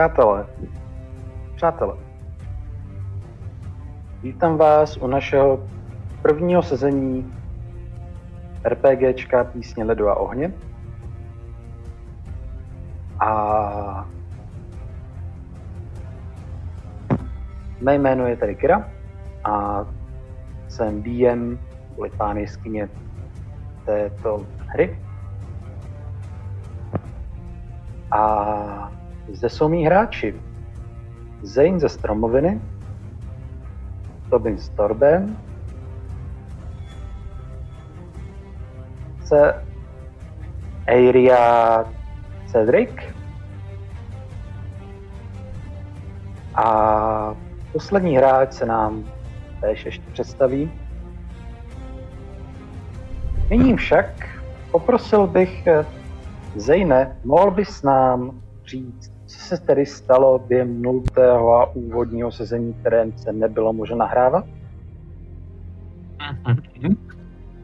Přátelé. Přátelé. Vítám vás u našeho prvního sezení RPGčka písně Ledu a ohně. A mé jméno je tady Kira a jsem DM, jeskyně této hry. A zde jsou mý hráči. Zane ze Stromoviny, Tobin z Torben, se Eiria Cedric a poslední hráč se nám též ještě představí. Nyní však poprosil bych eh, Zejne, mohl bys nám říct, co se tedy stalo během nultého a úvodního sezení, které se nebylo možno nahrávat? Mhm.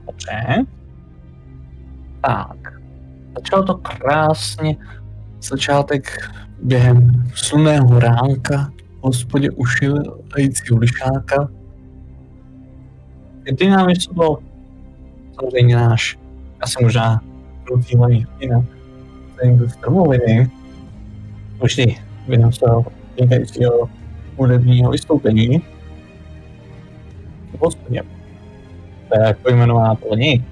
Dobře. Tak. Začalo to krásně. Začátek během slunného ránka v hospodě ušilajícího lišáka. Kdy nám ještě bylo samozřejmě náš, asi možná krutý malý hrdina, ten ze stromoviny, vždy vynosel vynikajícího hudebního vystoupení. To je pojmenovaná podle něj.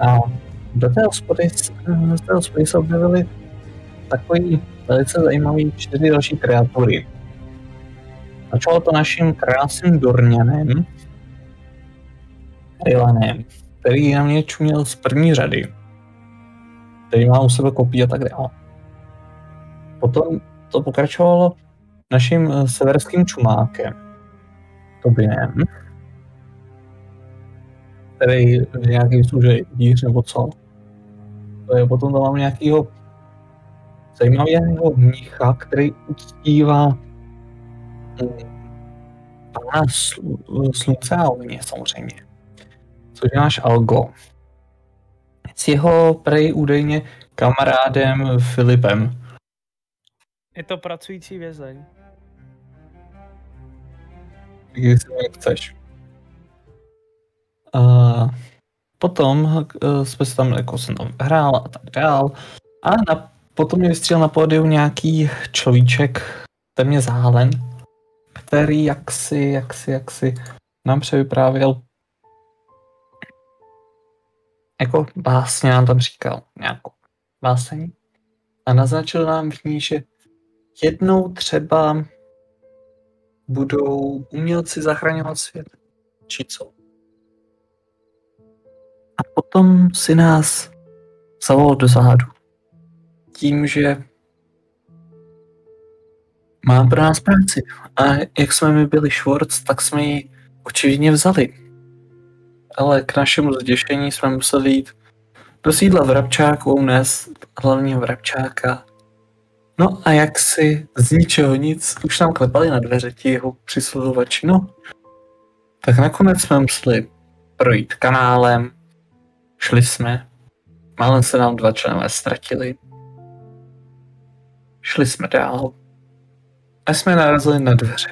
A do té hospody, z té hospody se objevily takový velice zajímavý čtyři další kreatury. Začalo to naším krásným Dorňanem, Rylanem, který na mě čuměl z první řady, který má u sebe kopí a tak dále. Potom to pokračovalo naším eh, severským čumákem, Tobinem, který nějaký služe díř nebo co. To je potom tam mám nějakýho zajímavého mnicha, který uctívá mm, pána sl- slunce a ohně samozřejmě. Což je náš Algo. S jeho prej údajně kamarádem Filipem. Je to pracující vězeň. Jestli chceš. A potom uh, jsme se tam jako jsem tam hrál a tak dál. A na, potom mě vystřelil na pódiu nějaký človíček, temně zálen, který jaksi, jaksi, jaksi nám převyprávěl jako básně nám tam říkal nějakou báseň a naznačil nám v ní, že jednou třeba budou umělci zachraňovat svět. Či co? A potom si nás zavolal do zádu. Tím, že má pro nás práci. A jak jsme my byli Schwartz, tak jsme ji očividně vzali. Ale k našemu zděšení jsme museli jít do sídla Vrabčáku, nes hlavního Vrabčáka. No a jak si z ničeho nic, už nám klepali na dveře ti jeho přisluhovači, no. Tak nakonec jsme museli projít kanálem, šli jsme, málem se nám dva členové ztratili. Šli jsme dál a jsme narazili na dveře,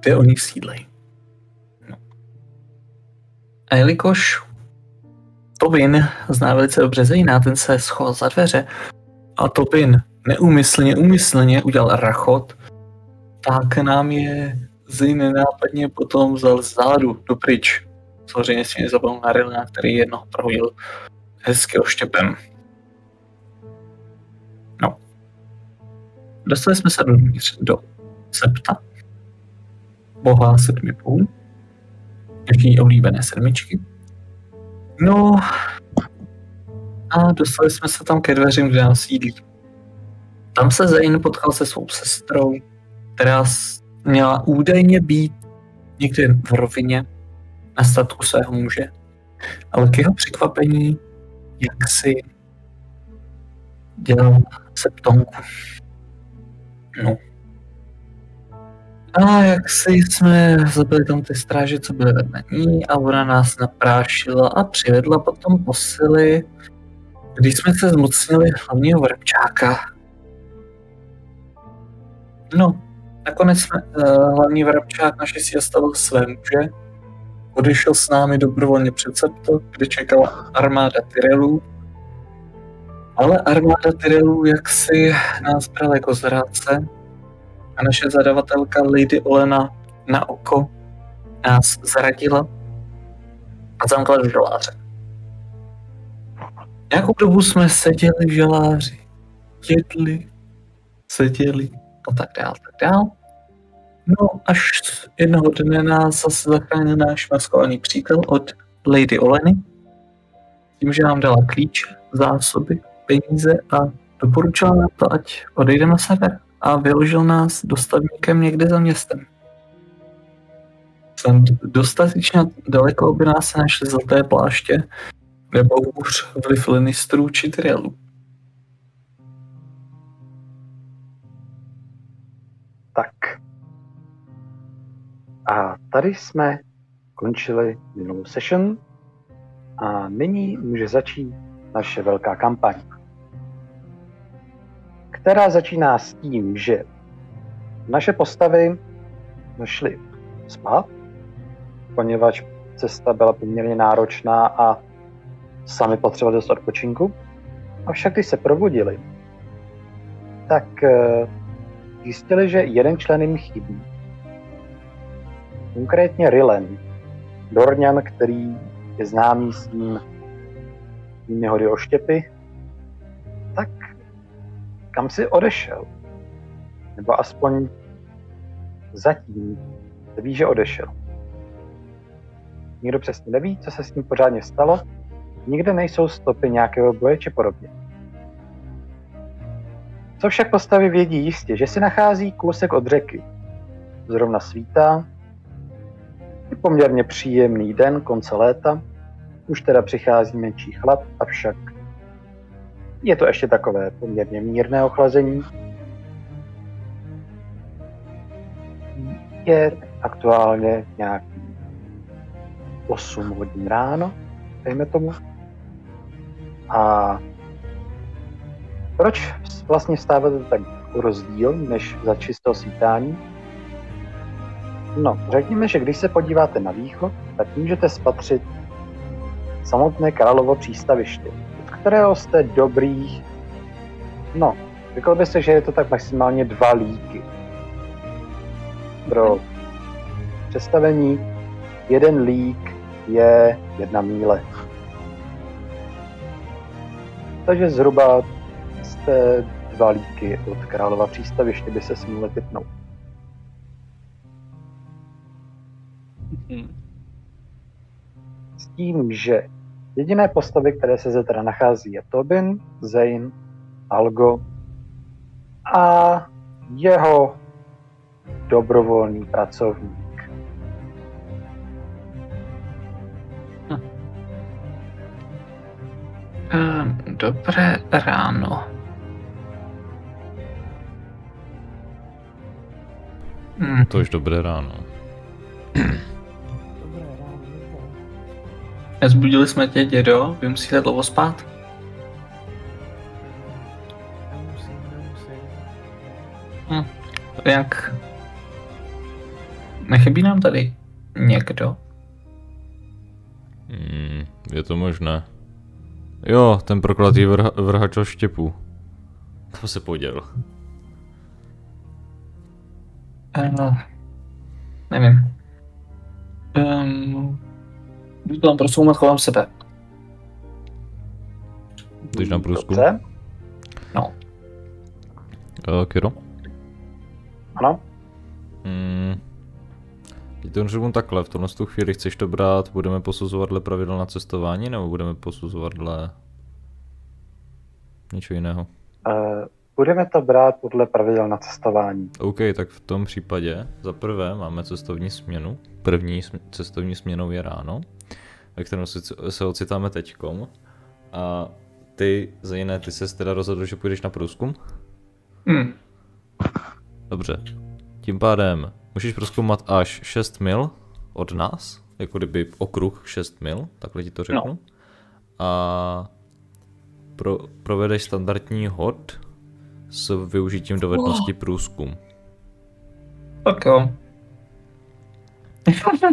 kde oni sídlejí. No. A jelikož Tobin zná velice dobře Zejna, ten se schoval za dveře a Tobin neumyslně, umyslně udělal rachot, tak nám je Zejn nenápadně potom vzal zádu do pryč. Samozřejmě si nezapomněl na Rilna, který jedno prohodil hezky oštěpem. No. Dostali jsme se dovnitř do septa. Boha sedmi půl. Naší oblíbené sedmičky. No, a dostali jsme se tam ke dveřím, kde nás sídlí. Tam se Zane potkal se svou sestrou, která měla údajně být někde v rovině na statku svého muže. Ale k jeho překvapení, jak si dělal septonku. No. A jak si jsme zabili tam ty stráže, co byly vedle ní a ona nás naprášila a přivedla potom posily, když jsme se zmocnili hlavního vrabčáka. No, nakonec jsme, uh, hlavní vrabčák naštěstí zastavil své muže, odešel s námi dobrovolně před septo, kde čekala armáda Tyrelů. Ale armáda Tyrelů jaksi nás brala jako zrádce a naše zadavatelka Lady Olena na oko nás zradila a zamkla do. Nějakou dobu jsme seděli v žaláři, jedli, seděli a tak dál, tak dál. No, až jednoho dne nás zase zachránil náš maskovaný přítel od Lady Oleny, tím, že nám dala klíč, zásoby, peníze a doporučila nám to, ať odejdeme na sever a vyložil nás dostavníkem někde za městem. Jsem dostatečně daleko, aby nás se našly zlaté pláště, nebo hůř vliv Linistrů či Tyrelů. Tak. A tady jsme končili minulou session a nyní může začít naše velká kampaň, která začíná s tím, že naše postavy šly spát, poněvadž cesta byla poměrně náročná a sami potřebovali dost odpočinku. Avšak když se probudili, tak eh, zjistili, že jeden člen jim chybí. Konkrétně Rilen, Dorňan, který je známý svým svými hody oštěpy, tak kam si odešel? Nebo aspoň zatím ví, že odešel. Nikdo přesně neví, co se s ním pořádně stalo, nikde nejsou stopy nějakého boje či podobně. Co však postavy vědí jistě, že si nachází kousek od řeky. Zrovna svítá, je poměrně příjemný den konce léta, už teda přichází menší chlad, avšak je to ještě takové poměrně mírné ochlazení. Je aktuálně nějaký 8 hodin ráno, dejme tomu. A proč vlastně vstáváte tak rozdíl, než za čistého svítání? No, řekněme, že když se podíváte na východ, tak můžete spatřit samotné Královo přístaviště, od kterého jste dobrých, no, řekl by se, že je to tak maximálně dva líky. Pro představení jeden lík je jedna míle. Takže zhruba jste dva líky od Králova přístaviště by se směli typnout. S tím, že jediné postavy, které se zde teda nachází, je Tobin, Zane, Algo a jeho dobrovolný pracovník. Ehm, Dobré ráno. Hm, To už dobré ráno. Nezbudili jsme tě, dědo? Vy musíte dlouho spát? Nemusím, nemusím. Hm. Jak? Nechybí nám tady někdo? Hmm, je to možné. Jo, ten prokletý vrha, vrhač o štěpů. To se poděl. Uh, nevím. Um, budu tam prosoumat kolem sebe. Jdeš na průzkum? Dobře, No. Uh, Kiro? ano. Hmm. Já to řeknu takhle, v tomhle tu chvíli chceš to brát, budeme posuzovat dle pravidel na cestování, nebo budeme posuzovat dle něčeho jiného? Uh, budeme to brát podle pravidel na cestování. OK, tak v tom případě za prvé máme cestovní směnu. První sm- cestovní směnou je ráno, ve kterém se, se ocitáme teďkom. A ty, za jiné, ty se teda rozhodl, že půjdeš na průzkum? Hm. Dobře. Tím pádem můžeš proskoumat až 6 mil od nás, jako kdyby okruh 6 mil, takhle ti to řeknu. No. A pro, provedeš standardní hod s využitím dovednosti průzkum. Tak jo.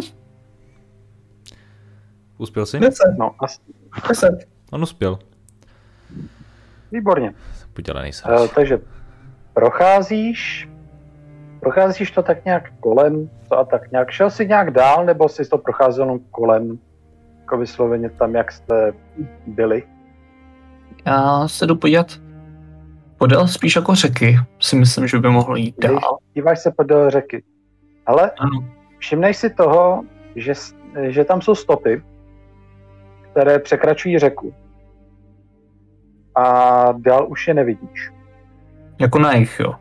Uspěl jsi? Deset, No, asi. deset. On uspěl. Výborně. Podělaný se. Uh, takže procházíš, procházíš to tak nějak kolem, to a tak nějak. Šel jsi nějak dál, nebo jsi to procházel jenom kolem, jako vysloveně tam, jak jste byli? Já se jdu podívat podél spíš jako řeky. Si myslím, že by mohl jít Když dál. díváš se podél řeky. Ale Ano. všimnej si toho, že, že tam jsou stopy, které překračují řeku. A dál už je nevidíš. Jako na jich, jo.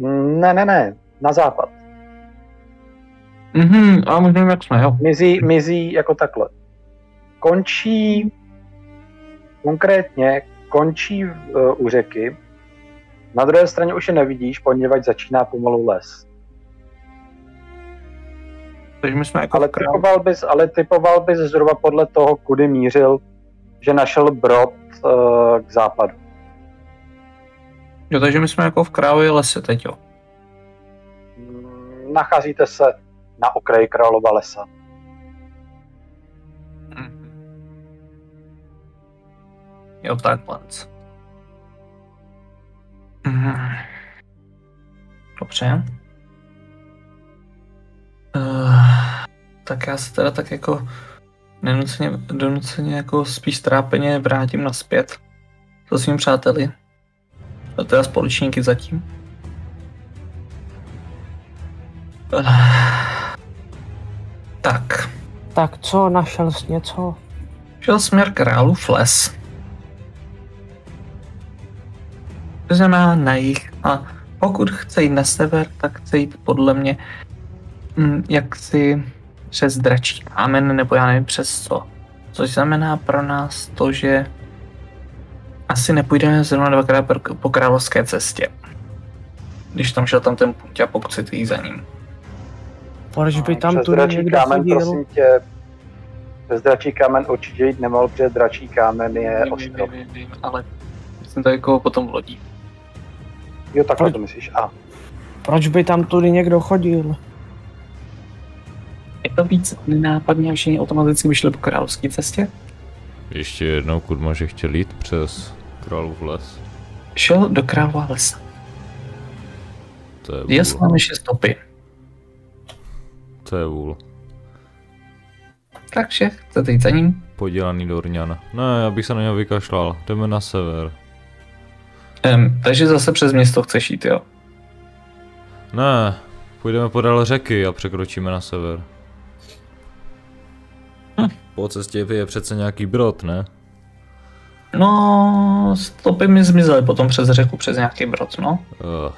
Ne, ne, ne, na západ. Mhm, a možná jak jsme, jo. Mizí, mizí jako takhle. Končí, konkrétně končí uh, u řeky. Na druhé straně už je nevidíš, poněvadž začíná pomalu les. Takže my jsme jako Ale typoval bys, ale typoval bys zhruba podle toho, kudy mířil, že našel brod uh, k západu. Jo, takže my jsme jako v krávě lese teď, jo. Mm, Nacházíte se na okraji Králova lesa. Mhm. Jo, takhle. Mhm. Dobře. Uh, tak já se teda tak jako nenuceně, donuceně jako spíš strápeně vrátím naspět za svým přáteli. Teda společníky zatím. Tak. Tak co, našel jsi něco? šel směr Králův les. To znamená na jich a pokud chce jít na sever, tak chce jít podle mě mm, jaksi přes dračí kámen, nebo já nevím přes co. Což znamená pro nás to, že asi nepůjdeme zrovna dvakrát po- královské cestě. Když tam šel tam ten punťa, pokud si ty za ním. Proč by tam Přes tu dračí někdo kámen, chodil? prosím tě, přes dračí kámen určitě jít nemohl, protože dračí kámen je Vím, ostrov. vím, vím, ale jsem to jako potom lodí. Jo, takhle Proč? to myslíš. A Proč by tam tudy někdo chodil? Je to víc nenápadně a všichni automaticky vyšli po královské cestě? Ještě jednou, kudma, že chtěl jít přes Králův les. Šel do králova lesa. To je vůl. s námi stopy. To je vůl. Takže chcete jít za ním? Podělaný Dorňan. Ne, já bych se na něho vykašlal. Jdeme na sever. Um, takže zase přes město chceš jít, jo? Ne, půjdeme podél řeky a překročíme na sever. Hm. Po cestě je přece nějaký brod, ne? No, stopy mi zmizely potom přes řeku, přes nějaký brod, no. Uh.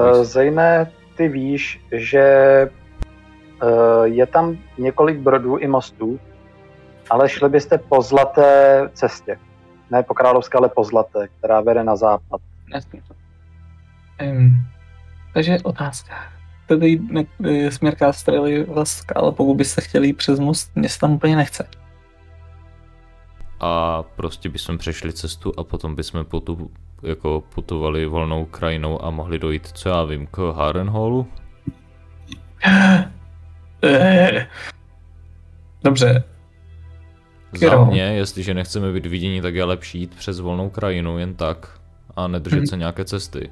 uh, Zejné, ty víš, že uh, je tam několik brodů i mostů, ale šli byste po zlaté cestě. Ne po královské, ale po zlaté, která vede na západ. Um, takže otázka. Tedy ne, eh, směr Castrely Laska, ale pokud byste chtěli jít přes most, mě se tam úplně nechce. A prostě bychom přešli cestu a potom bychom potu, jako putovali volnou krajinou a mohli dojít, co já vím, k Harrenhallu. Eh. Dobře, Za mě, jestliže nechceme být viděni, tak je lepší jít přes volnou krajinu jen tak a nedržet Mhm. se nějaké cesty.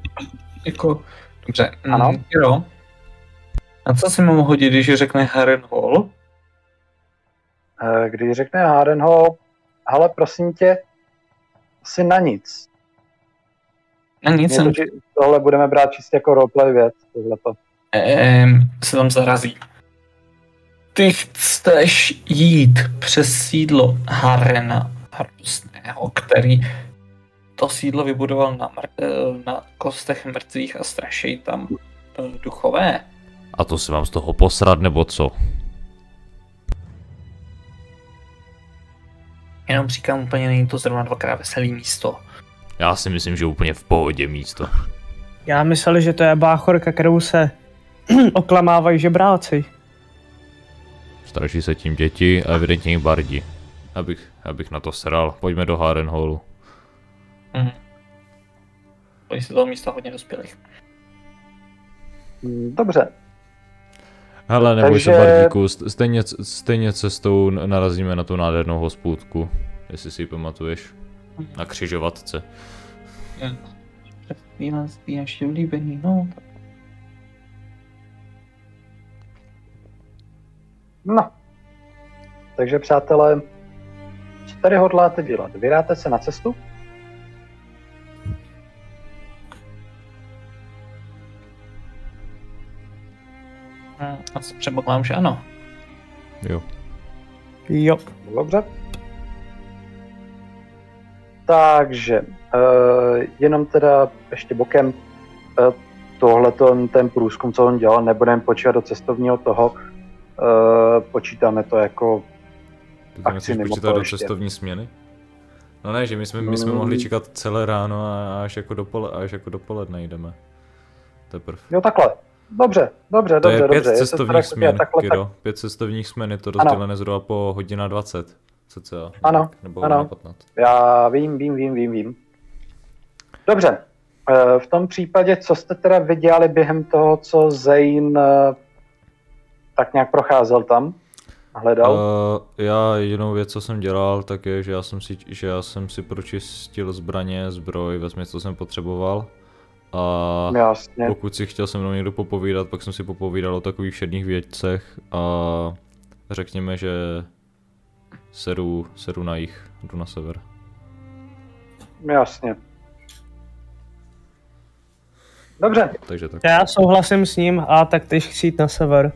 jako, dobře, Ano. Mm, jo. A co si mám hodit, když řekne Harrenhal? Uh, když řekne Hardenhall, ale prosím tě, si na nic. Na nic jsem to, tohle budeme brát čistě jako roleplay věc, tohleto. um, se tam zarazí. Ty chceš jít přes sídlo Harena Hrusného, který to sídlo vybudoval na, mr- eh, na kostech mrtvých a strašejí tam eh, duchové. A to se vám z toho posrat, nebo co? Jenom říkám úplně, není to zrovna dvakrát veselý místo. Já si myslím, že úplně v pohodě místo. Já myslel, že to je báchorka, kterou se oklamávají žebráci. Straší se tím děti a evidentně i bardi. Abych, abych na to sral. Pojďme do Harrenhallu. Mhm. Bojí se toho místa hodně dospělých. Dobře, Hele, neboj se Takže- Bardíku, st- stejně, stejně cestou narazíme na tu nádhernou hospůdku, jestli si ji pamatuješ. Na křižovatce. Ty naši oblíbený, no. no. Takže přátelé, co tady hodláte dělat? Vydáte se na cestu? Asi předpokládám, že ano. Jo. Jo. Dobře. Takže, uh, jenom teda ještě bokem, uh, tohle ten průzkum, co on dělal, nebudeme počítat do cestovního toho, uh, počítáme to jako, Ty to Akci mimo počítat do cestovní směny? No ne, že my jsme, my jsme Mm. mohli čekat celé ráno a až jako, dopole, až jako dopoledne jdeme. Teprv. jo takhle, dobře, dobře, To dobře, je pět dobře. to cestovních tak- směn, takhle, tak. Pět cestovních směn je to rozdělené zhruba po hodina 20. Cca. Ano, Nebo ano. hodina 15. Já vím, vím, vím, vím, vím. Dobře, eh, v tom případě, co jste teda vydělali během toho, co Zane eh, tak nějak procházel tam? Hledal? Uh, já jedinou věc, co jsem dělal, tak je, že já jsem si, že já jsem si pročistil zbraně, zbroj, vesměs, co jsem potřeboval. A Jasně. pokud si chtěl se mnou někdo popovídat, pak jsem si popovídal o takových všedních věcech a řekněme, že seru, seru na jich, jdu na sever. Jasně. Dobře, Takže tak. Já souhlasím s ním a tak teď chci jít na sever.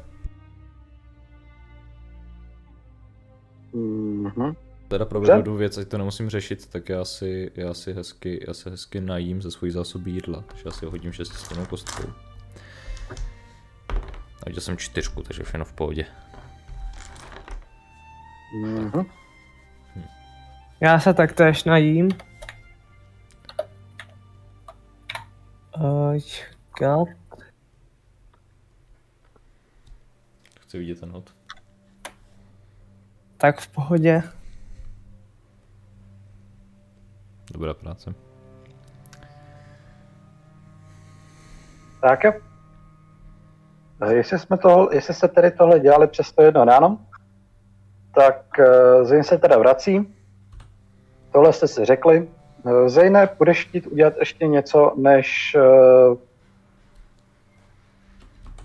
Mhm. Teda provedu jednu věc, ať to nemusím řešit, tak já si, já si hezky, já se hezky najím ze svojí zásoby jídla, takže já si ho hodím šestistěnou kostkou. A viděl jsem čtyřku, takže všechno v pohodě. Mhm. Já se taktéž najím. Počkat. Chci vidět ten hod. Tak v pohodě. Dobrá práce. Tak jo. Eh, Jestli, jsme to, jestli jste tedy tohle dělali přes to jedno ráno, tak uh, Zane se teda vrací. Tohle jste si řekli. Uh, Zane, budeš chtít udělat ještě něco, než uh,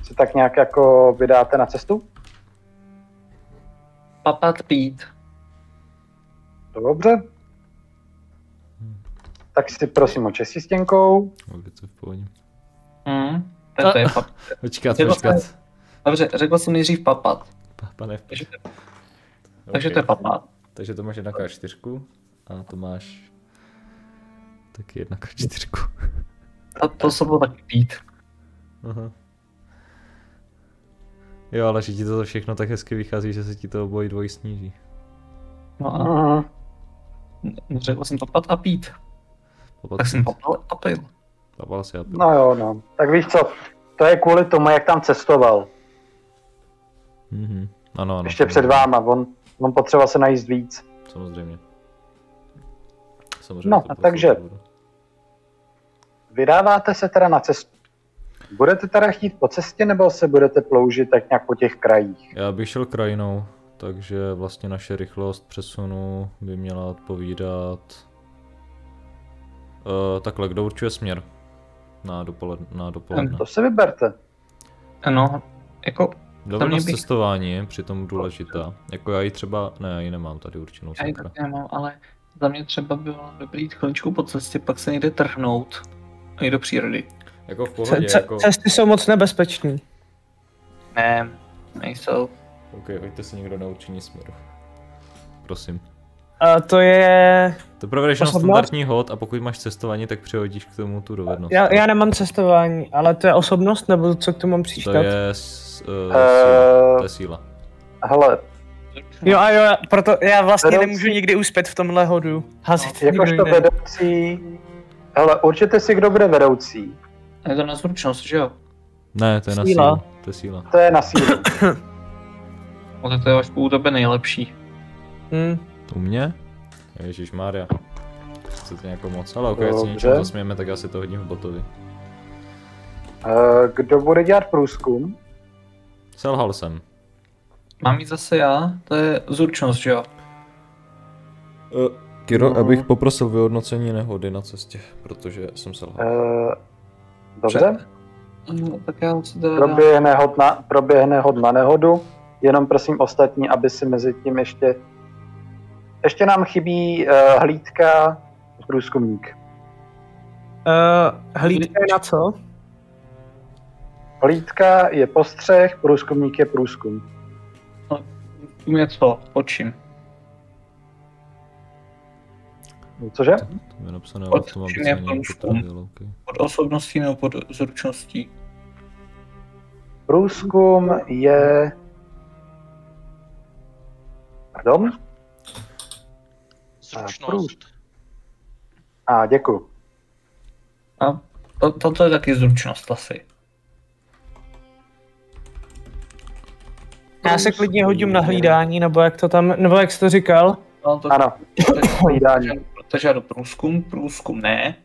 si tak nějak jako vydáte na cestu? Papat pít. Dobře. Tak si prosím o čestistěnkou. Věc je v pohodě. Hm. To, to je pap... Počkat, počkat. Dobře, řekl jsem nejdřív papat. Pa- Pane, Takže, takže to je papat. Takže to máš jedna K4 a to máš taky jedna K4. A to se bylo taky pít. Aha. Jo, ale že ti to všechno tak hezky vychází, že se ti to obojí dvojí sníží. No a řekl jsem papat a pít. Tak jsem papal a pil. Papal si. No jo, no. Tak víš co, to je kvůli tomu, jak tam cestoval. Mhm. Ano, ano. Ještě před váma, on, on potřeboval se najíst víc. Samozřejmě. Samozřejmě No, a takže- budu. Vydáváte se teda na cestu. Budete teda chtít po cestě, nebo se budete ploužit tak nějak po těch krajích? Já bych šel krajinou, takže vlastně naše rychlost přesunu by měla odpovídat... Uh, takhle, kdo určuje směr? Na, dopoledne, na dopoledne. To si vyberte. No, jako Dovednost bych- cestování je přitom důležitá. Jako já ji třeba, ne, já ji nemám tady určenou já ji taky nemám, ale za mě třeba bylo dobrý jít chviličku po cestě, pak se někde trhnout a jít do přírody. Jako v pohodě, ce- jako... Cesty jsou moc nebezpečný. Ne, nejsou. OK, hoďte si někdo na určení směru. Prosím. A to je... To provedeš na standardní hod a pokud máš cestování, tak přihodíš k tomu tu dovednost. Já, já nemám cestování, ale to je osobnost, nebo co k tomu mám To přičítat? je s, uh, síla. To je síla. Hele, Jo a jo, proto já vlastně Vedoucí- nemůžu nikdy uspět v tomhle hodu. Hazit jakožto nikdo jiný. vedoucí... Hele, určitě si, kdo bude vedoucí. Je to na zručnost, že jo? Ne, to je na Síla. sílu. To je síla. To je na sílu. No tak to je až tebe nejlepší. Hm. U mě? Ježíš Mária. Chcete nějakou moc? Ale ok, Dobře. něčem zasmějeme, tak já si to hodím v botovi. Eh, Kdo bude dělat průzkum? Selhal jsem. Mám jít zase já? To je zručnost, že jo? Uh, Kiro, No. abych poprosil vyhodnocení nehody na cestě, protože jsem selhal. Eh, Dobře. No, tak já si to Proběhne hod, na, proběhne hod na nehodu. Jenom prosím ostatní, aby si mezi tím ještě... Ještě nám chybí uh, hlídka průzkumník. Uh, hlídka je na co? Hlídka je postřeh, průzkumník je průzkum. U mě co? Pod čím? Cože? To je napsané, Pod ale to mám čím je průzkum? Pod osobností nebo pod zručností? Průzkum je... Pardon? Zručnost. A, děkuji. A to, toto je taky zručnost asi. Já se klidně hodím na hlídání, nebo jak to tam, nebo jak jsi to říkal. No, to, Ano, hlídání. Takže já do průzkum, průzkum ne.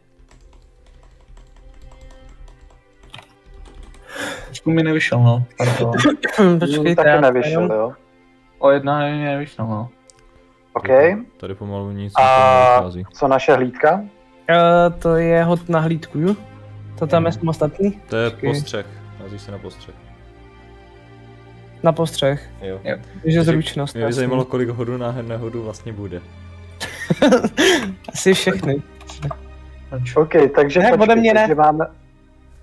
Průzkum mi nevyšel, no. Pardon. Počkejte, Taky já nevyšel, jo. O jedna mi nevyšel, no. OK. Tady pomalu nic A co naše hlídka? Eh, to je hod na hlídku, jo? To tam je samostatný? To je Počkej. postřeh. Nazvíš se na postřeh. Na postřeh. Jo. Jo. Takže zručnost. Mě by zajímalo, kolik hodů na nehodu vlastně bude. Asi všechny. OK, takže, Ne, ode mě ne. takže máme...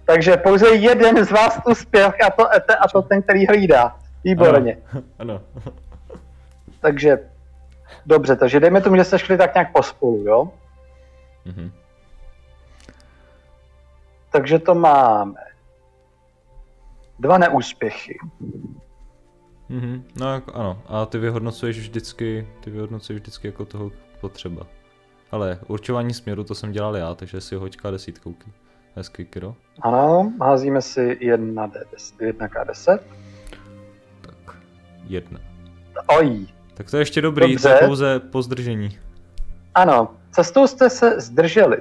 Takže pouze jeden z vás tu spěch a to, a to ten, který hlídá. Výborně. Ano. Takže, dobře, takže dejme tomu, že jste šli tak nějak pospolu, jo? Mhm. Takže to máme dva neúspěchy. Mhm. No jako, ano. A ty vyhodnocuješ vždycky, ty vyhodnocuješ vždycky jako toho potřeba. Ale určování směru to jsem dělal já, takže si hoďka desítkou. Hezky, Kiro. Ano, házíme si 1 D10, 1 K10. Tak, jedna. Oj, Tak to je ještě dobrý, Dobře. to je pouze po zdržení. ano, cestou jste se zdrželi.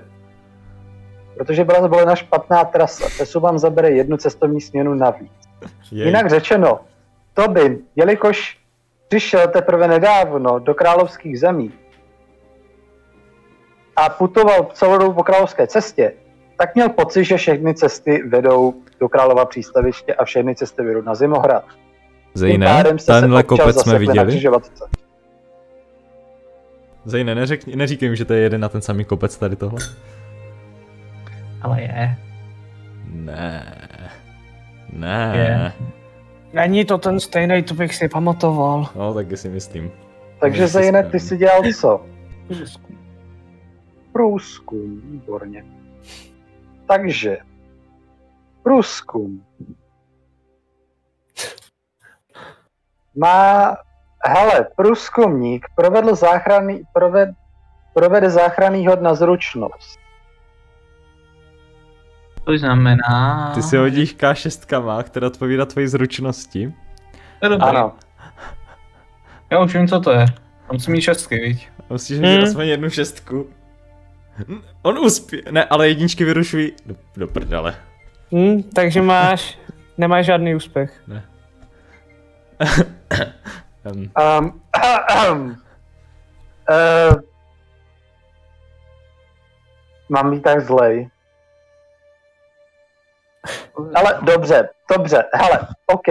Protože byla zvolena špatná trasa. Tesu vám zabere jednu cestovní směnu navíc. Jej. Jinak řečeno, Tobin, jelikož přišel teprve nedávno do královských zemí a putoval celou dobu po královské cestě, tak měl pocit, že všechny cesty vedou do králova přístaviště a všechny cesty vedou na Zimohrad. Se tenhle kopec jsme viděli. neřek, neříkej mi, že to je jeden na ten samý kopec tady tohle. Ale je. Ne. Ne. Je. Není to ten stejný, to bych si pamatoval. No, taky si myslím. Takže Zejne, ty správný. si dělal co? Průzkum. Průzkum, výborně. Takže, průzkum. Má, hele, průzkumník provedl záchranný, proved, provede záchranný hod na zručnost. To znamená... Ty si hodíš K6, která odpovídá tvoji zručnosti. To je dobrý. Ano, Já už vím, co to je. Tam musím mít šestky, viď? Musíš Hmm. hodit aspoň jednu šestku. Hm, On uspě... Ne, ale jedničky vyrušují... Do, do prdele. Hm, takže máš, nemáš žádný úspěch. Ne. Um, Um, uh, mám být tak zlej. Ale dobře, dobře, hele, OK.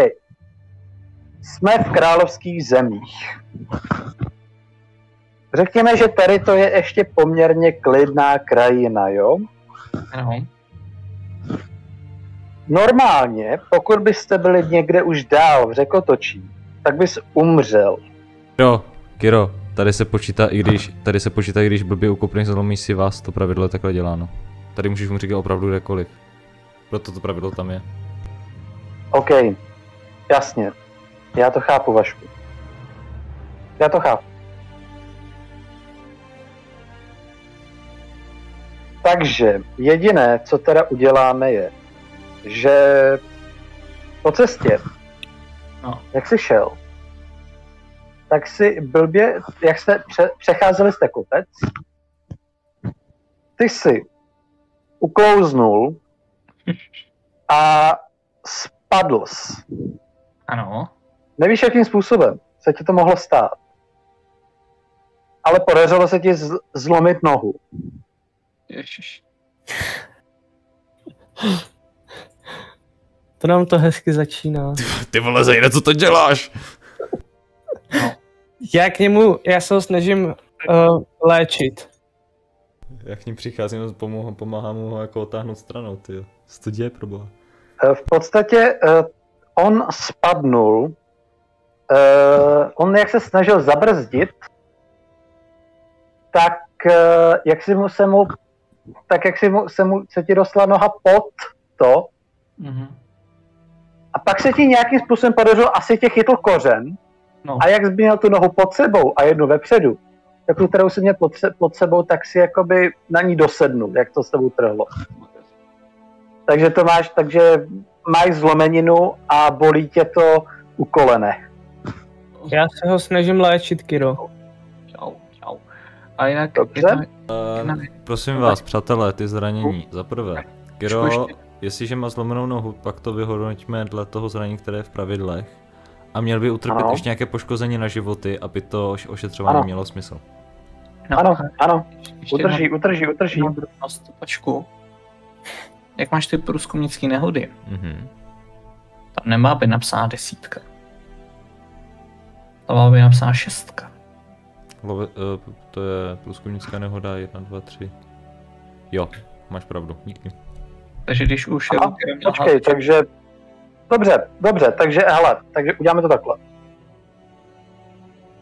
Jsme v královských zemích. Řekněme, že tady to je ještě poměrně klidná krajina, jo? Ano. Normálně, pokud byste byli někde už dál v řekotočí, tak bys umřel. Kiro, Kiro, tady se počítá i když, tady se počítá i když blbě ukopneš zlomí si vás, to pravidlo je takhle děláno. Tady můžeš mu říkat opravdu kdekoliv. Proto to pravidlo tam je. OK, jasně. Já to chápu, Vašku. Já to chápu. Takže jediné, co teda uděláme, je, že po cestě, No. jak jsi šel, tak si blbě, jak jste pře- přecházeli jste kopec, ty si uklouznul a spadl jsi. Ano. Nevíš, jakým způsobem se ti to mohlo stát. Ale podařilo se ti zlomit nohu. Ježiš. To nám to hezky začíná. Ty vole, Zejne, co to děláš? Já k němu, já se ho snažím uh, léčit. Já k ním přicházím, pomáhám, pomáhám mu ho jako otáhnout stranou, ty. Co to děje, proboha? Eh, V podstatě eh, on spadnul, eh, on jak se snažil zabrzdit, tak eh, jak si mu se mu, tak jak si mu, se mu se ti dostala noha pod to, Mhm. A pak se ti nějakým způsobem podařilo, asi tě chytl kořen, No. a jak jsi měl tu nohu pod sebou a jednu vepředu, tak tu, kterou jsi měl pod, se, pod sebou, tak si jakoby na ní dosednul, jak to s tebou trhlo. Takže to máš, takže máš zlomeninu a bolí tě to u kolene. Já se ho snažím léčit, Kiro. Čau, čau. A jinak... Dobře. Jedna, jedna, Uh, prosím vás, přátelé, ty zranění. Za prvé, Kiro. Jestliže má zlomenou nohu, pak to vyhodnoťme dle toho zranění, které je v pravidlech. A měl by utrpět Ano. ještě nějaké poškození na životy, aby to oš- ošetřování Ano. mělo smysl. no, Ano, ano, ještě udrží. Jedna drobnost, počku. Jak máš ty průzkumnické nehody? Mhm. Tam nemá by napsána desítka. Tam má by napsána šestka. Love, uh, to je průzkumnická nehoda 1, 2, 3. Jo, máš pravdu, díky. Takže když už je Aha, Počkej, takže... Dobře, dobře, takže hele, takže uděláme to takhle.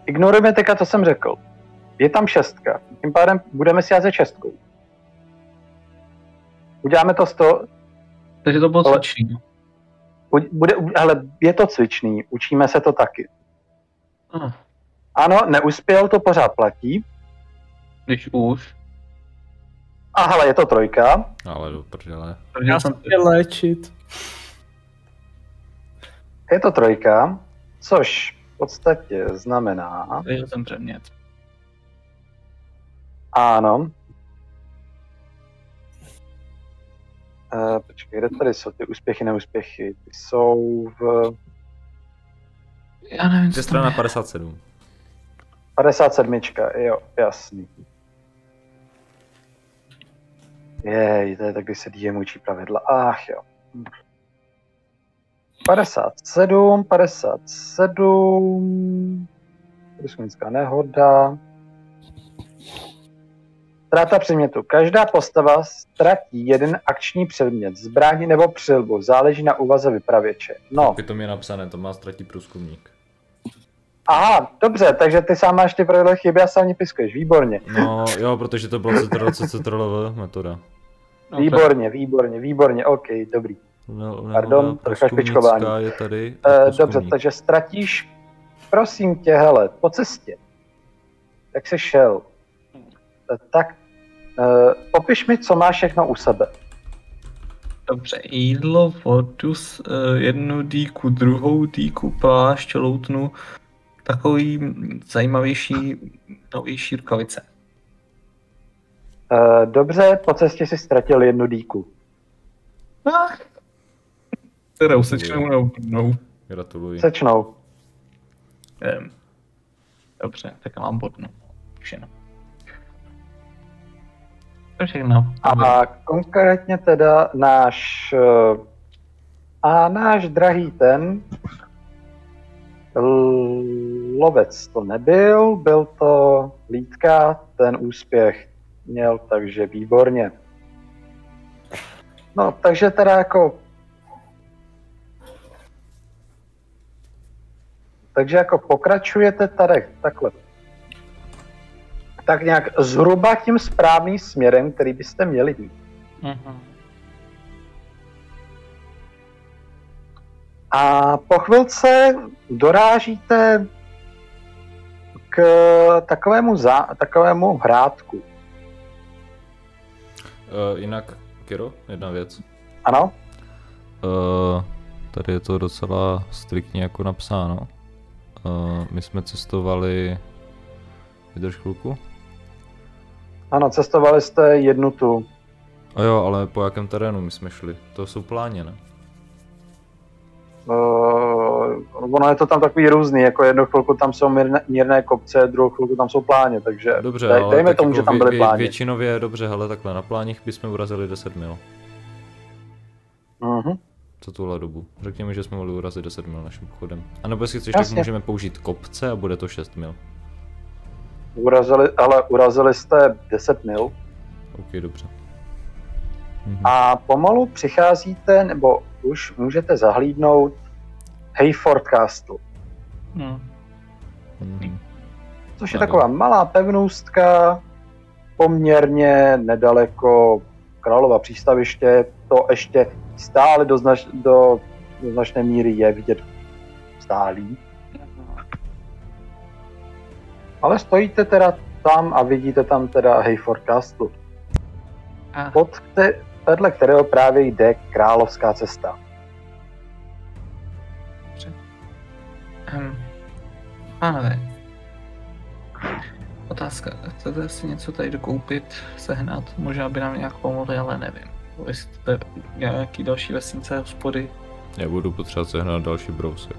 Ignorujeme teďka, co jsem řekl. Je tam šestka, tím pádem budeme si házet šestkou. Uděláme to z toho, Takže to bylo Ale- cvičení. u- bude, hele, je to cvičný, učíme se to taky. Ah, Ano, neuspěl, to pořád platí. když už. A hele, je to trojka. Ale do prdele. Já jsem se chci léčit. Je to trojka, což v podstatě znamená, viděl ten předmět. ano. Uh, počkej, kde tady jsou ty úspěchy, neúspěchy? Ty jsou v Já nevím, je tam strana je. 57. 57, jo, jasný. Jej, to je tak, když se DM učí pravidla. Ach jo. 57, 57, průzkumnická nehoda. Ztráta předmětu. Každá postava ztratí jeden akční předmět, zbraň nebo přilbu. Záleží na úvaze vypravěče. No, Taky to mi je napsané, to má ztratit průzkumník. Aha, dobře, takže ty sám máš ty pravidla chyby a sám mě piskuješ. Výborně. No jo, protože to byla CTRL, CTRL metoda. No, Výborně, výborně, výborně, OK, dobrý. No, Pardon, trocha špičkování. je tady. E, a dobře, takže ztratíš, prosím tě, hele, po cestě, jak jsi šel, e, tak e, popiš mi, co máš všechno u sebe. Dobře, jídlo, vodu, eh, jednu dýku, druhou dýku, plášť, loutnu, takový zajímavější, novější rukavice. E, dobře, po cestě si ztratil jednu dýku. Ah. Kterou sečnou nebo no. Gratuluji. Sečnou. Um, dobře, tak já mám bodnu. Všechno. To všechno. A konkrétně teda náš e, a náš drahý ten lovec to nebyl, byl to lítka, ten úspěch měl, takže výborně. No, takže teda jako takže jako pokračujete tady takhle. Tak nějak zhruba tím správným směrem, který byste měli jít. Mhm. A po chvilce dorážíte k takovému, zá, takovému hrádku. Uh, jinak, Kiro, jedna věc. Ano? uh, tady je to docela striktně jako napsáno. Uh, my jsme cestovali... Vydrž chvilku? Ano, cestovali jste jednu tu. A jo, ale po jakém terénu my jsme šli? To jsou pláně, ne? Uh, ono je to tam takový různý, jako jednu chvilku tam jsou mírné, mírné kopce, druhou chvilku tam jsou pláně, takže Dobře, dej, ale dejme tak tomu, jako že tam byly vě- pláně. Většinově dobře, ale takhle na pláních bychom urazili 10 mil Mhm. za tuhle dobu. Řekněme, že jsme mohli urazit 10 mil naším pochodem. A nebo jestli chceš, tak můžeme použít kopce a bude to 6 mil. Urazili, ale urazili jste 10 mil OK, dobře. Mhm. a pomalu přicházíte, nebo už můžete zahlídnout Hayford Castle, No. Mhm. což je taková malá pevnůstka, poměrně nedaleko Králova přístaviště, to ještě stále do, znač, do, do značné míry je vidět stálý. Ale stojíte teda tam a vidíte tam teda Hayford Castle, A pod kte, vedle kterého právě jde královská cesta. Um, pánové, otázka, chcete si něco tady dokoupit, sehnat, možná by nám nějak pomohli, ale nevím. Jestli to je nějaký další vesnice, hospody, Já budu potřebovat sehnat další brousek.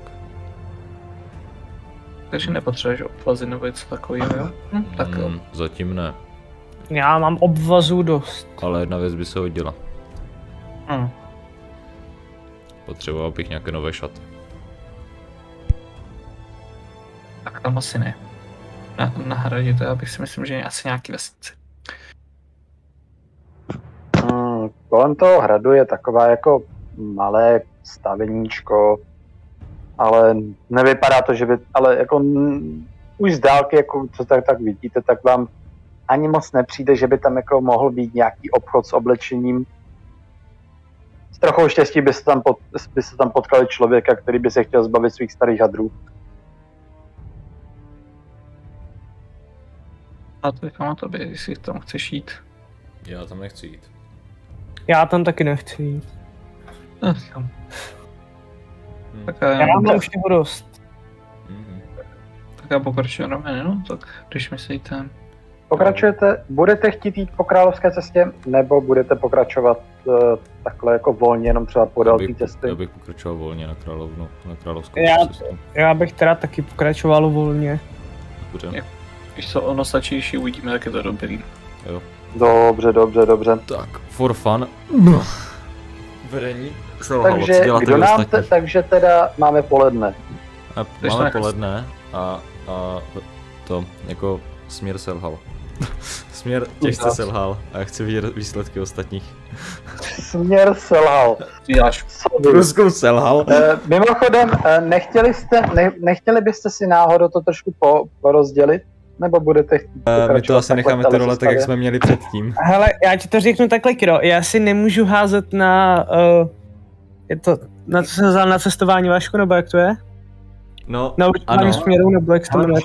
takže nepotřebuješ obvazy nebo něco takového, jo? Hm, tak jo. Mm, zatím ne, Já mám obvazu dost. ale jedna věc by se hodila. Hm. Potřeboval bych nějaké nové šaty. Tak tam asi ne. Na, na hradě to já bych si myslím, že je asi nějaký vesnice. Hmm, kolem toho hradu je taková jako malé staveníčko, ale nevypadá to, že by, ale jako mm, už z dálky, jako co tak, tak vidíte, tak vám ani moc nepřijde, že by tam jako mohl být nějaký obchod s oblečením. S trochou štěstí by se tam, pot, by se tam potkali člověka, který by se chtěl zbavit svých starých hadrů. A to říkám na tobě, jestli tam chceš jít. Já tam nechci jít. Já tam taky nechci jít. No. Hm. Tak já, mám všeho dost. Mhm. tak já pokračuju na mě, no, tak když myslíte. Pokračujete, budete chtít jít po královské cestě, nebo budete pokračovat uh, takhle jako volně, jenom třeba podél té cesty? já bych pokračoval volně na královnu, na královskou Já- cestu. Já bych teda taky pokračoval volně. Dobře. Když to ono stačí, když ji uvidíme, tak je to dobrý. Dobře, dobře, dobře. Tak, for fun. Vedení. Selhalo, co Takže, kdo nám te, takže teda máme poledne. A máme poledne a, a to jako směr selhal. směr těžce selhal a já chci vidět výsledky ostatních. Směr selhal. Ty děláš? Ruskou selhal. Eh, mimochodem, eh, nechtěli, jste, ne, nechtěli byste si náhodou to trošku po, porozdělit? Nebo budete chtít Eh, My to asi necháme v ty role tak, jak jsme měli předtím. Hele, já ti to řeknu takhle, Kiro. Já si nemůžu házet na... Uh, je to... Na co se vzal na cestování Vašku, nebo jak to je? No, Na určování ano, směru, nebo jak se to jmenuje?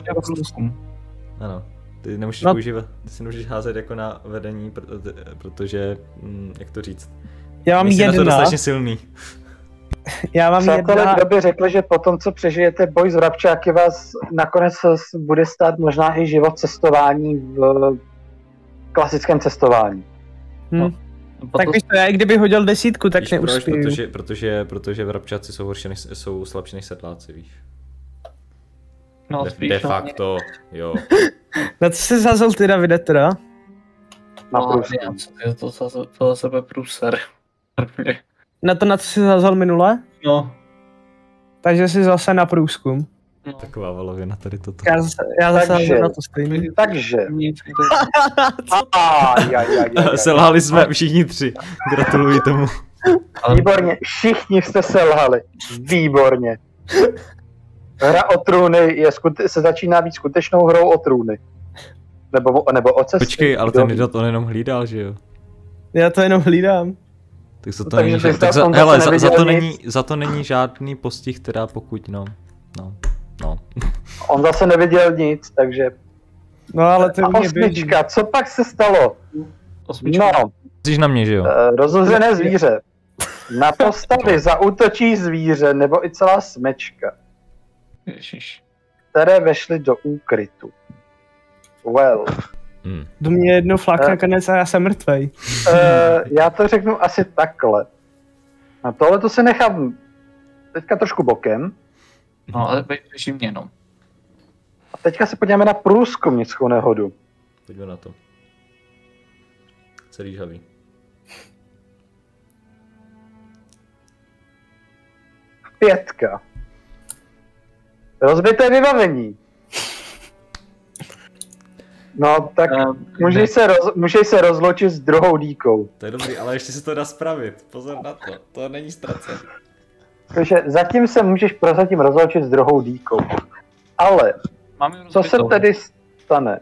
ano. Ty nemůžeš No. používat, ty si nemůžeš házet jako na vedení, proto- protože, hm, jak to říct, Já mám nejsi na to jedna. dostatečně silný. Já mám Přátelé, jedna. kdo by řekl, že po tom, co přežijete boj s vrabčáky, vás nakonec bude stát možná i život cestování v klasickém cestování. Hm. Potom Tak víš to, já i kdyby hodil desítku, tak Víš proč? neuspěju. Protože, protože, protože vrabčáci jsou, horší než, jsou slabší než sedláci, víš. no, De, spíš de hlavně- facto, jo. Na co jsi zazl ty, Davide, teda? Na No, já, to za, to za sebe průser. Na to, na co jsi zazl minule? No, Takže jsi zase na průzkum. no. Taková valovina tady toto. Já zase, já zase Takže- na to stejný. Takže. Selhali jsme všichni tři. Gratuluji tomu. ale Výborně, všichni jste selhali. Výborně. Hra o trůny je skute- se začíná být skutečnou hrou o trůny. Nebo, nebo o cesty. Počkej, ale ten ví. idiot on jenom hlídal, že jo? Já to jenom hlídám. Tak za to Takže není, tak za, hele, za, za, to nic. není, za to není žádný postih, teda pokud, no, no, no. On zase neviděl nic, takže... No ale to A mě běží. osmička, co pak se stalo? osmička. No, Jsi na mě, že jo? eh, rozhozené zvíře. Na postavy zautočí zvíře nebo i celá smečka, Ježiš. které vešly do úkrytu. Well, Hmm. Do mě jedno flak Eh. na konec a já jsem mrtvej. uh, já to řeknu asi takhle. Na tohle to se nechám teďka trošku bokem. No, ale běží mě, no. A teďka se podíváme na průzkumnickou nehodu. Pojďme na to. Celý žhavý. Pětka. Rozbité vybavení. No, tak Ehm, můžeš se, roz, můžeš se rozloučit s druhou díkou. To je dobrý, ale ještě se to dá spravit. Pozor na to, to není ztracený. Takže zatím se můžeš prozatím rozloučit s druhou díkou. Ale Máme co se tedy stane?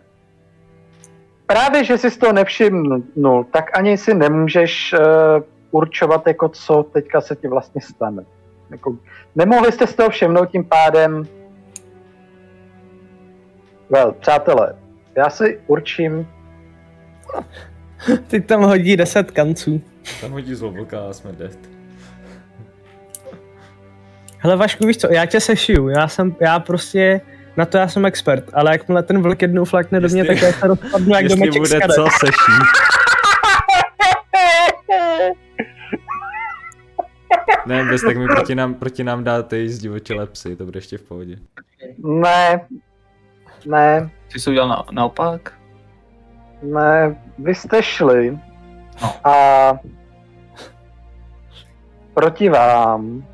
Právě, že jsi z toho nevšimnul, tak ani si nemůžeš uh, určovat, jako co teďka se ti vlastně stane. Jako, nemohli jste z toho všimnout tím pádem... Well, přátelé, já si určím, Teď tam hodí 10 kanců. Tam hodí zloblka a jsme dead. Hele Vašku, víš co, já tě sešiju, já jsem, já prostě, na to já jsem expert, ale jakmile ten vlk jednou flakne do mě, tak já se rozpadnu jak Jestli domeček bude z karet. co seší. Ne, bez tak mi proti nám, proti nám dá ty zdivočelé psy, to bude ještě v pohodě. ne, ne, Ty jsi udělal na, naopak? Ne, vy jste šli No. a proti vám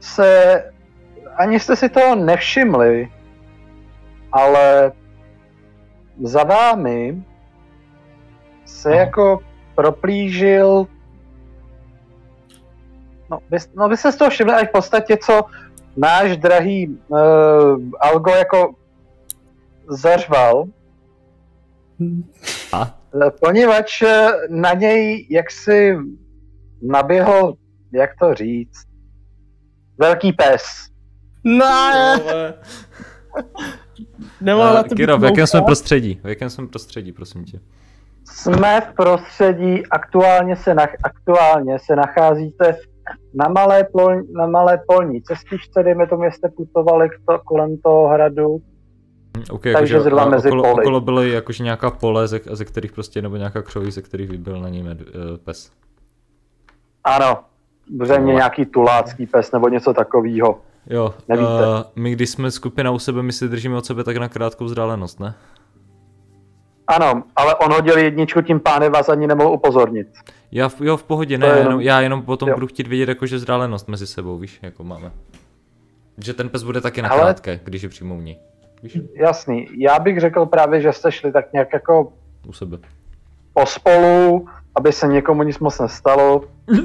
se, ani jste si toho nevšimli, ale za vámi se No. jako proplížil No vy, no vy jste z toho všimli až v podstatě, co náš drahý uh, Algo jako zařval, A? Eh, Poněvadž eh, na něj jaksi naběhl, jak to říct, velký pes. Ne, nemohla Uh, to Kiro, v jakém jsme prostředí? V jakém jsme prostředí, prosím tě? Jsme v prostředí, aktuálně se, nach, aktuálně se nacházíte na malé, pol, na malé polní cestičce, dejme tomu, jste putovali k to, kolem toho hradu. Hm, OK, Takže jakože, zhruba mezi okolo, poli. okolo byly jakože nějaká pole, ze, ze kterých prostě, nebo nějaká křoví, ze kterých vybil na ní med, uh, pes. Ano, zřejmě Vole. nějaký tulácký pes nebo něco takového. Jo, Nevíte. Uh, my když jsme skupina u sebe, my si držíme od sebe tak na krátkou vzdálenost, ne? Ano, ale on hodil jedničku, tím pádem vás ani nemohl upozornit. Já v, jo, v pohodě, ne, je jenom, jenom- já jenom potom jo. budu chtít vědět jakože vzdálenost mezi sebou, víš, jako máme. Že ten pes bude taky na Ale- krátké, když je přijmouni. Víš, Jasný, já bych řekl právě, že jste šli tak nějak jako u sebe. pospolu, aby se někomu nic moc nestalo,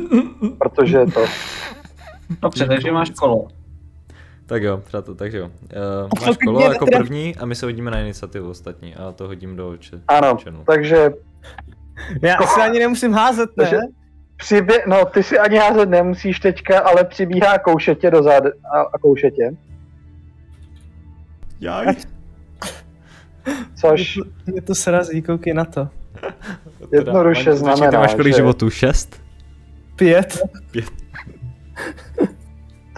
protože to... Dobře, takže máš kolo. Tak jo, přátel, takže jo. Uh, máš kolo jako první a my se hodíme na iniciativu ostatní a to hodím do če- Ano, channelu. takže Já si ani nemusím házet, Takže- ne? přibě... no ty si ani házet nemusíš teďka, ale přibíhá koušetě do záde a, a koušetě, Jaj. což Mě to srazí, koukej na to. Jednoduše znamená, Ty máš kolik že- životů? Šest? Pět.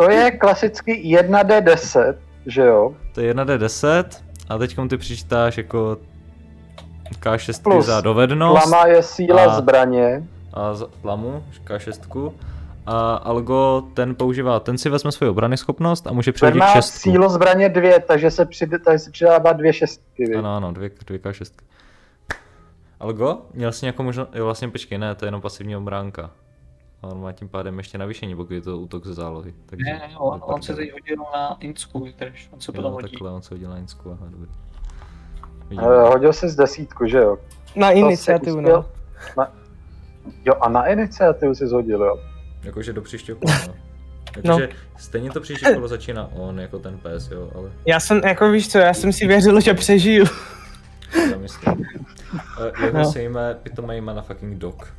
to je klasicky 1D10, že jo, To je 1D10 a teď ty přičítáš jako K6 Plus za dovednost Plama je síla a- zbraně, a za plamu, K6. A Algo ten používá, ten si vezme svoji obrany schopnost a může přehodit má šestku. sílu zbraně dvě, takže se, přid, takže se přidává dvě šestky. viď? Ano, ano, dvě, dvě K6. Algo, měl jsi nějakou možnost, jo vlastně počkej, ne, to je jenom pasivní obránka. A on má tím pádem ještě navýšení, pokud je to útok ze zálohy. Takže Ne, ne, on, on se teď hodil na Insku, když on se potom hodí. takhle, on se hodil na Insku, aha, dobrý. Vidím. Eh, hodil jsi z desítku, že jo? Na iniciativu, no. Na... Jo, a na iniciativu jsi zhodil, jo. Jakože do příštího kola, no. Jakože stejně to příští kolo začíná on, jako ten pes, jo, ale Já jsem, jako víš co, já jsem si věřil, že přežiju. já myslím. Uh, jeho No. se jme pitomej motherfucking dog.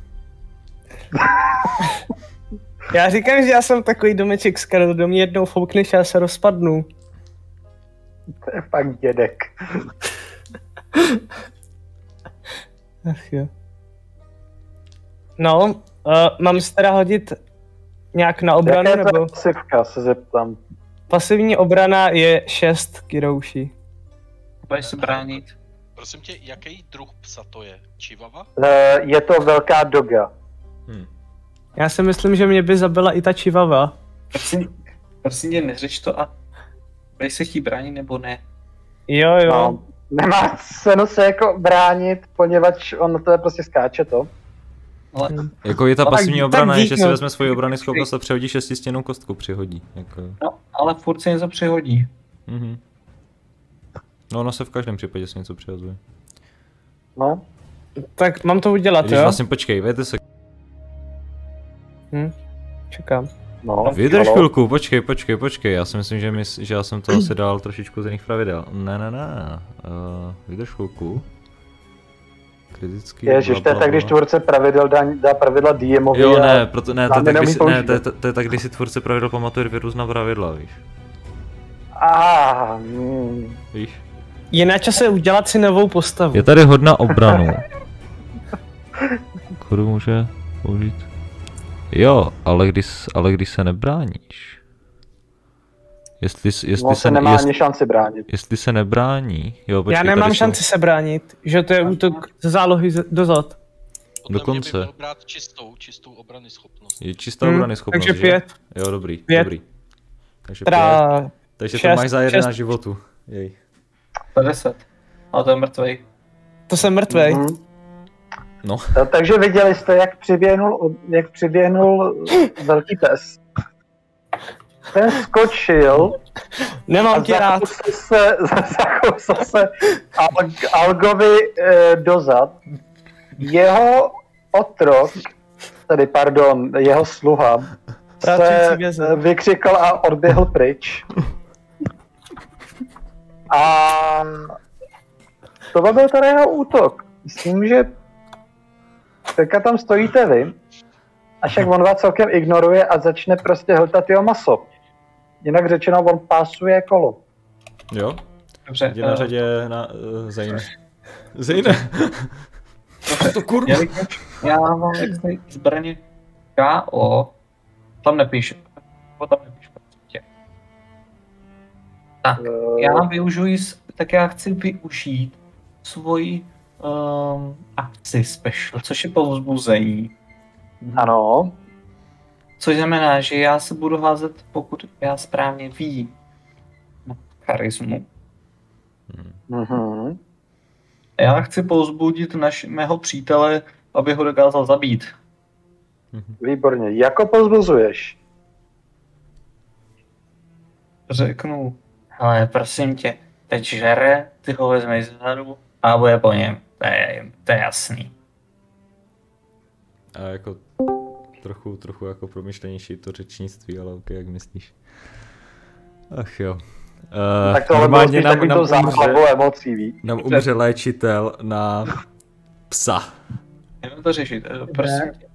Já říkám, že já jsem takový domeček z karet, do mě jednou foukneš a já se rozpadnu. To je fakt dědek. Ach jo. No, uh, mám se teda hodit nějak na obranu, Jaké to nebo je pasivka, se zeptám. pasivní obrana je 6 kirouší. Budeš se bránit. Prosím tě, jaký druh psa to je? Chihuahua? Eh, Je to velká doga. Hm. Já si myslím, že mě by zabila i ta čivava. Prosím, prosím tě, neřeš to a budeš se chtít bránit nebo ne. Jo, jo. No, nemá cenu se jako bránit, poněvadž on to je prostě skáče to. Ale Jako je ta No tak- pasivní tak obrana, je, dík, že si no. vezme svoji obrany schopnost a přehodí šestistěnou kostku, přihodí. Jako, No, ale furt se něco přihodí. mhm. No ono se v každém případě se něco přihazuje. No, Tak mám to udělat, Když jo? vlastně počkej, vejte se. Hm. Čekám. no. Vydrž halo. chvilku, počkej, počkej, počkej, já si myslím, že, my, že já jsem to asi dal trošičku z jiných pravidel. Ne, ne, ne, uh, vydrž chvilku. Kritický. Ježiš, to je tak, když tvůrce pravidel dá, dá pravidla DMovi Jo, ne, proto, ne, to je tak, když, si- ne, to, je, to, to je tak, když si tvůrce pravidel pamatuje dvě různá pravidla, víš. Ah, mm, Víš? Je na čase udělat si novou postavu. Je tady hodna obranu. Koru může použít. Jo, ale když, ale když se nebráníš. Jestli, jestli, no se, se ne, nemá jestli, ani šanci bránit. jestli se nebrání, jo, počkej, Já nemám tady jsou- šanci se bránit, že to je útok ze zálohy z- dozad. Podle Dokonce. mě by brát čistou, čistou obrany schopnost. Je čistá Hm, obrany schopnost, takže že? pět. Jo, dobrý, Pět. dobrý. Takže pět. Teda Takže to šest- máš za 11 šest. životů. Jej. To je 10. Ale to je mrtvej. to jsem mrtvej. Mhm. No. No, Takže viděli jste, jak přiběhnul, jak přiběhnul velký pes. Ten skočil Nemám tě rád. se, se Al, Algovi e, dozad. Jeho otrok, tedy pardon, jeho sluha, se Pracující vězeň. e, vykřikl a odběhl pryč. A to byl tady jeho útok. Myslím, že teďka tam stojíte vy, a však on vás celkem ignoruje a začne prostě hltat jeho maso. Jinak řečeno, on pásuje kolo. Jo? Dobře. Je na eh, řadě na uh, Zane. Zane. to kurva. Jelikož já mám zbraně KO, tam nepíšu. Nebo tam nepíšu. prostě. Tak, Eh, já využiju, s- tak já chci využít svoji um, akci special, což je povzbuzení. Ano, Což znamená, že já se budu házet, pokud já správně vím, na charismu. mhm. Já chci povzbudit naš, mého přítele, aby ho dokázal zabít. výborně. Jako pozbuzuješ? Řeknu, ale prosím tě, teď žere, ty ho vezmeš zadu a bude po něm. To je, to je jasný. A jako trochu, trochu jako promyšlenější to řečnictví, ale ok, jak myslíš. Ach jo. Uh, tak tohle bylo spíš takový to záplavu emocí, víš? nám umře léčitel na psa. Jdeme to řešit, eh, prosím tě.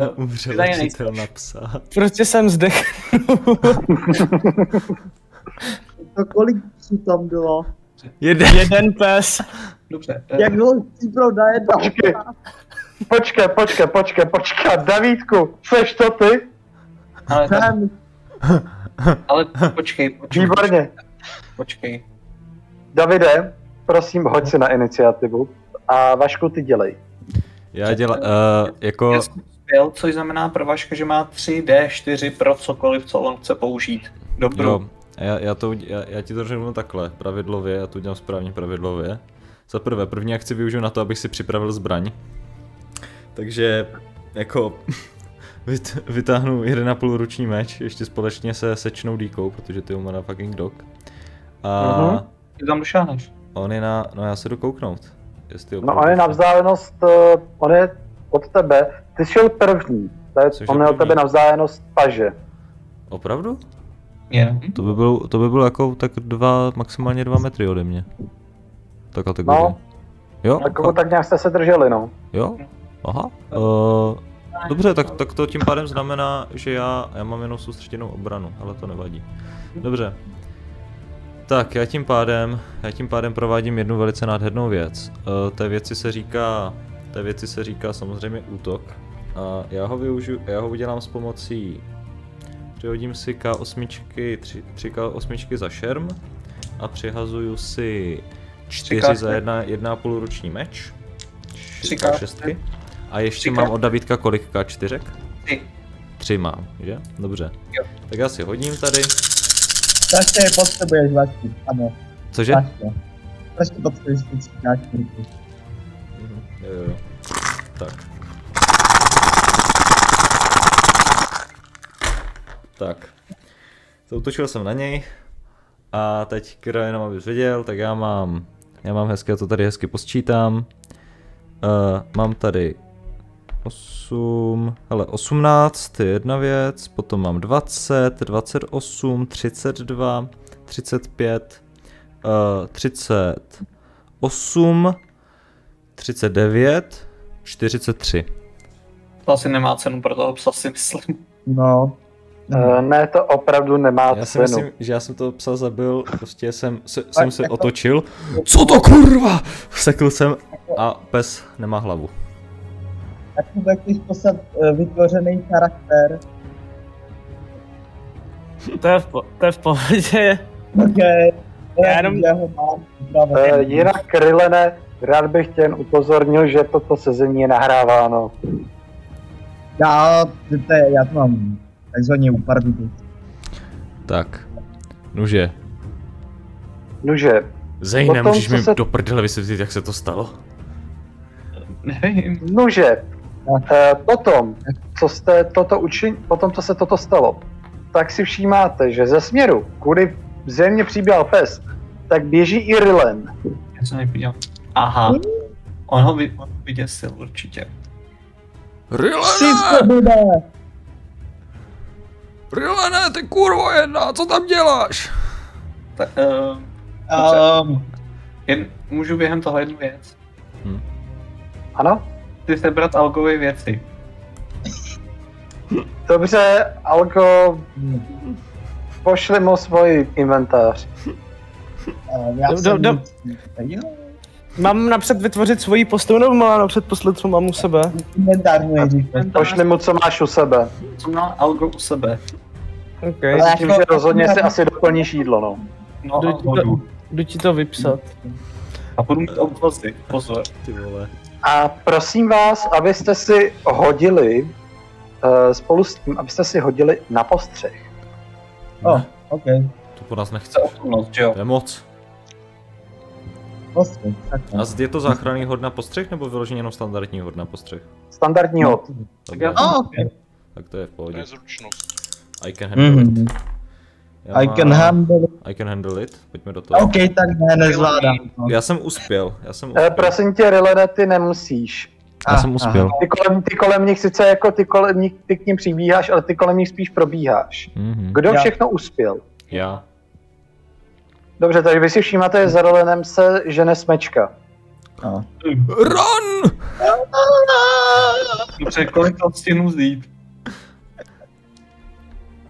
Nám umře tady léčitel na psa. Prostě jsem zdechnul. To kolik psů tam bylo? Jeden. Jeden pes. Dobře, eh, Jak dlouho pro na? Počkej, počkej, počkej, počkej, počkej, Davídku, seš to ty? ale, Ten, ale počkej, počkej, Výborně. počkej. Davide, prosím, hoď si na iniciativu a Vašku, ty dělej. Já dělám, uh, jako, Já jsem uspěl, což znamená pro Vaška, že má 3D4 pro cokoliv, co on chce použít. Dobrou. jo, já, já, to, já, já ti to řeknu takhle, pravidlově, já to udělám správně pravidlově. Za prvé, první akci využiju na to, abych si připravil zbraň. Takže, jako, vyt, vytáhnu 1,5 ruční meč, ještě společně se sečnou díkou, protože ty má fucking dog. A Mhm. Ty tam došáhneš. on je na, no já se jdu kouknout. Jestli No on je na vzdálenost, eh, on je od tebe, ty jsi šel první, to je, on je je od první. tebe na vzdálenost paže. Opravdu? Je. To by bylo, to by bylo jako tak dva, maximálně dva metry ode mě. Ta kategorie. No. Jo? Jako fakt? tak nějak jste se drželi, no. Jo? Aha. Uh, dobře, tak, tak to tím pádem znamená, že já, já mám jenom soustředěnou obranu, ale to nevadí. Dobře. Tak, já tím pádem, já tím pádem provádím jednu velice nádhernou věc. Uh, té věci se říká té věci se říká samozřejmě útok. A já ho využiju, já ho udělám s pomocí... Přihodím si K8, 3, 3 K8 za šerm a přihazuju si 4 K8. za jedna, jedna půl ruční meč. Tři 3 K8. šestky. A ještě Tři mám K8. od Davidka kolik K4? Ty. Tři mám, že? Dobře. Jo. Tak já si hodím tady. Strašně je potřebuješ Vašku, ano. Cože? Strašně. Strašně potřebuješ ty čtyřáčky. Mhm, Jo, jo, jo. Tak. Tak. Zautočil jsem na něj. A teď, kdo jenom abys věděl, tak já mám, já mám hezké, to tady hezky posčítám. Uh, mám tady 8, hele 18 je jedna věc, potom mám 20, 28, 32, 35, uh, 38, 39, 43. To asi nemá cenu pro toho psa, si myslím. No. Eh, Ne, to opravdu nemá Já si cenu. myslím, že já jsem toho psa zabil, prostě jsem, se, jsem se otočil. Co to kurva? Sekl jsem a pes nemá hlavu. Tak mu chceš poslat uh, vytvořený charakter. To je v, po, to je v pohodě. Ok. Já jenom- Já ho mám. Eh, připravený. Jinak, Rylene, rád bych tě jen upozornil, že toto sezení je nahráváno. Já, to je, já to mám takzvaně u pardubic. Tak. Nuže. Nože, Zejne, Potom, můžeš mi se- do prdele vysvětlit, jak se to stalo? Nevím. nože, eh, potom, co jste toto učin, potom, co se toto stalo, tak si všímáte, že ze směru, kudy země přiběhl pes, tak běží i Rylen. Já jsem neviděl. Aha. On ho, vy, on ho vyděsil určitě. Bude! Rilene, ty kurvo jedna, co tam děláš? Tak, uh, Um, jen, můžu během toho jednu věc. Ano? Chci sebrat Algovi věci. Dobře, Alko, pošli mu svůj inventář. uh, já Do- jsem... do- Jo, Mám napřed vytvořit svoji postavu, nebo mám napřed poslat, co mám u sebe? inventár mu. Pošli mu, co máš u sebe. Co má Algo u sebe? OK. Ale Tím, to- že rozhodně si asi doplníš jídlo, no. No Jdu ti to-. Jdu ti to vypsat. A budu mít obvozy. Pozor. Ty vole. A prosím vás, abyste si hodili uh, spolu s tím, abyste si hodili na postřeh. Oh, ok. To po nás nechce. To je moc. Postřeh, tak A je to záchranný hod na postřeh, nebo vyloženě jenom standardní hod na postřeh? Standardní hod. Dobře, já- Oh, ok. tak to je v To pohodě. je zručnost. I can handle it. Mhm. Já I can handle it. I can handle it. Pojďme do toho. OK, tak ne, nezvládám. Já jsem uspěl, já jsem Uh, uspěl. prosím tě, Rilene, ty nemusíš. Já jsem Ah, uspěl. Ty kolem, ty kolem nich sice jako ty, kolem nich, ty k ním přibíháš, ale ty kolem nich spíš probíháš. Mhm. Kdo Já. všechno uspěl? Já. Dobře, takže vy si všímáte, že za Rilenem se žene smečka. No. Run! Dobře, kolik to stěnu vzít?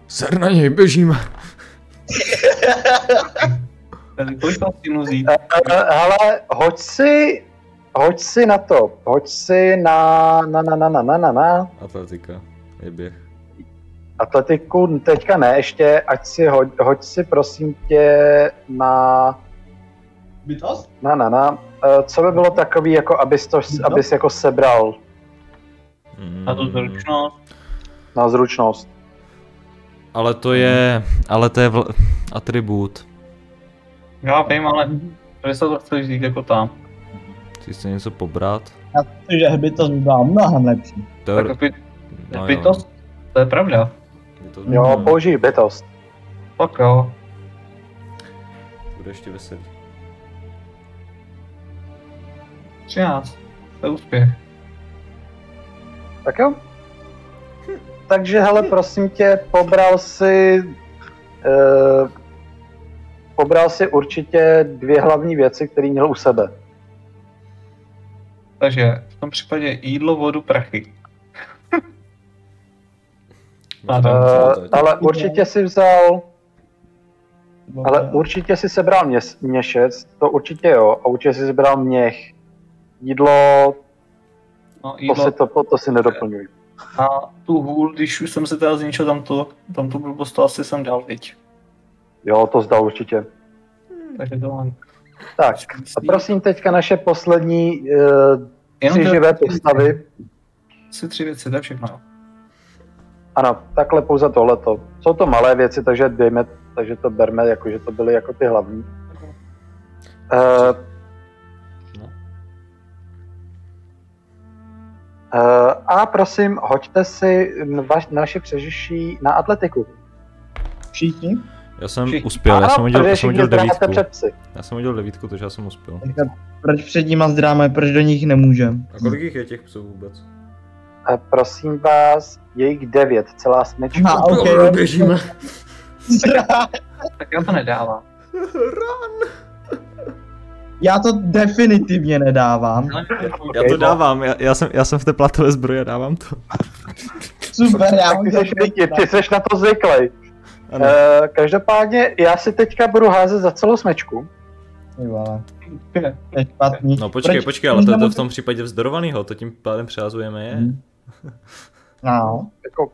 Ser na něj, běžíme. Kolik stěnu vzít? Uh, hele, hoď si, hoď si na to, hoď si na, na, na, na, na, na, na, na. Atletika. Je běh. Atletiku teďka ne, ještě, ať si hoď, hoď si prosím tě na, Bytost? na, na, na. Uh, co by bylo takový, jako abys to, abys jako sebral Mm. A to zručnost? na zručnost? Ale to je, ale to je vl... atribut. Já vím, ale že se to chceš vzít jako tam. Chci si něco pobrat? Já si, že bytost by byla mnohem lepší. To Tak by, no bytost, to je pravda. To, Jo, no, použij bytost. Pak jo. bude ještě veselý. 13. To je úspěch. Tak jo. Takže hele, prosím tě, pobral si... Uh, pobral si určitě dvě hlavní věci, které měl u sebe. Takže v tom případě jídlo, vodu, prachy. Uh, ale určitě si vzal, ale určitě si sebral měs, měšec, to určitě jo, a určitě si sebral měch. Jídlo, No, To jídlo si, to, to si nedoplňuj. a tu hůl, když už jsem se teda zničil tam to, tam tu blbost, to asi jsem dal, viď. Jo, to zdal určitě. Takže to mám. Tak, a prosím teďka naše poslední uh, tři živé postavy. Asi tři věci, to je všechno. Ano, takhle pouze tohleto. Jsou to malé věci, takže dejme, takže to berme jako, že to byly jako ty hlavní. Uh, uh, a prosím, hoďte si vaš, naše přežiší na atletiku. Všichni? Já jsem Všichni. uspěl, já jsem protože já jsem zdráháte devítku. před psy. Já jsem hodil devítku, takže já jsem uspěl. Proč před nima zdráme, proč do nich nemůžem? A kolik jich je těch psů vůbec? Uh, prosím vás, je jich devět, celá smečka. Aha, ok. běžíme. Tak já to nedávám. Já to definitivně nedávám. Já to dávám, já, já, jsem, já jsem v té platové zbroji a dávám to. Super, já ty seš, ty, ty seš na to zvyklý. Uh, každopádně já si teďka budu házet za celou smečku. Je špatný. No počkej, Proč- počkej, ale to, to v tom případě vzdorovanýho, to tím pádem přehazujeme je. Hmm. No. Jako,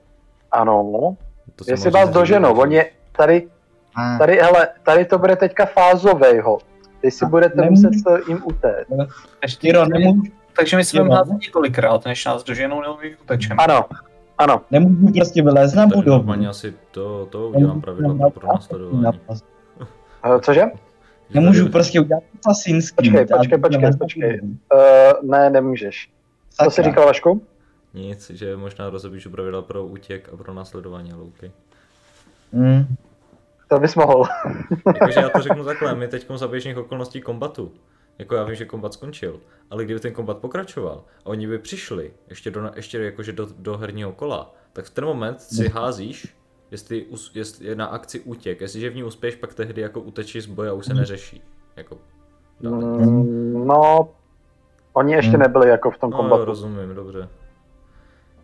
ano, To se jestli vás doženou, že- oni tady, A, tady, hele, tady to bude teďka fázovejho. Ty si A budete nemůžu- muset eh, jim utéct. Ještě Tyro, nemůžu, Takže my jsme házet několikrát, než nás doženou nebo my utečeme. Ano, ano. nemůžu prostě vylézt na Tady budovu. normálně asi to, to udělám pravidlo pro následování. Uh, cože? Nemůžu prostě udělat assassin's Počkej, počkej, počkej, počkej. Uh, ne, nemůžeš. Co jsi říkal, Vašku? Nic, že možná rozebíšu pravidla pro útěk a pro následování, ale OK. Hmm. To bys mohl. Jakože já to řeknu takhle, my teď za běžných okolností kombatu, jako já vím, že kombat skončil, ale kdyby ten kombat pokračoval a oni by přišli ještě, do, ještě jakože do, do herního kola, tak v ten moment si házíš, jestli, jestli je na akci útěk, jestliže v ní uspěješ, pak tehdy jako utečíš z boje a už se neřeší. Jako, dále. Mm, no, oni ještě Hmm. nebyli jako v tom No, kombatu. rozumím, dobře.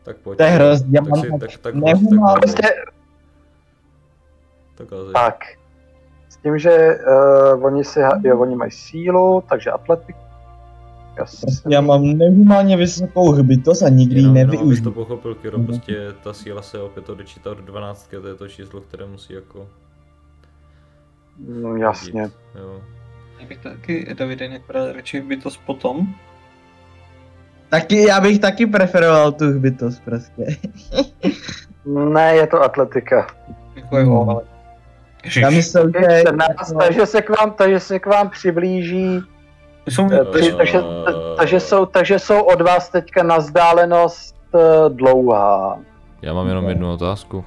Tak pojď. To je hrozně, já tak, mám si, tak tak, tak, nehumánní- tak, Prostě tak, tak, tak. S tím, že uh, oni, si, jo, oni mají sílu, takže atletik. Prostě Jasně. já mám nehumánně vysokou hbitost a nikdy ji Jenom, jenom abys to nevyužiju. pochopil, Kiro, Mhm. prostě ta síla se opět odečítá od 12, to je to číslo, které musí jako... Mm, jasně. Jo. Já bych taky, Davide, radši to potom. Taky, já bych taky preferoval tu hbitost prostě. Ne, je to atletika. Jako jo, ale... Já myslel, že... 14, takže se k vám, takže se k vám přiblíží, jsou eh, takže, takže, takže, jsou, takže jsou od vás teďka na vzdálenost eh, dlouhá. Já mám jenom jednu otázku.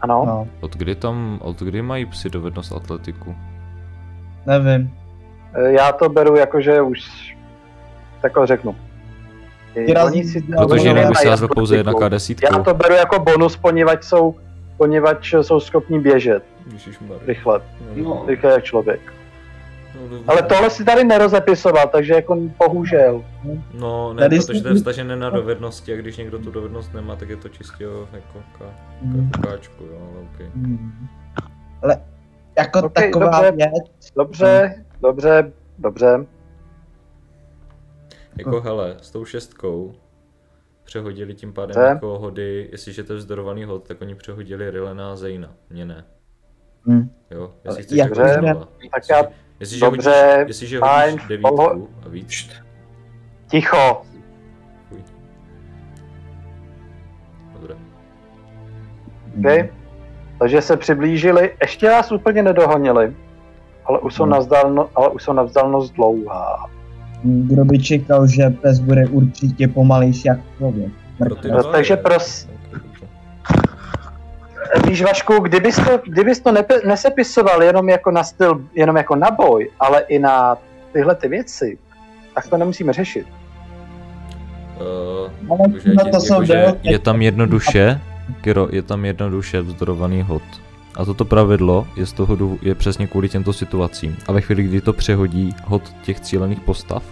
Ano. No, Od kdy tam, od kdy mají psi dovednost atletiku? nevím. Eh, Já to beru jako, že už takhle řeknu. Si Protože jinak by se házl pouze jedna. K10. Já to beru jako bonus, poněvadž jsou, poněvadž jsou schopní běžet rychle, No, rychle jak člověk. no, Ale tohle si tady nerozepisoval, takže jako bohužel. No, ne, Tady protože to je vstažené na dovednosti a když někdo tu dovednost nemá, tak je to čistě jako ká, Hmm. ká, káčku, jo, ale okej. Hmm. Ale jako Ok, taková dobře. věc, Dobře, dobře, dobře. Jako hele, s tou šestkou přehodili tím pádem Dobře. jako hody, jestliže to je vzdorovaný hod, tak oni přehodili Rilena a Zejna, mě ne. Hm. Jo, jestli chceš jak jako tak já Jestliže dobře, hodíš, jestliže fajn, hodíš devítku poho- a víc, ticho. fuj. Dobré. Okay? Takže se přiblížili, ještě vás úplně nedohonili, ale už jsou, Hmm. na, vzdálno, ale už jsou na vzdálenost dlouhá. Kdo by čekal, že pes bude určitě pomalejší jak člověk. No, takže pros-. Víš, Vašku, kdybys to, kdybys to nepe, nesepisoval jenom jako na styl, jenom jako na boj, ale i na tyhle ty věci, tak to nemusíme řešit. Uh, Ale jakože, na to jsou jakože delky. je tam jednoduše, Kiro, je tam jednoduše vzdorovaný hod. A toto pravidlo je z toho je přesně kvůli těmto situacím. A ve chvíli, kdy to přehodí hod těch cílených postav,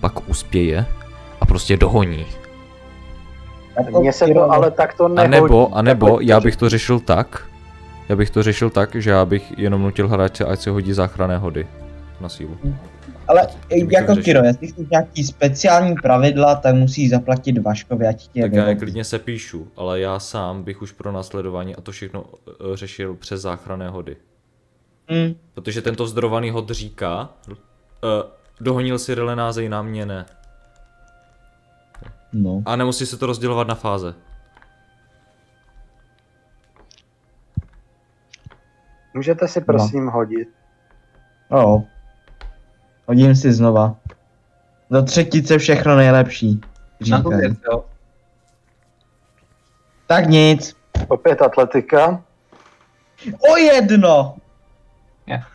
pak uspěje a prostě dohoní. Mně se to ale takto A nehodí. nebo, a nebo já bych to řešil tak, já bych to řešil tak, že já bych jenom nutil hráče, ať se hodí záchranné hody na sílu. Ale jako. Kiro, jestli chceš nějaký speciální pravidla, tak musíš zaplatit Vaškovi, ať ti je Tak já je klidně se píšu, ale já sám bych už pro následování a to všechno eh, řešil přes záchranné hody. Hm, Protože tento zdrovaný hod říká, uh, dohonil si Relenázej na mě ne. no. A nemusí se to rozdělovat na fáze. Můžete si prosím hodit. Jo. Hodím si znova. Do třetice všechno nejlepší. Na to Říkají. věc, jo. Tak nic. Opět atletika. O jedno!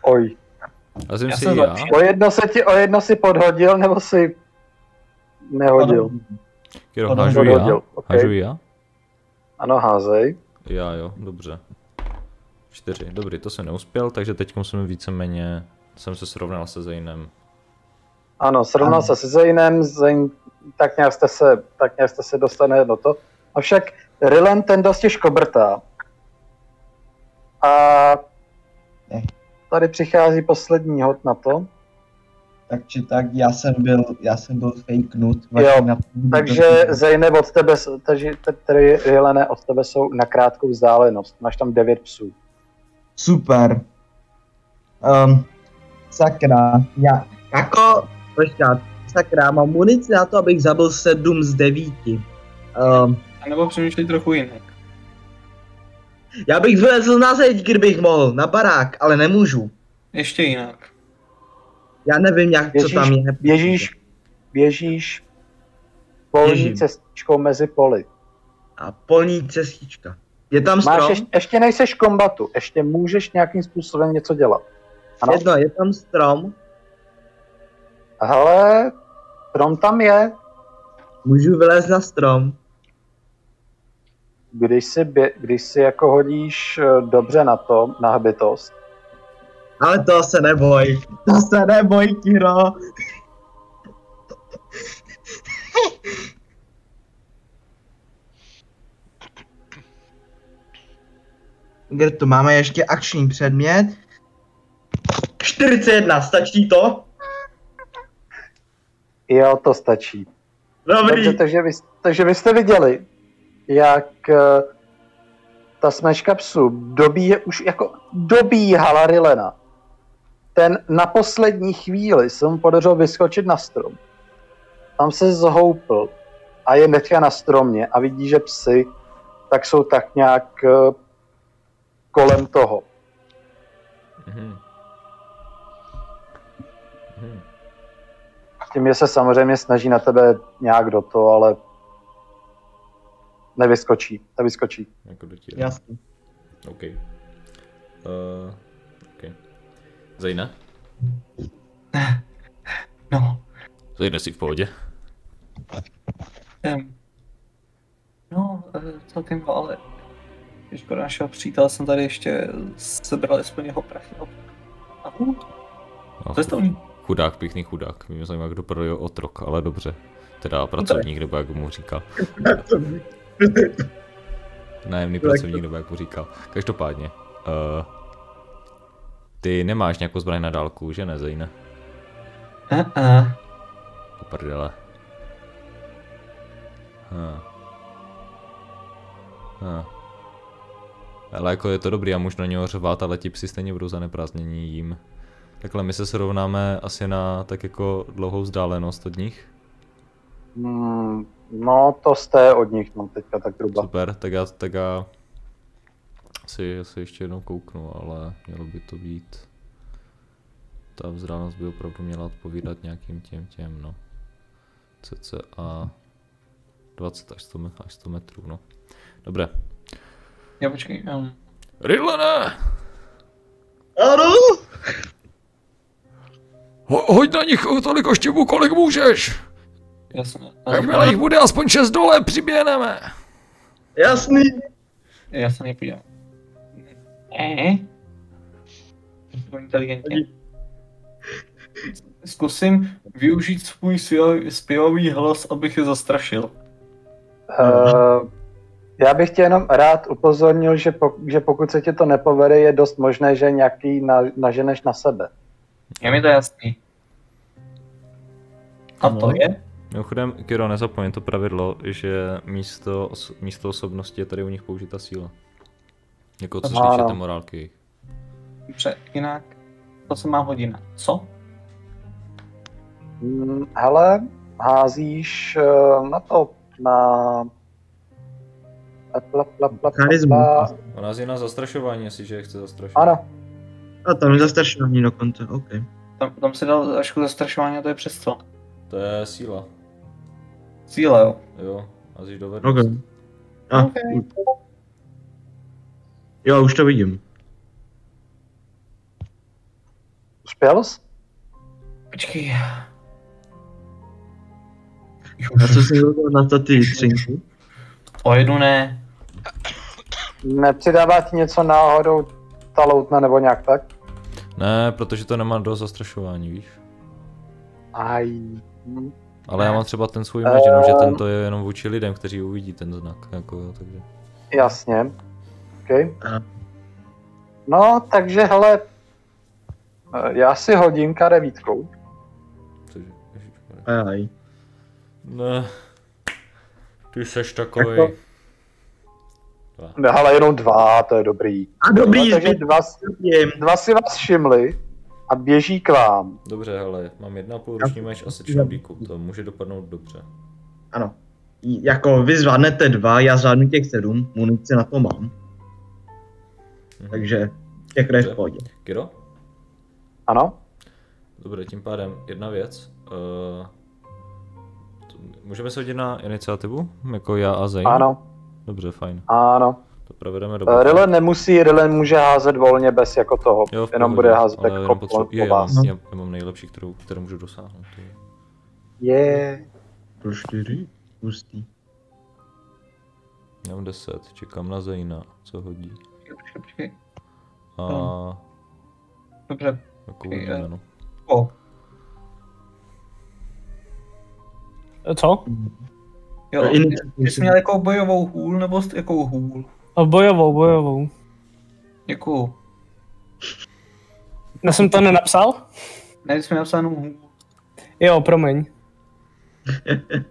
Oj. Jsem Já si jsem já. O jedno se ti, o jedno si podhodil, nebo si nehodil? Kiro, Podhodil. hážu já. Podhodil, ok. Hážu já. Ano, házej. Já jo, dobře. Čtyři, dobrý, to jsem neuspěl, takže teď musím víceméně, jsem se srovnal se Zejnem. Ano, srovnal Ano. se se Zejnem, Zejn, tak nějak jste se, tak nějak jste se dostane do to. Avšak Rylen ten dosti škobrtá. A tady přichází poslední hod na to. Takže tak, já jsem byl, já jsem byl fakenut. Jo, Takže Zejne od tebe, takže tedy Rylene od tebe jsou na krátkou vzdálenost. Máš tam devět psů. Super. Um, sakra, já, jako, počkat, sakra, mám munici na to, abych zabil sedm z devíti. Um, A nebo přemýšlej trochu jinak. já bych vylezl na zeď, kdybych mohl, na barák, ale nemůžu. Ještě jinak. Já nevím, jak, co Běžíš, tam je. běžíš, běžíš polní Běžím. cestičkou mezi poli. A polní cestička. Je tam Máš strom? ještě, ještě nejseš v kombatu, ještě můžeš nějakým způsobem něco dělat. Ano, Jedno, je tam strom, hele, strom tam je, můžu vylézt na strom. když si, bě, když si jako hodíš eh, dobře na to, na hbitost, Ale to se neboj, to se neboj, Kiro. Kde tu máme ještě akční předmět? 41, stačí to? Jo, to stačí. Dobrý. Dobře, takže vy, takže vy jste viděli, jak eh, ta smečka psů dobí, už jako dobíhala Rilena. Ten na poslední chvíli se mu podařilo vyskočit na strom. Tam se zhoupl a je hnedka na stromě a vidí, že psy tak jsou tak nějak eh, kolem toho. Mhm. Tím, že se samozřejmě snaží na tebe nějak do toho, ale nevyskočí, nevyskočí. Jako do tíra. Jasný. OK. Uh, OK. Zejne? No. Zejne si v pohodě. Um, no, eh, celkem jo, ale je škoda našeho přítele jsem tady ještě sebral aspoň jeho prachy. No. Ahu, No, cestovní. Chudák, pěkný chudák. Mě zajímá, kdo prodal otrok, ale dobře. Teda pracovník, nebo jak mu říkal. Nájemný pracovník, nebo jak mu říkal. Každopádně. Uh, ty nemáš nějakou zbraň na dálku, že ne, Zejne? Uh-uh. Po prdele. Hm. Hm. Ale jako je to dobrý, já můžu na něho řvát, ale ti psi stejně budou zaneprázdnění jím. Takhle my se srovnáme asi na tak jako dlouhou vzdálenost od nich. Hmm, no, to jste od nich, mám teďka tak zhruba. Super, tak já, tak já si asi ještě jednou kouknu, ale mělo by to být... Ta vzdálenost by opravdu měla odpovídat nějakým těm těm, no. cca 20 až 100, me- až 100 metrů, no. Dobré. Já počkej, um, Ridlene! Ano? Ho, hoď na nich tolik oštěpů, kolik můžeš! jasně. Jakmile jich bude aspoň 6 dole, přiběhneme! Jasný. Já se nepůjdem. Ne. Inteligentně. Zkusím využít svůj zpěvavý hlas, abych je zastrašil. Uh, já bych tě jenom rád upozornil, že, po, že pokud se ti to nepovede, je dost možné, že nějaký na, naženeš na sebe. Je mi to jasný. A to No. je? Mimochodem, Kiro, nezapomeň to pravidlo, že místo, os- místo osobnosti je tady u nich použita síla. Jako co se týče té morálky. Dobře, jinak to se má hodina. Co? Mm, Hele, házíš eh, na to, na... Charismu. pla. A nás je na zastrašování, jestliže je chce zastrašovat. Ano, A tam je zastrašování dokonce, OK. Tam, tam si dal trošku zastrašování a to je přes co? To je síla, Cíle, jo. jo. Házíš dovednost. OK. A, OK. Jo, už to vidím. uspěl jsi? Počkej. A co jsi na to ty třinky? O jednu ne. Nepřidává ti něco náhodou ta loutna nebo nějak tak? Ne, protože to nemá do zastrašování, víš. Aj. Ale já mám třeba ten svůj meč, jenom že tento je jenom vůči lidem, kteří uvidí ten znak, jako jo, takže. Jasně. Okay. No, takže hele, já si hodím karevítkou. Aj. ne. Ty seš takový. Jako- Ne, hele, jenom dva, to je dobrý. A dobrý, no, dva, dva si vás všimli a běží k vám. Dobře, hele, mám jedna půl ruční meč a sečnou díku, to může dopadnout dobře. Ano. Jako vy zvládnete dva, já zvládnu těch sedm, munici na to mám. Mhm. Takže všechno je v pohodě. Kiro? Ano? Dobře, tím pádem jedna věc. Uh, můžeme se hodit na iniciativu? Jako já a Zane? Ano, Dobře, fajn. ano. To provedeme do Uh, Rile nemusí, Rile může házet volně bez jako toho. Jo, jenom bude házet ale jako jenom po, potřebu- po je, já, vás. mám, já, já, mám nejlepší, kterou, kterou můžu dosáhnout. je- Je. Plus čtyři. Hustý. Já mám 10, čekám na Zejna, co hodí. Počkej, počkej. A Hmm. Dobře. jako Počkej, jméno. O, Co? jo. Jsi měl jako bojovou hůl nebo jakou hůl? A bojovou, bojovou. Jakou? Já jsem to nenapsal? Ne, mi napsal jenom hůl. Jo, promiň.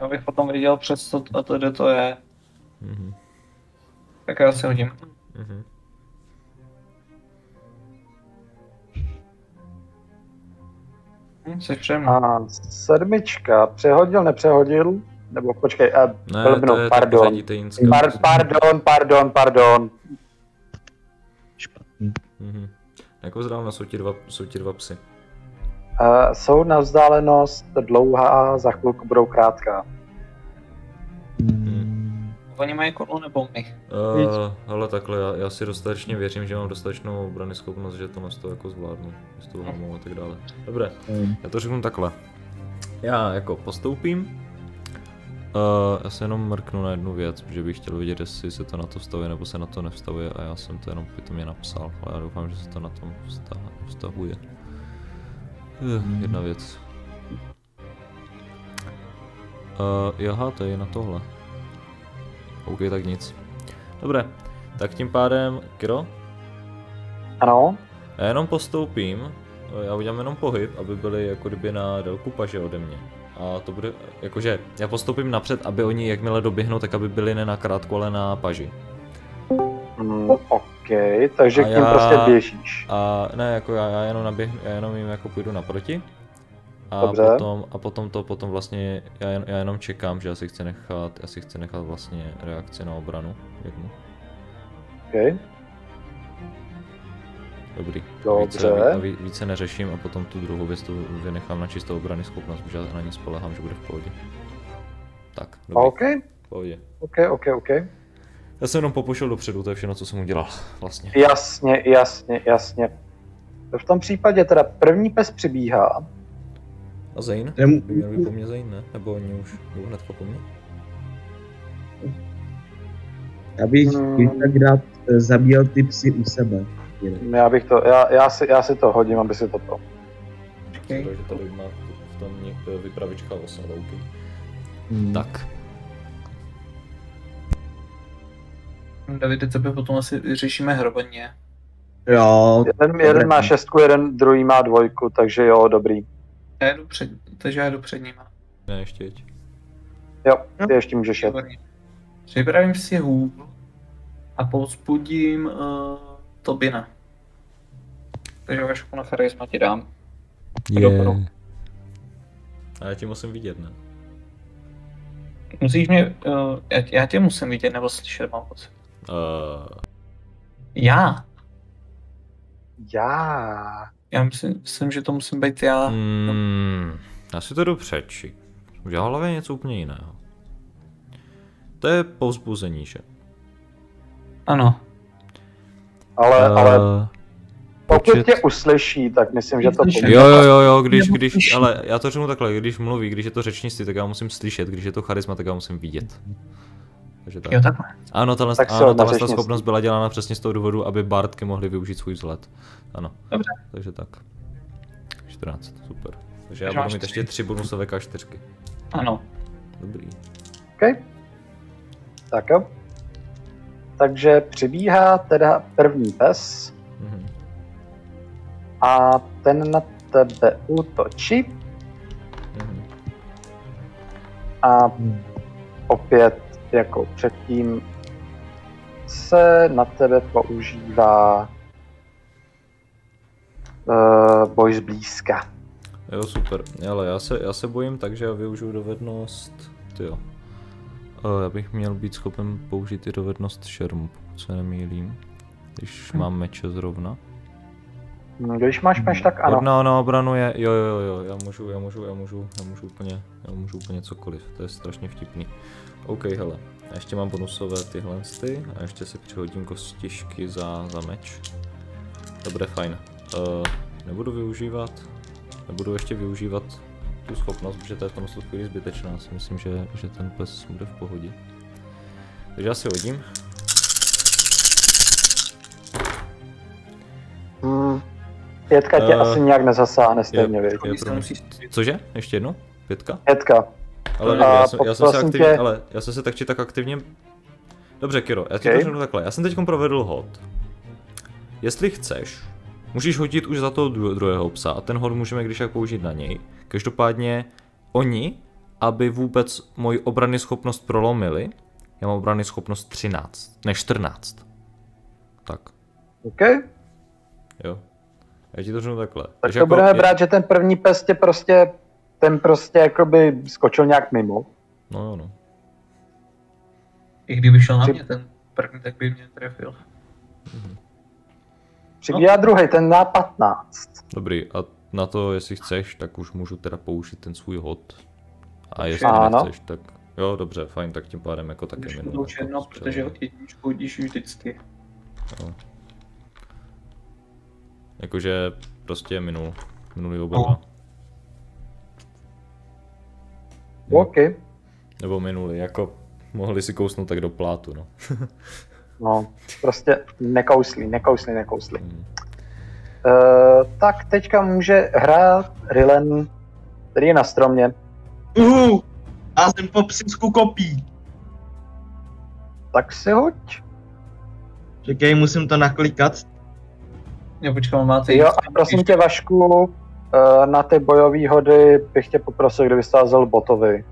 Já bych potom viděl přes co a to, kde to je. Mhm. Tak já si hodím. Mhm. Hm, jsi. A sedmička, přehodil, nepřehodil? Nebo počkej, uh, Ne, Blbno, to je to pardon. par, pardon, pardon, pardon. Špatný. Mhm. Jako vzdálenost jsou ti dva, jsou ti dva psy. Uh, jsou na vzdálenost dlouhá, za chvilku budou krátká. Hmm. Oni mají kodlu nebo my? Uh, hele, takhle, já, já si dostatečně věřím, že mám dostatečnou obrany schopnost, že tohle to jako zvládnu. S tou hamou a tak dále. Dobré, Hmm. já to řeknu takhle. Já jako postoupím. Uh, já se jenom mrknu na jednu věc, že bych chtěl vidět, jestli se to na to vstavuje nebo se na to nevstavuje a já jsem to jenom pitomně napsal, ale já doufám, že se to na tom vztah- vztahuje. Uh, jedna věc. Uh, jaha, to je na tohle. OK, tak nic. Dobré, tak tím pádem, Kiro, Ano? já jenom postoupím, eh, já udělám jenom pohyb, aby byli jako kdyby na délku paže ode mě. A to bude, jakože, já postoupím napřed, aby oni jakmile doběhnou, tak aby byli ne na krátku, ale na paži. Mm, OK, takže A k ním já- prostě běžíš. A ne, jako já, já jenom naběhnu, já jenom jim jako půjdu naproti. A Dobře. potom, a potom to, potom vlastně, já, jen, já jenom čekám, že já si chci nechat, já si chci nechat vlastně reakci na obranu jednu. OK, Dobrý. Dobře. Více, ví- více neřeším a potom tu druhou věc tu vynechám na čistou obrany schopnost, protože já na ní spolehám, že bude v pohodě. Tak, dobrý, OK, v pohodě. OK, OK, OK. Já jsem jenom popušil dopředu, to je všechno, co jsem udělal, vlastně. Jasně, jasně, jasně. V tom případě teda první pes přibíhá. A Zane? Jdem- By měl být po mně Zane, ne? Nebo oni už jdou hned po mně? Já bych Hmm. hmm. tak rád eh, zabíjel ty psy u sebe. Já bych to, já, já, si, já si to hodím, aby si to to. Takže tady má v tom něk- vypravička vlastně louky. Hmm. Tak. Davide, tebe potom asi řešíme hrobaně. Jo, Jeden, jeden má šestku, jeden druhý má dvojku, takže jo, dobrý. Já jdu před, takže já jdu před nima. Ne, ještě jeď. Jo, ty ještě můžeš jet. Výborně. Připravím si hůl a povzbudím uh, Tobina. Takže vašku na charisma ti dám. Dobro. A já ti musím vidět, ne? Musíš mě, uh, já, já tě musím vidět nebo slyšet, mám pocit. Uh, Já? Já. Já myslím, myslím, že to musím být já. mm, já si to jdu přečíst. V hlavě je něco úplně jiného. To je povzbuzení, že? Ano. Ale, Eh, ale pokud počet- tě uslyší, tak myslím, že to pomůže. Jo, jo, jo, jo, když, když, ale já to řeknu takhle, když mluví, když je to řečnictví, tak já musím slyšet, když je to charisma, tak já musím vidět. Takže tak. Jo, takhle. Ano, tahle, Tak ano, tahle ta schopnost byla dělána přesně z toho důvodu, aby Bartky mohly využít svůj vzhled. Ano. Dobře. Takže tak. 14, super. Takže já budu mít ještě tři bonusové K4. Ano. Dobrý. OK. Tak jo. Takže přibíhá teda první pes Mhm. a ten na tebe útočí Mhm. a opět jako předtím se na tebe používá uh, boj zblízka. Jo, super. Ale já se, já se bojím tak, že já využiju dovednost, tyjo. Uh, já bych měl být schopen použít i dovednost šermu, pokud se nemýlím. Když mám meče zrovna. Hm, Když máš meš, tak ano. Hodná na obranu je, jo jo jo, já můžu, já můžu, já můžu, já můžu úplně, já můžu úplně cokoliv, to je strašně vtipný. OK, hele, já ještě mám bonusové tyhle ty a ještě si přihodím kostižky za, za meč. Dobré, fajn. Uh, nebudu využívat, nebudu ještě využívat tu schopnost, protože to je v tom chvíli zbytečná, si myslím, že, že ten pes bude v pohodě. Takže já si hodím. Hm, Pětka tě Eh, asi nějak nezasáhne stejně, je- je musíš Cože? Ještě jednou? Pětka? Pětka. Ale já, jsem, já jsem se aktivně, tě- ale já jsem se tak či tak aktivně... Dobře, Kiro, já ti Ok. to řeknu takhle. Já jsem teď provedl hod. Jestli chceš, můžeš hodit už za toho dru- druhého psa a ten hod můžeme když tak použít na něj. Každopádně oni, aby vůbec moji obrany schopnost prolomili, já mám obrany schopnost 13, ne 14. Tak, OK? jo. Já ti to řeknu takhle. Tak Takže to budeme je- brát, že ten první pes tě prostě, ten prostě jakoby skočil nějak mimo. No jo, no. I kdyby šel na Při- mě ten první, tak by mě trefil. Přibíhá druhý, ten na 15. Dobrý, a na to, jestli chceš, tak už můžu teda použít ten svůj hod. A Takže- jestli Ano. nechceš, tak jo, dobře, fajn, tak tím pádem jako taky Když minul. to už jedno, protože jedničku hodíš vždycky. Jakože prostě minul, minulý oba dva. OK. Nebo minulý, jako mohli si kousnout tak do plátu, no. No, prostě nekouslí, nekouslí, nekouslí. Hmm. Uh, tak teďka může hrát Rilen, který je na stromě. Uhu, já jsem po psicku kopí. Tak si hoď. Čekej, musím to naklikat. Jo, počkám, máte Jo, a prosím tě, Vašku, uh, na ty bojové hody bych tě poprosil, kdyby stázel botovi.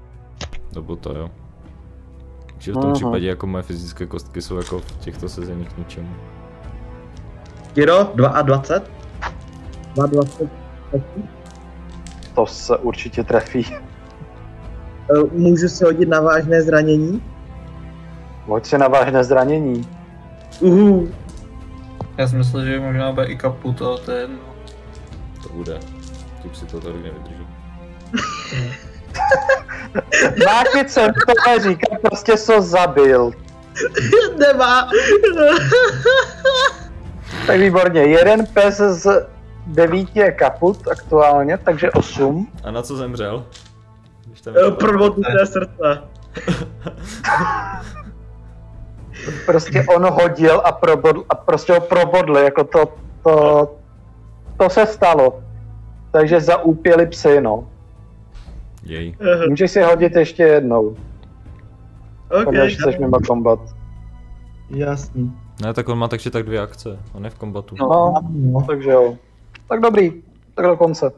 Nebo to jo. Že v tom Aha. případě jako moje fyzické kostky jsou jako v těchto sezeních k ničemu. Kiro, 22. 22. To se určitě trefí. Eh, Můžu si hodit na vážné zranění? Hoď si na vážné zranění. Uhu, Já jsem myslel, že možná bude i kaput, ale to je jedno. To bude. Tím si to tolik nevydrží. Nákyt jsem to říkal, prostě so zabil. nemá. Tak výborně, jeden pes z devíti je kaput aktuálně, takže osm. A na co zemřel? Když tam Eh, Prvotné srdce. Prostě on hodil a, probodl, a prostě ho probodli, jako to, to, to se stalo. Takže zaúpěli psy, no. Jej. Můžeš si hodit ještě jednou, Ok, když jsi mimo kombat. jasný. Ne, tak on má takže tak dvě akce, on je v kombatu. No. No, No. takže jo. Tak dobrý, tak do konce.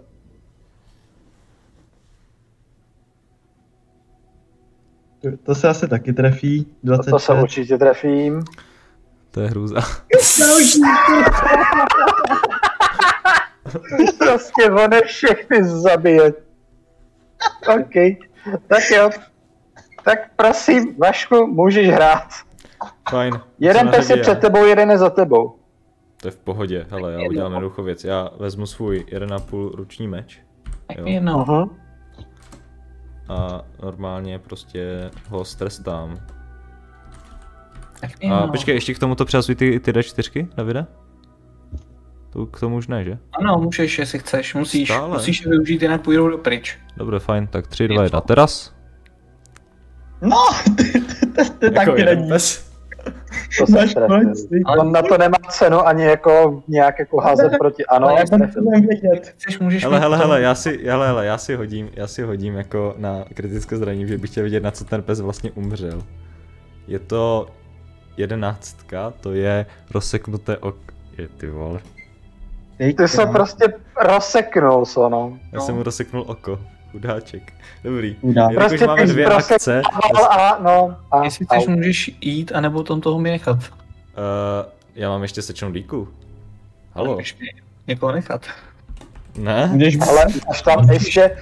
To se asi taky trefí. 26. To, to se určitě trefím. To je hrůza. prostě on všechny zabije. OK. Tak jo. Tak prosím, Vašku, můžeš hrát. Fajn. Jeden pes je před tebou, jeden je za tebou. To je v pohodě. Hele, já udělám jednoduchou věc. Já vezmu svůj 1,5 ruční meč. Jo. No. A normálně prostě ho strestám. Tak A počkej, ještě k tomuto přihasuj ty, ty D4, Davide? To k tomu už ne, že? Ano, můžeš, jestli chceš. Musíš, Stále. musíš je využít, jinak půjdou do pryč. Dobře, fajn, tak 3, 2, 1, teraz. No, ty, ty, ty, ty To Máš trefil. On na to nemá cenu ani jako nějak jako házet proti. Ano, Ale já vědět. Chceš, můžeš Hele, hele, hele, já si, hele, hele, já si hodím, já si hodím jako na kritické zranění, že bych chtěl vidět, na co ten pes vlastně umřel. Je to jedenáctka, to je rozseknuté ok... Je ty vole. Ty se prostě rozseknul, Sono. Já jsem mu rozseknul oko. Chudáček. Dobrý. Chudák. Jelikož Prostě máme dvě prostě- akce, A, a, no, a, Jestli chceš, můžeš jít, anebo tom toho mi nechat. uh, já mám ještě sečnou díku. Halo? Můžeš mi někoho nechat. Ne? Když Ale máš tam ještě,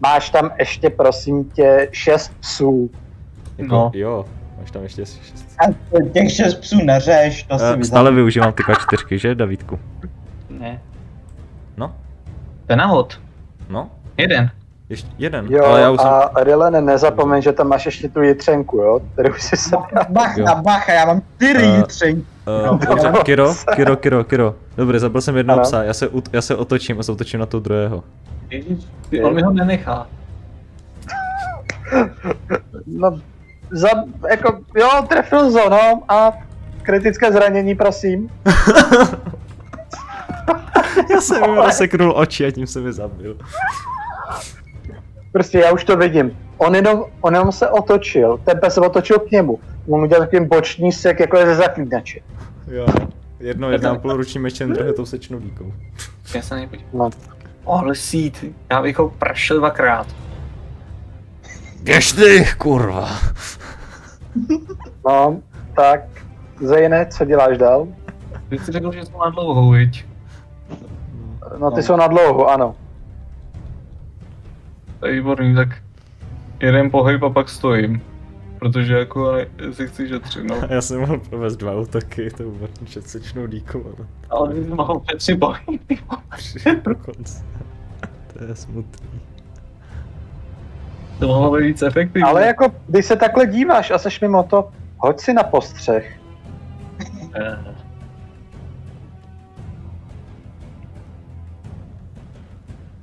máš tam ještě, prosím tě, šest psů. Jako, No. Jo, máš tam ještě šest. A těch šest psů neřeš, to si Uh, uh, stále využívám ty K4, že, Davídku? Ne. No, To je náhod. no, Jeden. Ještě jeden. Jo, Ale já už jsem... a Rylen, nezapomeň, že tam máš ještě tu jitřenku, jo, kterou si se... Bacha, Jo. bacha, já mám čtyři Eh, jitřenky. Uh, dobře, Kiro, Kiro, Kiro, Kiro. Dobře, zabil jsem jednoho Ano. psa, já se, ut- já se otočím a zautočím na toho druhého. Ty, on mi ho nenechá. No, za, jako, jo, trefil zónou a kritické zranění, prosím. já jsem mu rozseknul oči a tím se mi zabil. Prostě já už to vidím. On jenom, on jenom se otočil, ten pes se otočil k němu. On udělal takový boční sek, jako je ze zaklínače. Jo. Jedno, jedna půl ručním mečem, druhé tou sečnou díkou. Já se nepodívám. No. Ohle sít. Já bych ho prašil dvakrát. Běž ty, kurva. no, tak, Zejne, co děláš dál? Ty jsi řekl, že jsou na dlouhou, viď? No, ty jsou na dlouho, ano. To je výborný, tak jeden pohyb a pak stojím. Protože jako si chci šetřit, no. Já jsem mohl provést dva útoky, to bylo sečnou díkou, ale Ale ty jsi mohl tři pohyby. dokonce. To je smutný. To mohlo být víc efektivní. Ale jako, když se takhle díváš a seš mimo to, hoď si na postřeh.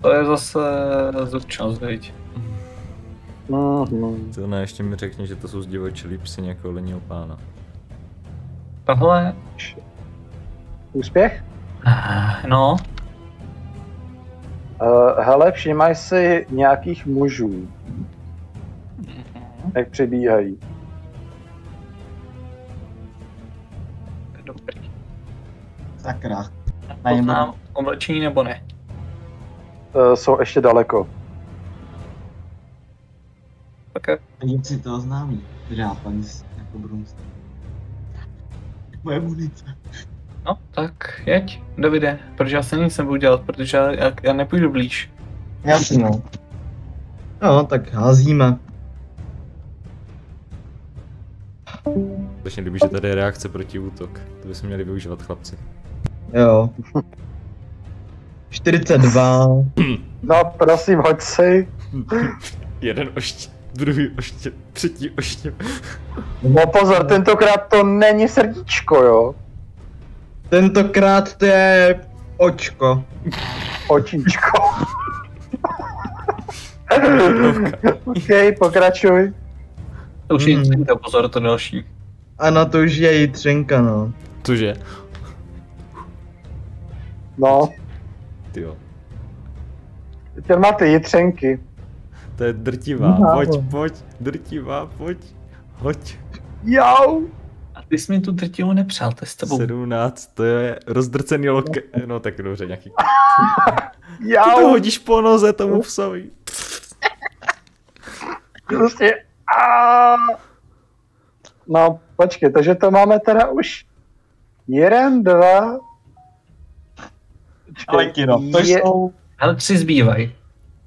To je zase zručnost, viď? Mhm. To ne, ještě mi řekni, že to jsou zdivočelí psy nějakého lenního pána. Tohle, Úspěch? no, Uh, hele, všímaj si nějakých mužů, jak přibíhají. dobrý. Sakra. Poznám oblečení nebo ne? Uh, jsou ještě daleko. Tak eh, Ani si to známý. Teda, pan jako brunst. Moje munice. no, tak jeď, Davide, protože já se nic nebudu dělat, protože já, já, já nepůjdu blíž. Jasně no. No, tak házíme. Strašně líbí, že tady je reakce proti útok. To bychom měli využívat chlapci. Jo. 42. No, prosím, hoď si. Jeden oštěp, druhý oštěp, třetí oštěp. No pozor, tentokrát to není srdíčko, jo. Tentokrát to je očko. Očíčko. OK, pokračuj. To už Mhm. mm. je pozor, to další. A na to už je jitřenka, no. Cože? No, Tyjo. teď má ty jitřenky. To je drtivá, No. pojď, pojď, drtivá, pojď. Hoď. Jau. A ty jsi mi tu drtivou nepřál, to je s tebou. 17, to je rozdrcený loke... No tak dobře, nějaký... Ty to Jau. hodíš po noze tomu psovi. Prostě A... No, počkej, takže to máme teda už jeden, dva... Ale Kiro, to je- jsou Ale tři zbývají.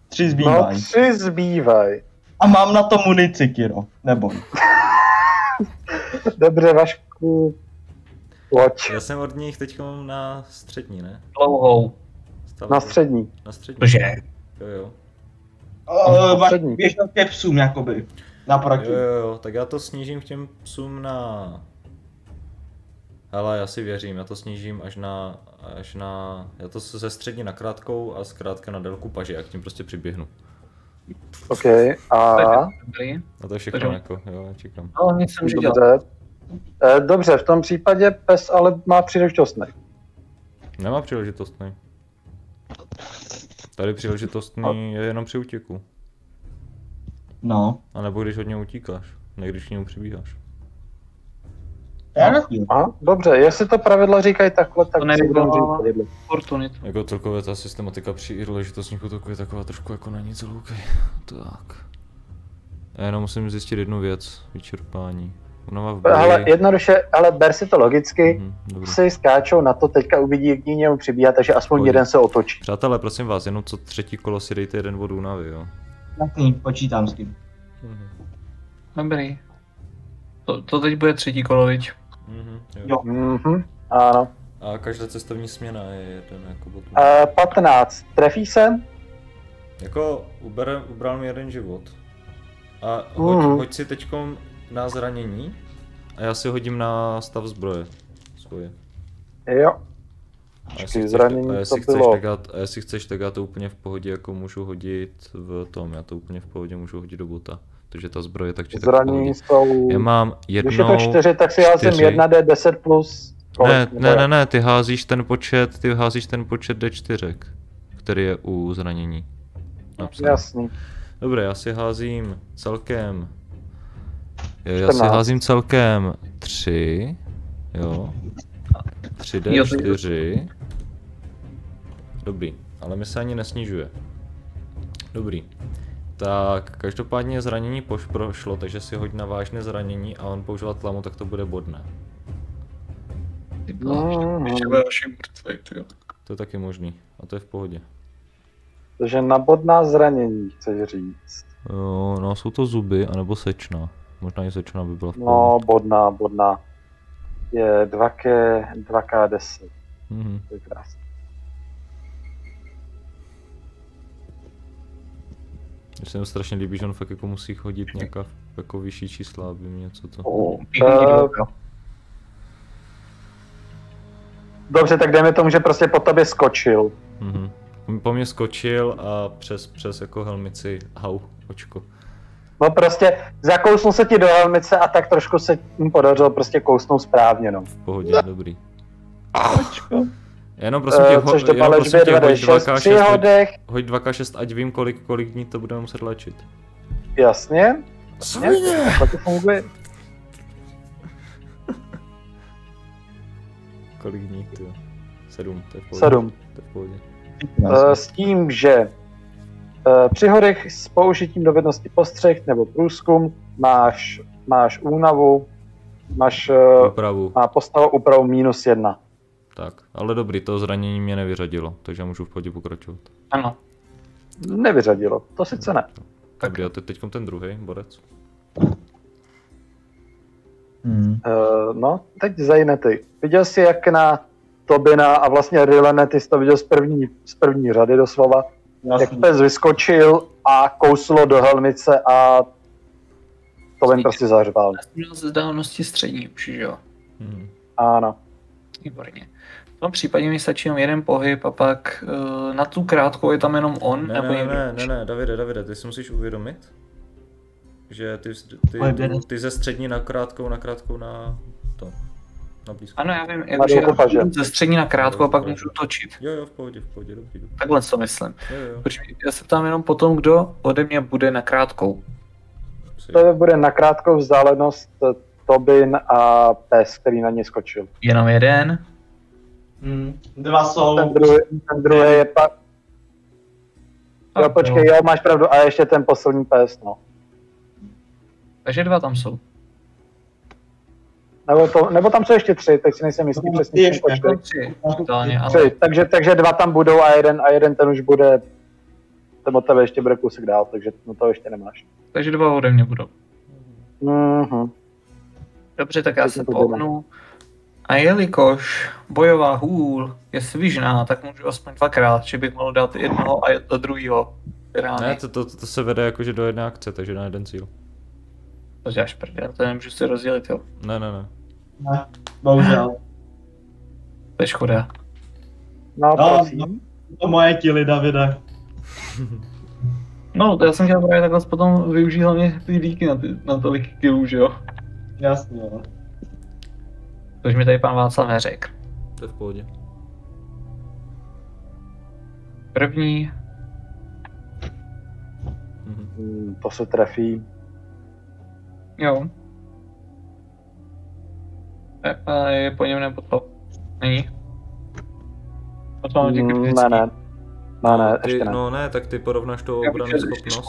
tři No, zbývají. tři zbývají. A mám na to munici, Kiro, neboj. Dobře, Vašku. Pojď. Já jsem od nich teď na střední, ne? Dlouhou. Stále Na střední. Na střední. Cože? Jo, jo. Uh, Poslední. běžel ke psům, jakoby. Naproti. Jo, jo, jo, tak já to snížím k těm psům na... Ale já si věřím, já to snížím až na, až na, já to ze střední na krátkou a zkrátka na délku paže, jak tím prostě přiběhnu. OK. A... A to je všechno Takže- jako, jo, já čekám. No, nic jsem dělal. Dobře. Eh, Dobře, v tom případě pes ale má příležitostný. Nemá příležitostný. Tady příležitostný je jenom při útěku. No. A nebo když od něj utíkáš, ne když k němu přibíháš. Já nevím. Aha, dobře, jestli to pravidla říkají takhle, tak To pravidla. Fortunit. Jako celkově ta systematika příležitostních útoků je taková trošku jako na nic loukej. Tak. Já jenom musím zjistit jednu věc, vyčerpání. Unava v boji. Hele, jednoduše, ale ber si to logicky, Mhm, dobrý. si skáčou na to, teďka uvidí, jak němu přibíhá, takže aspoň Pohodě. jeden se otočí. Přátelé, prosím vás, jenom co třetí kolo si dejte jeden bod únavy, jo. Jasný, počítám s tím. Mhm. Dobrý. To, to teď bude třetí kolo, viď? Mhm, jo. Jo. Mhm, ano. A každá cestovní směna je jeden jako bod. Uh, 15. Trefí se? Jako ubere, ubral mi jeden život. A hoď, Mhm. hoď si teďkom na zranění a já si hodím na stav zbroje svoje. Jo. A jestli, chceš, zranění a to jestli, chceš, bylo. tak já, a jestli chceš, tak já to úplně v pohodě jako můžu hodit v tom, já to úplně v pohodě můžu hodit do bota. Takže ta zbroje tak či tak Zranění pohodě. jsou... Já mám jednou... Když je to 4, tak si házím čtyři. 1D10 plus... kolik, Ne, ne, ne, ne, ty házíš ten počet, ty házíš ten počet D4, který je u zranění. Napsaný. Jasný. Dobré, já si házím celkem... Jo, já si 14. házím celkem 3, jo. Jo, to 3D4. Dobrý, ale mi se ani nesnižuje. Dobrý. Tak, každopádně zranění poš prošlo, takže si hoď na vážné zranění a on používal tlamu, tak to bude bodné. Ještě ty jo. To je taky možný. A to je v pohodě. Takže na bodná zranění, chceš říct. Jo, no jsou to zuby, anebo sečna. Možná i sečna by byla v pohodě. No, bodná, bodná. Je 2K, 2K10. Mhm. To je krásné. Mně se mi strašně líbí, že on fakt jako musí chodit nějaká jako vyšší čísla, aby mi něco to... Uh, jo. dobře, tak dejme tomu, že prostě po tobě skočil. Mhm. Po mně skočil a přes, přes jako helmici, au, očko. No prostě zakousnul se ti do helmice a tak trošku se mu podařilo prostě kousnout správně, no. V pohodě, dobrý. Jenom prosím tě, Uh, ho, což do jenom prosím tě, hoď 2D6 při 2K6, hoď, hodech, hoď 2K6, ať vím, kolik, kolik dní to budeme muset léčit. jasně. Svině! Tak to funguje. Kolik dní, ty Sedm, to je v pohodě. Sedm. To je v pohodě. Uh, s tím, že uh, při hodech s použitím dovednosti postřeh nebo průzkum máš, máš únavu, máš uh, má postavu úpravu minus jedna. Tak, ale dobrý, to zranění mě nevyřadilo, takže můžu v pohodě pokračovat. Ano. Nevyřadilo, to sice ne. Dobrý, a teď teďkom ten druhý borec. Hmm. Uh, no, teď zajne ty. Viděl jsi, jak na Tobina a vlastně Rilene, ty jsi to viděl z první, z první řady doslova, jak Jasný. pes vyskočil a kouslo do helmice a Tobin prostě zařval. Já jsem měl ze vzdálenosti střední už, že jo. Mhm. Ano. Výborně. V tom případě mi stačí jenom jeden pohyb a pak uh, na tu krátkou je tam jenom on, Ne, nebo ne, někdo ne, ne, ne, Davide, Davide, ty si musíš uvědomit, že ty, ty, ty, ty ze střední na krátkou, na krátkou na to, na blízko. Ano, já vím, jakože délku paže. ze střední na krátkou a pak můžu točit. Jo, jo, v pohodě, v pohodě, dobrý, dobrý. Takhle to myslím. Jo, jo, Počkej, já se ptám jenom potom, kdo ode mě bude na krátkou. To bude na krátkou vzdálenost eh, Tobin a pes, který na ně skočil. Jenom jeden. Hmm. Dva jsou... Ten druhý, ten druhý je pak... Jo, počkej, jo, máš pravdu. A ještě ten poslední pes, no. Takže dva tam jsou. Nebo, to, nebo tam jsou ještě tři, tak si nejsem jistý No, přesně ještě. počty. Tři, totálně, ale Tři, takže, takže dva tam budou a jeden, a jeden ten už bude, ten od tebe ještě bude kousek dál, takže no to ještě nemáš. takže dva ode mě budou. Mhm. Dobře, tak já se pohnu. A jelikož bojová hůl je svižná, tak můžu aspoň dvakrát, že bych mohl dát jednoho a do druhého. Ne, to, to, to, se vede jakože do jedné akce, takže na jeden cíl. To děláš prdel, to nemůžu si rozdělit, jo. Ne, ne, ne. Ne, bohužel. To je škoda. No, No, prosím. To moje kily, Davide. No, to já jsem chtěl právě takhle potom využít hlavně ty díky na, ty, na tolik kilů, že jo. Jasně, no. Což mi tady pan Václav neřekl. To je v pohodě. První, Mhm. Hmm, to se trefí. jo. Je, a je po něm nebo to? Není? To mám ty Mm. Ne, ne. Ne, ne, ty, ještě ne. No ne, tak ty porovnáš to obranu schopnost.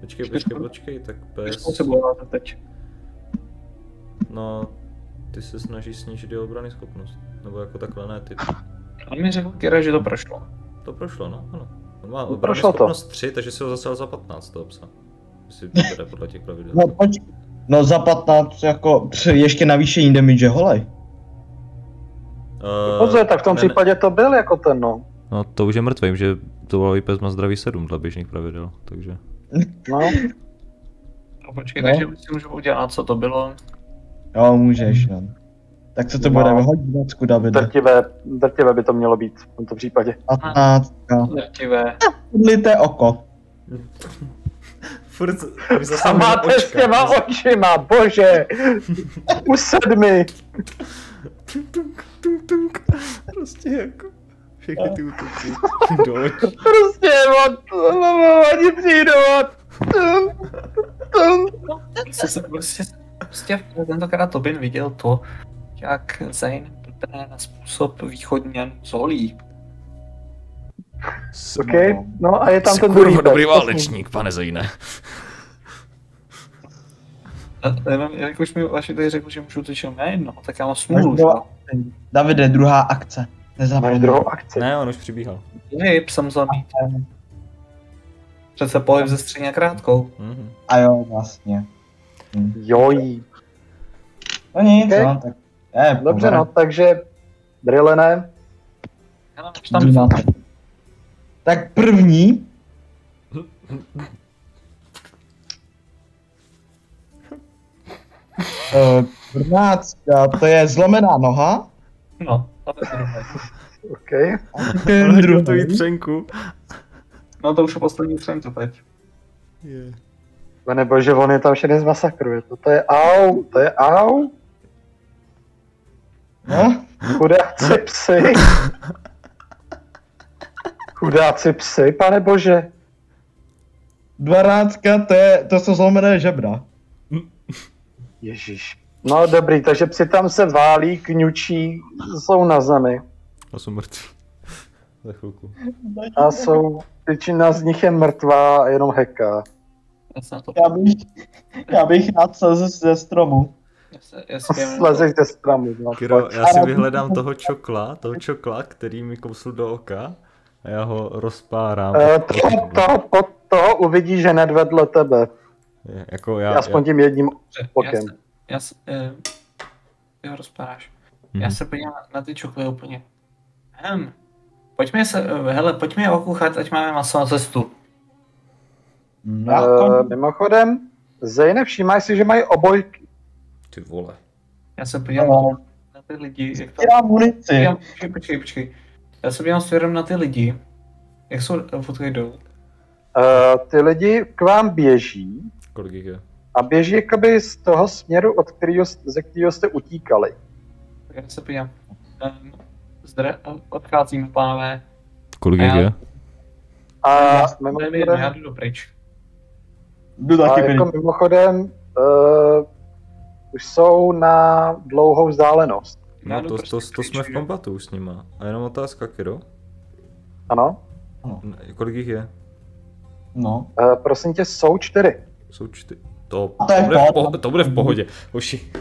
Počkej, počkej, počkej, tak Čtyřku bez... teď. No, ty se snažíš snížit jeho obrany schopnost. Nebo jako takhle ne, ty. On mi řekl Kira, že to prošlo. To prošlo, no, ano. On má obrany prošlo to. schopnost 3, takže si ho zasel za 15 toho psa. Jestli to bude podle těch pravidel. No počkej. No za 15 jako při ještě navýšení damage, holej. Uh, Pozor, tak v tom ne, ne. případě to byl jako ten, no. No to už je mrtvý, že to volavý pes má zdravý 7 dle běžných pravidel, takže... no. No počkej, No. takže si můžu udělat, co to bylo. Jo, můžeš, no. Tak co to No. bude? Hodí vacku, Davide. Drtivé, drtivé by to mělo být v tomto případě. 15. Drtivé. Podlité oko. Furt, A máte s těma očima, bože! U sedmi! Tunk, tunk, tunk, tunk. Prostě jako všechny ty útoky do očí. Prostě od... Oni přijdou od... Prostě, se- prostě, prostě tentokrát Tobin viděl to, jak Zane blbne na způsob východněn z holí. OK, no a je tam Jsi ten kurva druhý dobrý válečník, pane Zejne. A jenom, jakož mi vaši tady řekl, že můžu točit na jedno, tak já mám smůlu. Druhá- Davide, druhá akce. Nezapomeň. druhou akci. Ne, on už přibíhal. Hyb jsem zamít. Přece pohyb ze středně krátkou. Mhm. A jo, vlastně. Joj. No nic, Ok. no, tak je, Dobře, no, takže... Drillené, už tam. Tak první. Uh, 14, to je zlomená noha. No, to je druhé. OK. A ten druhý. třenku? No to už je poslední třenku teď. Pane bože, on je tam všechny zmasakruje. To, to je au, to je au. No, Chudáci psy. Chudáci psy, pane bože. dvanáctka, to, je, to jsou zlomené žebra. Ježíš. No dobrý, takže psi tam se válí, kňučí, jsou na zemi. A jsou mrtví. Za chvilku. A jsou, většina z nich je mrtvá a jenom heká. Já se na to Já bych, já bych rád slezl ze stromu. já se, já Slezeš ze stramu. No, Kiro, já si vyhledám toho čokla, toho čokla, který mi kousl do oka a já ho rozpárám. Eh, to, to, pod toho uvidí, že hned vedle tebe. Je, Jako já, Aspoň tím jedním okem. Já se, já se, eh, ty ho rozpadáš. Mhm. Já se podívám na ty čokly úplně. Hm. Pojďme se, eh, hele, pojďme je okuchat, ať máme maso na Já Uh, mimochodem, Zejne, všímáš si, že mají obojky. Ty vole. Já se podívám No. na ty lidi, jak to... já munici. Počkej, počkej, počkej. Já se podívám směrem na ty lidi. Jak jsou fotky dolů? Uh, ty lidi k vám běží Kolik jich je? a běží jakoby z toho směru, od kterého, ze kterého jste utíkali. Tak Já se podívám. Um, zdre, odcházíme, pánové. Kolik A jich já- je? A jedno, já mimochodem, jdu dopryč. Jdu a taky jako pryč. mimochodem uh, už jsou na dlouhou vzdálenost. No to, prostě to, to jsme v kombatu už s nima. A jenom otázka, Kiro. Ano? Ne, Kolik jich je? No. Uh, prosím tě, jsou čtyři. Jsou čty... To, A to je bude, v pohoda. poho- to bude v pohodě. Hoši.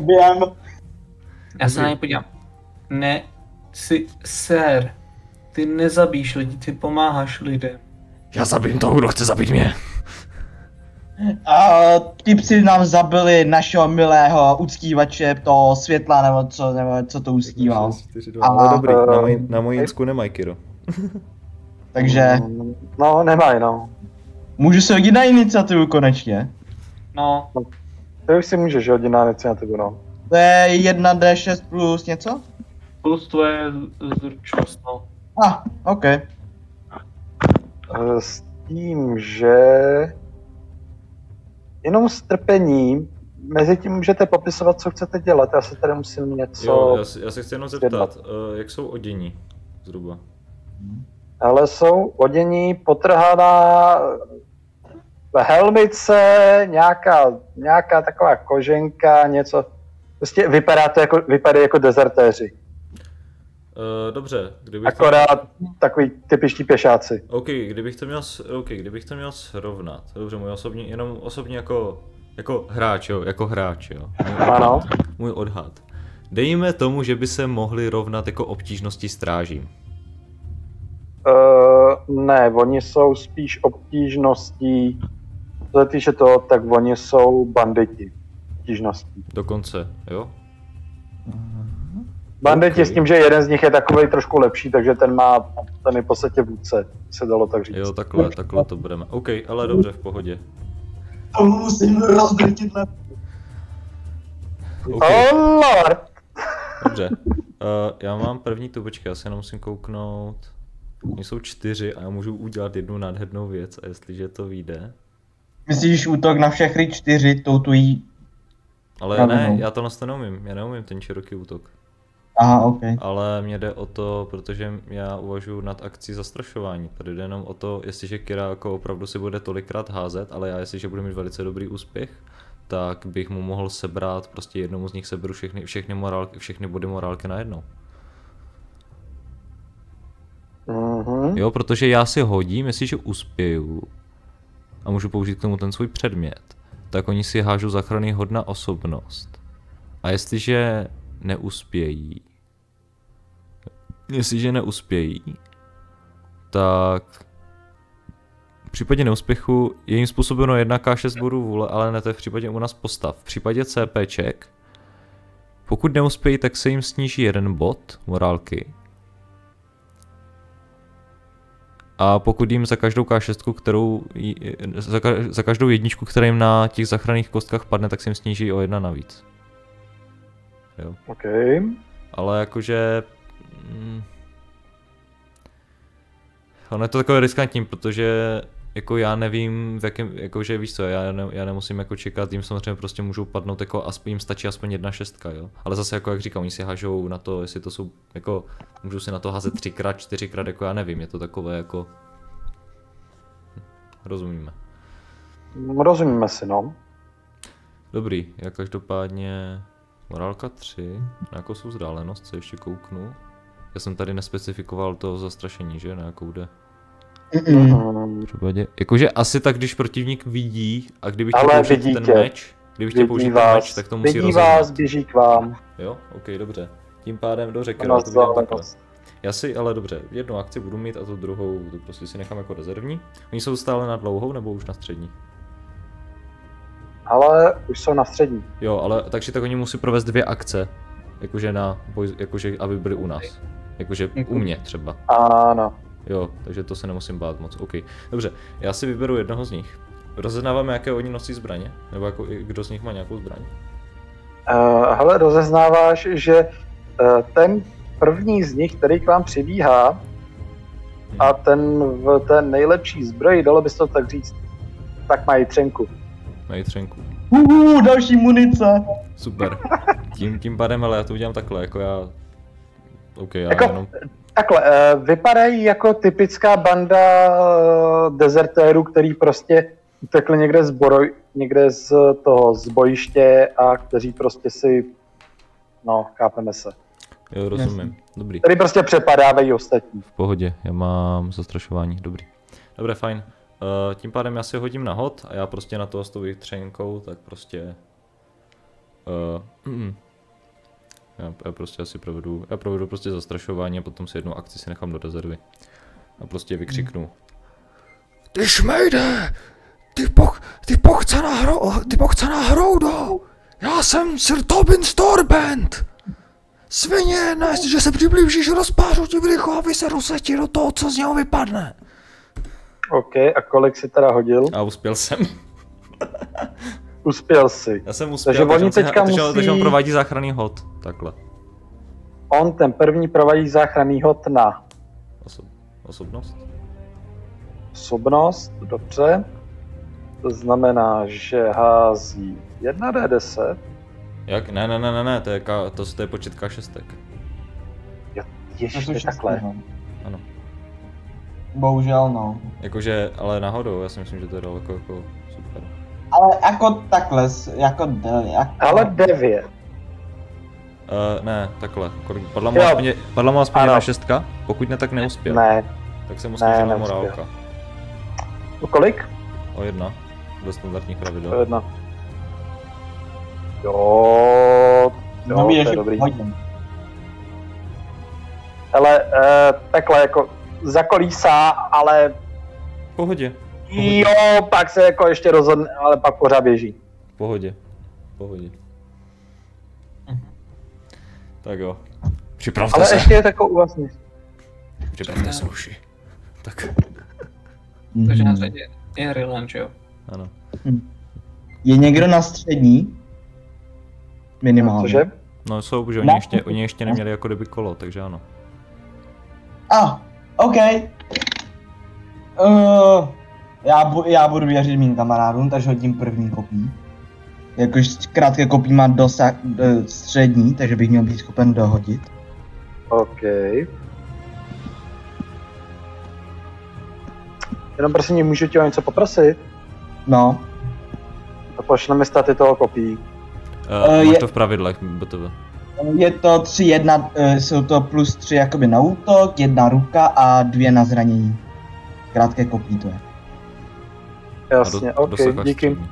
Během. Já se na ně podívám. Ne, si, sér, ty nezabíš lidi, ty pomáháš lidem. Já zabijím toho, kdo chce zabít mě. A ty psi nám zabili našeho milého uctívače toho světla, nebo co, nebo co to uctíval. Ale dobrý, na mojí, na mojí insku nemají Kiro. Takže No, nemají, no. můžu se hodit na iniciativu konečně. No, Ty už si můžeš hodit na iniciativu, no. To je 1d6 plus něco? plus tvoje z- zručnost, no. Ah, ok. Eh, S tím, že jenom s trpením, mezi tím můžete popisovat, co chcete dělat. Já se tady musím něco... Jo, já, já se chci jenom zeptat, uh, jak jsou odění zhruba? Ale jsou odění, potrhaná helmice, nějaká, nějaká taková koženka, něco. Prostě vypadá to jako, vypadají jako dezertéři. Uh, dobře, kdybych to, Akorát takový typičtí pěšáci. OK, kdybych to měl, s- OK, kdybych to měl srovnat, dobře, můj osobní, jenom osobní jako, jako hráč, jo, jako hráč, jo. Můj Ano. odhad, můj odhad. Dejme tomu, že by se mohli rovnat jako obtížnosti strážím. Uh, ne, oni jsou spíš obtížností, co se týče toho, tak oni jsou banditi obtížností. Dokonce, jo? Banditi Ok. s tím, že jeden z nich je takový trošku lepší, takže ten má, ten je v podstatě vůdce, se dalo tak říct. Jo, takhle, takhle to budeme. OK, ale dobře, v pohodě. To musím rozdrtit na... OK, Oh lord! dobře. Uh, já mám první tu, počkej, já se jenom musím kouknout. Oni jsou čtyři a já můžu udělat jednu nádhernou věc a jestliže to vyjde. Myslíš útok na všechny čtyři, tou tvojí... Ale ne, já to to neumím, já neumím ten široký útok. Aha, ok. Ale mě jde o to, protože já uvažuji nad akcí zastrašování. Tady jde jenom o to, jestliže Kira jako opravdu si bude tolikrát házet, ale já jestliže budu mít velice dobrý úspěch, tak bych mu mohl sebrat, prostě jednomu z nich seberu všechny, všechny, morálky, všechny body morálky najednou. Mhm. Jo, protože já si hodím, jestliže uspěju a můžu použít k tomu ten svůj předmět, tak oni si hážou záchranný hod na osobnost. A jestliže neuspějí, jestliže neuspějí, tak v případě neúspěchu je jim způsobeno 1k6 bodů vůle, ale ne to je v případě u nás postav. V případě CPček, pokud neuspějí, tak se jim sníží jeden bod morálky A pokud jim za každou K6, kterou, za, za každou jedničku, která jim na těch zachranných kostkách padne, tak se jim sníží o jedna navíc. Jo. OK. Ale jakože... Mm, ono je to takové riskantní, protože jako já nevím, v jakém, jakože víš co, já, ne, já nemusím jako čekat, jim samozřejmě prostě můžou padnout, jako aspoň jim stačí aspoň jedna šestka, jo. Ale zase jako jak říkám, oni si hážou na to, jestli to jsou, jako, můžou si na to házet třikrát, čtyřikrát, jako já nevím, je to takové jako... Hm, Rozumíme. Rozumíme si, no. Dobrý, já každopádně morálka 3, na jakou jsou vzdálenost, se ještě kouknu. Já jsem tady nespecifikoval to zastrašení, že, na jakou jde. Mm-mm. Mhm. V případě, jakože asi tak, když protivník vidí a kdybych Ale chtěl použít ten tě. meč, kdybych chtěl použít ten meč, tak to musí vidí rozeznat. vás, běží k vám. Jo, ok, dobře. Tím pádem dobře, Kero, to udělám takhle. Já si, ale dobře, jednu akci budu mít a tu druhou to prostě si nechám jako rezervní. Oni jsou stále na dlouhou nebo už na střední? Ale už jsou na střední. Jo, ale takže tak oni musí provést dvě akce, jakože na boj, jakože aby byli u nás. Jakože u mě třeba. Ano. Jo, takže to se nemusím bát moc. OK. Dobře, já si vyberu jednoho z nich. Rozeznáváme, jaké oni nosí zbraně? Nebo jako, kdo z nich má nějakou zbraň? Uh, hele, rozeznáváš, že uh, ten první z nich, který k vám přibíhá, a ten v té nejlepší zbroji, dalo bys to tak říct, tak mají třenku. Mají třenku. Uhu, další munice. Super. Tím, tím pádem, ale já to udělám takhle, jako já... OK, já Jako- jenom... Takhle, uh, vypadají jako typická banda uh, dezertérů, který prostě utekli někde z, boroj, někde z toho z bojiště a kteří prostě si, no, chápeme se, Jo, rozumím. Dobrý. který prostě přepadávají ostatní. V pohodě, já mám zastrašování, dobrý. Dobré, fajn. Uh, tím pádem já si hodím na hod a já prostě na toho s tou vytřenkou, tak prostě... Uh, mm, já, já prostě asi provedu, já provedu prostě zastrašování a potom si jednu akci si nechám do rezervy. A prostě vykřiknu. Ty šmejde! Ty, poch, ty pochcená hro, ty pochcená hroudo! Já jsem Sir Tobin Storband! Svině, ne, že se přiblížíš, rozpářu ti brycho a vyseru se ti do toho, co z něho vypadne. OK, a kolik si teda hodil? A uspěl jsem. Uspěl si. Já jsem uspěl, Takže takže, on, teďka takže, on- takže on musí- provádí záchranný hod. Takhle. On ten první provádí záchranný hod na Osob, osobnost. osobnost, dobře. To znamená, že hází 1d10. Jak? Ne, ne, ne, ne, ne, to je, K, to, to je počet K6. Ještě takhle. Ano. Bohužel no. Jakože, ale náhodou, já si myslím, že to je daleko jako super. Ale jako takhle, jako, jako Ale 9. Uh, ne, takhle. Kolik, padla mu aspoň, padla mu aspoň jedna šestka? Pokud ne, tak neuspěl. Ne. Tak se mu snížila morálka. O kolik? O jedna. Do standardních To pravidel. jedna. Jo, jo, no, to je dobrý. hodím. Ale eh, takhle jako zakolísá, ale V pohodě. jo, pak se jako ještě rozhodne, ale pak pořád běží. V pohodě. V pohodě. Tak jo. Připravte Ale se. ještě je takovou u vás nic. Připravte se uši. Tak, Takže na Mhm. řadě je Rylan, že jo? ano. Je někdo na střední? Minimálně. Cože? No jsou, že oni ještě, oni ještě neměli jako kdyby kolo, takže ano. A, OK. Uh, já, bu, já budu věřit mým kamarádům, takže hodím první kopí. Jakož krátké kopí má dosah uh, střední, takže bych měl být schopen dohodit. OK. Jenom prosím, můžu tě o něco poprosit? No, Pošle mi staty toho kopí. Uh, Eh, máš je- to v pravidlech, BTV. Je to 3, 1, uh, jsou to plus 3 jakoby na útok, jedna ruka a dvě na zranění. Krátké kopí to je. Jasně, do- OK, díky. střední.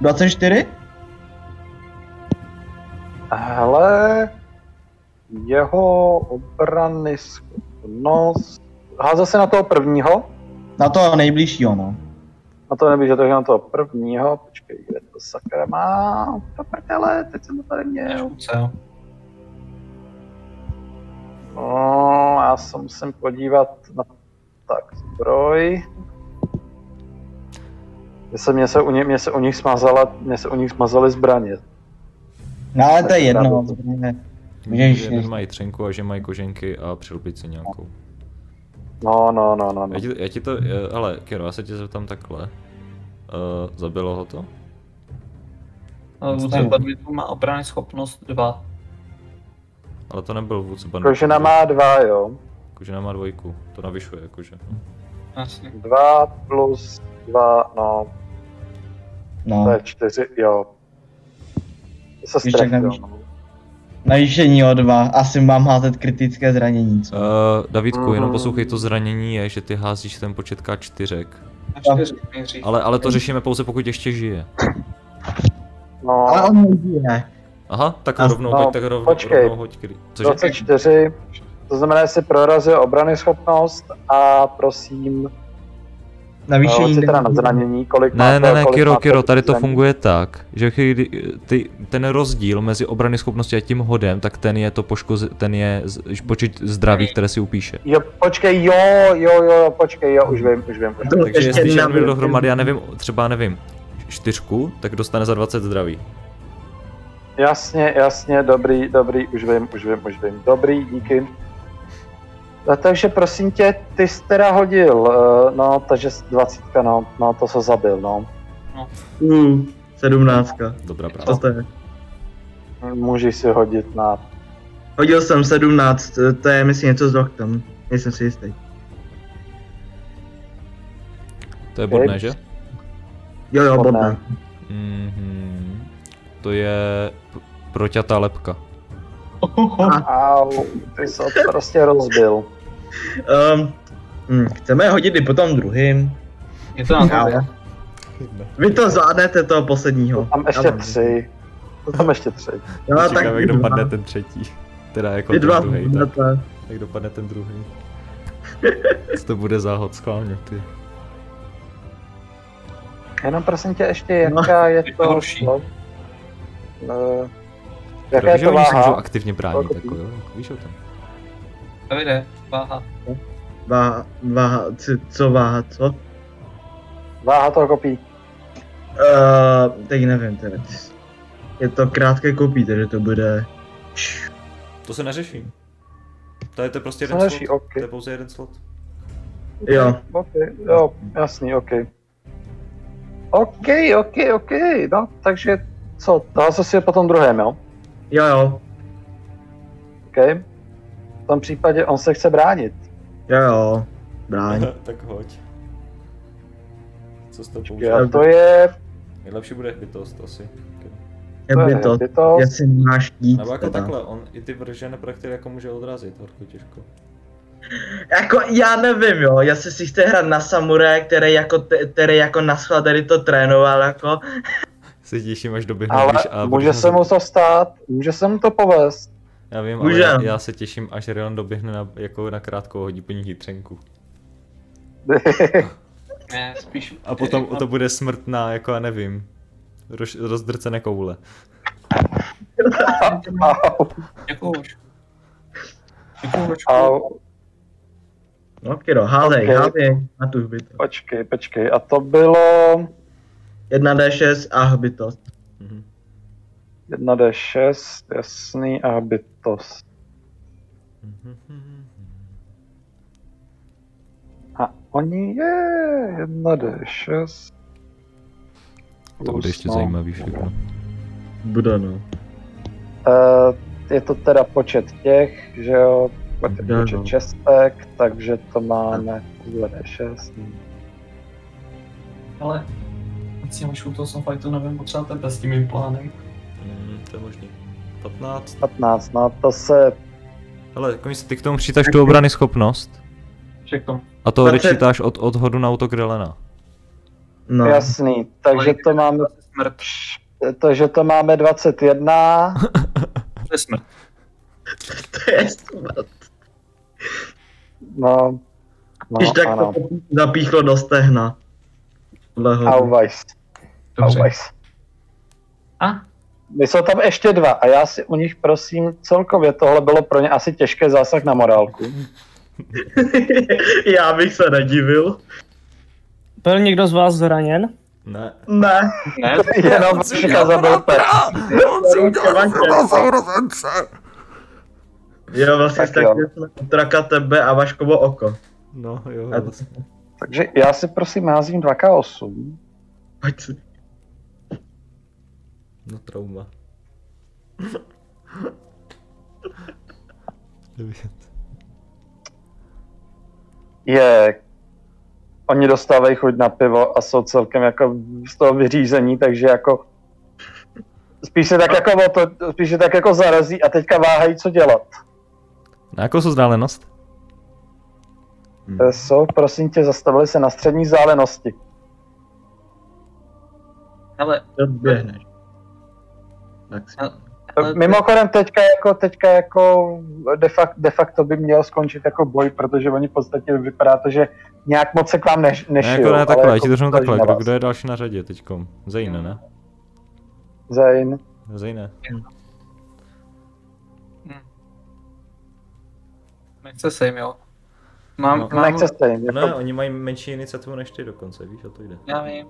24? Hele, jeho obrany schopnost... Házel se na toho prvního? Na toho nejbližšího, no. Na to nevíš, že to je na toho prvního. Počkej, kde to sakra má? To prdele, teď jsem to tady měl. Co? No, já se musím podívat na tak, zbroj. Mně se, mě se, u, ně, mě se u nich smazala, mě se u nich smazaly zbraně. No ale to je jedno. Že Můžeš, jeden mají třenku a že mají koženky a přilbici nějakou. No, no, no, no. no. Já ti, já ti to, eh, ale Kiro, já se tě zeptám takhle. Uh, zabilo ho to? Vůdce banditu má obrany schopnost 2. Ale to nebyl vůdce banditu. Kožena má dva, jo. Kožena má dvojku, to navyšuje jakože. Jasně. Dva plus dva, no, to No, je čtyři, jo. To se strefil, no. Navýšení o dva. Asi mám házet kritické zranění, co? Uh, Davidku, jenom Mhm. poslouchej, to zranění je, že ty házíš ten počet K4, Na 4 míří. ale, ale to řešíme pouze pokud ještě žije. No, Ale on nežije. Aha, tak No, rovnou, no, hoď, tak rovnou, počkej. rovnou hoď kdy. Cože? 24, to znamená, že si prorazil obrany schopnost a prosím, Navýšení si teda na zranění, kolik Ne, máte, ne, ne, kolik Kiro, máte Kiro, tady to zranění. funguje tak, že chvíli, ty, ten rozdíl mezi obrany schopností a tím hodem, tak ten je to poškoz, ten je z, počet zdraví, které si upíše. Jo, počkej, jo, jo, jo, počkej, jo, už vím, už vím. Už vím. Takže na- měl dohromady, já nevím, třeba nevím, čtyřku, tak dostane za 20 zdraví. Jasně, jasně, dobrý, dobrý, už vím, už vím, už vím. Dobrý, díky. No, takže prosím tě, ty jsi teda hodil, uh, no, takže 20, no, no, to se zabil, no. Uh, sedmnáctka. Dobrá Co práce. to je? Můžeš si hodit na, Hodil jsem 17, to je myslím něco s doktem. Nejsem si jistý. To je bodné, že? Jo, jo, Bodné. bodné. Mhm. To je proťatá lepka. au, ty jsi to prostě rozbil. Um, Hm, chceme hodit i po tom druhým. Je to na Já. tobě. Vy to zvládnete toho posledního. Tam ještě tři. To tam ještě tři. No, Čekám, tak jak dopadne ten třetí. Teda jako Vy ten dva druhý, tak. Jak dopadne ten druhý. Co to bude záhod schválně, ty. Jenom prosím tě ještě, jaká je je to to... horší. Eh, Jaká je Víš, že to oni se můžou váha? aktivně bránit, jako jo? Víš o tom? Davide, váha. Váha, váha, co, co váha, co? Váha toho kopí. Uh, teď nevím, teda. Je to krátké kopí, takže to bude... To se neřeší. To je to prostě To jeden neřeší, slot. ok. To je pouze jeden slot. Jo. Ok, jo, jasný, ok. Ok, ok, ok, no, takže co, dá se si je po tom druhém, jo? Jo, jo. Ok. V tom případě on se chce bránit. Jo, jo. Bráň. tak hoď. Co to A to je, Nejlepší bude bytost asi. to je Je to, bytost. jestli máš jít. Nebo jako teda. takhle, on i ty vržené projekty jako může odrazit, horko těžko. Jako, já nevím, jo, jestli si chce hrát na samuraje, který jako, te- který jako na schvál tady to trénoval, jako. Se těším, až doběhnu ale a může se mu- mu to stát, může se mu to povést. Já vím, Může. ale já, já, se těším, až Rion doběhne na, jako na krátkou hodí po ní chytřenku. Ne, spíš... A potom to bude smrtná, jako já nevím, roz, rozdrcené koule. No, Kiro, házej, Ok. házej na tu hbitost. počkej, počkej, a to bylo 1d6 a hbitost. Mhm. 1d6, jasný, a bytost. A oni je 1d6. To bude ještě no. zajímavý všechno. Bude, no. Eh, je to teda počet těch, že jo, počet, Jo, počet no. šestek, takže to máme 2d6. Ale... S těmi shooters of fightu nevím, potřeba tebe s tím plánem. Mm, to je možný. 15. 15, no to se, Ale jako jestli ty k tomu přičítáš tu obrany schopnost to. a to 20. odečítáš od odhodu na útok Relena. No. jasný, takže to máme, Smrt. takže to máme 21, To je smrt. To je smrt. no, no Když tak ano, to zapíchlo do stehna. Tohle hodí. Auweis, Dobře. Auweis. A? My jsou tam ještě dva a já si u nich prosím, celkově tohle bylo pro ně asi těžké zásah na morálku. Já bych se nedivil. Byl někdo z vás zraněn? Ne. Ne. Ne, Jenom všechno zabil pes. Jo, vlastně Tak traka tebe a Vaškovo oko. No jo, vlastně. Takže já si prosím házím 2K8. Pojď si. No trauma. Devět. Je, oni dostávají chuť na pivo a jsou celkem jako z toho vyřízení, takže jako spíš se tak jako, o to, spíš se tak jako zarazí a teďka váhají, co dělat. Na jakou jsou vzdálenost? Hmm. Jsou, prosím tě, zastavili se na střední vzdálenosti. ale, Odběhneš. Tak si. ale Mimochodem teďka jako, teďka jako de, facto, de facto by měl skončit jako boj, protože oni v podstatě vypadá to, že nějak moc se k vám neš, Ne, nešijou. jako ne ale takhle, já jako ti to řeknu takhle, kdo, kdo je další na řadě teďkom? Zejne, ne? Zain. Zejne. nechce se jim, jo. Mám, No. mám, Nechce se jim. Ne, Jako, oni mají menší iniciativu než ty dokonce, víš, o to jde. já vím.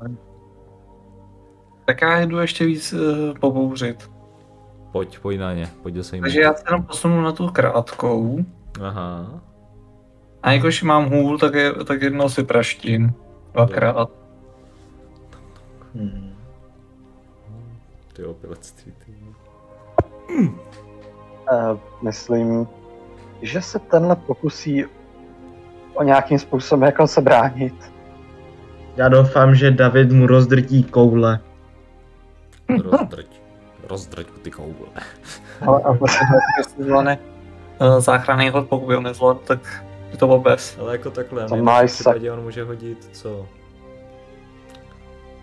Tak já jdu ještě víc uh, pobouřit. Pojď, pojď na ně, pojď se jim. Takže já se jenom posunu na tu krátkou. Aha. A jakož mám hůl, tak, je, tak jednou si praštím. Dvakrát. Hmm. Ty opilectví, ty. uh, myslím, že se tenhle pokusí o nějakým způsobem jako se bránit. Já doufám, že David mu rozdrtí koule. Rozdrť. Rozdrť ty koule. Ale, ale Jestli zvládne uh, záchranný hod, pokud by ho nezvládl, tak Je to obec. Ale jako takhle, To v případě on může hodit co?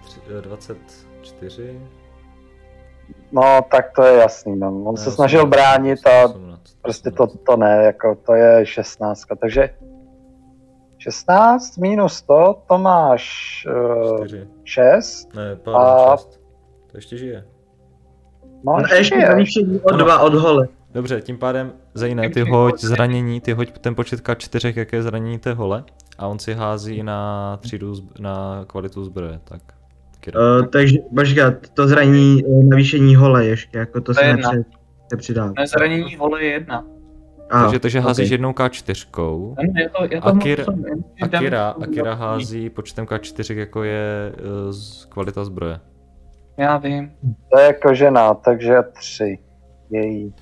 Tři- eh, 24? No, tak to je jasný, no. On Ne, se snažil 18, bránit a 18, prostě to, 18. to ne, jako to je 16, takže 16 minus to, to máš uh, Čtyři. 6. Ne, pardon, A- šest. To ještě žije. No, A ještě je. navýšení o dva od hole. Dobře, tím pádem Zajné, ty hoď zranění, ty hoď ten počet K4, jaké zranění té hole a on si hází na třídu, zb- na kvalitu zbroje, tak. Uh, takže, počkat, to zraní uh, navýšení hole ještě, jako to, To se nepřed, nepřidá. Ne, zranění hole je jedna. Aha, takže, takže házíš ok. jednou K4, Ne, je to, je to Akira- Akira, hází počtem K4, jako je uh, z kvalita zbroje. Já vím. To je jako žena, takže 3. Její.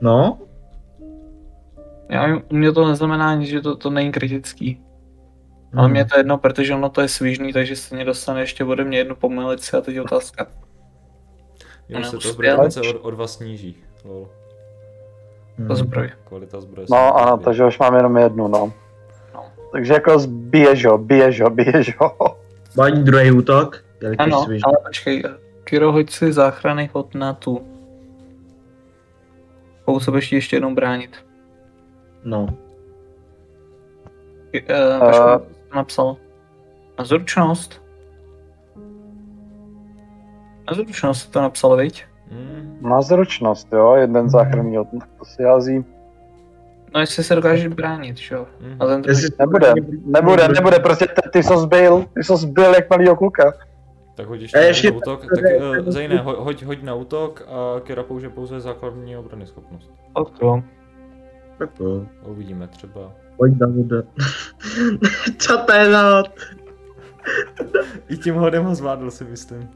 No, Já vím, u mě to neznamená nic, že to, to není kritický. Ale mě to jedno, protože ono to je svížný, takže stejně dostane ještě ode mě jednu pomilici a teď je otázka. Jo, se to dokonce od, od vás sníží. Lol. Hmm. To zbroj. Kvalita zbroje. se No ano, takže už mám jenom jednu, no. No. Takže jako zbiješ ho, biješ ho, biješ ho. Bude druhý útok, jelikož Ano, svíž- ale počkej, Kiro, hoď si záchranný hod na tu. Pokud se budeš ještě jednou bránit. No. Uh, uh, napsal. Na zručnost. Na zručnost to napsal, viď? Mm, Na zručnost, jo, jeden záchranný od to si hází. No jestli se dokážeš bránit, že jo? mm. A ten druhý, Nebude, nebude, nebude, prostě ty, ty jsi zbyl, ty jsi zbyl jak malýho kluka. Tak hodíš na ještě- útok, tak uh, Zajné, ho, hoď, hoď na útok a Kira použije pouze základní obrany schopnost. Ok. Tak jo. Uvidíme třeba. Pojď Davide. Co to je za hod? I tím hodem ho zvládl si myslím.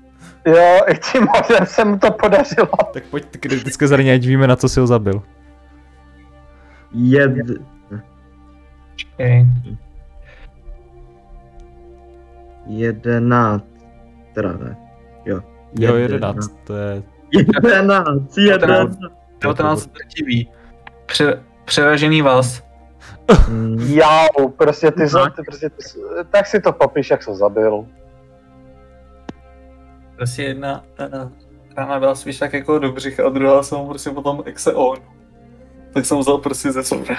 Jo, i tím hodem se mu to podařilo. Tak pojď ty kritické zranění, ať víme na co si ho zabil. Jed... Okay. Jedenáct. Teda ne. Jo. Jo, 11, to je... Jedenáct, jedenáct. 19 drtivý. Pře- přeražený vás. Hmm. Jau, prostě ty, jsi, ty, prostě ty, tak si to popiš, jak se zabil. Prostě jedna uh, rána byla spíš tak jako do břicha a druhá jsem prostě potom jak se on. Tak jsem vzal prostě ze sobra.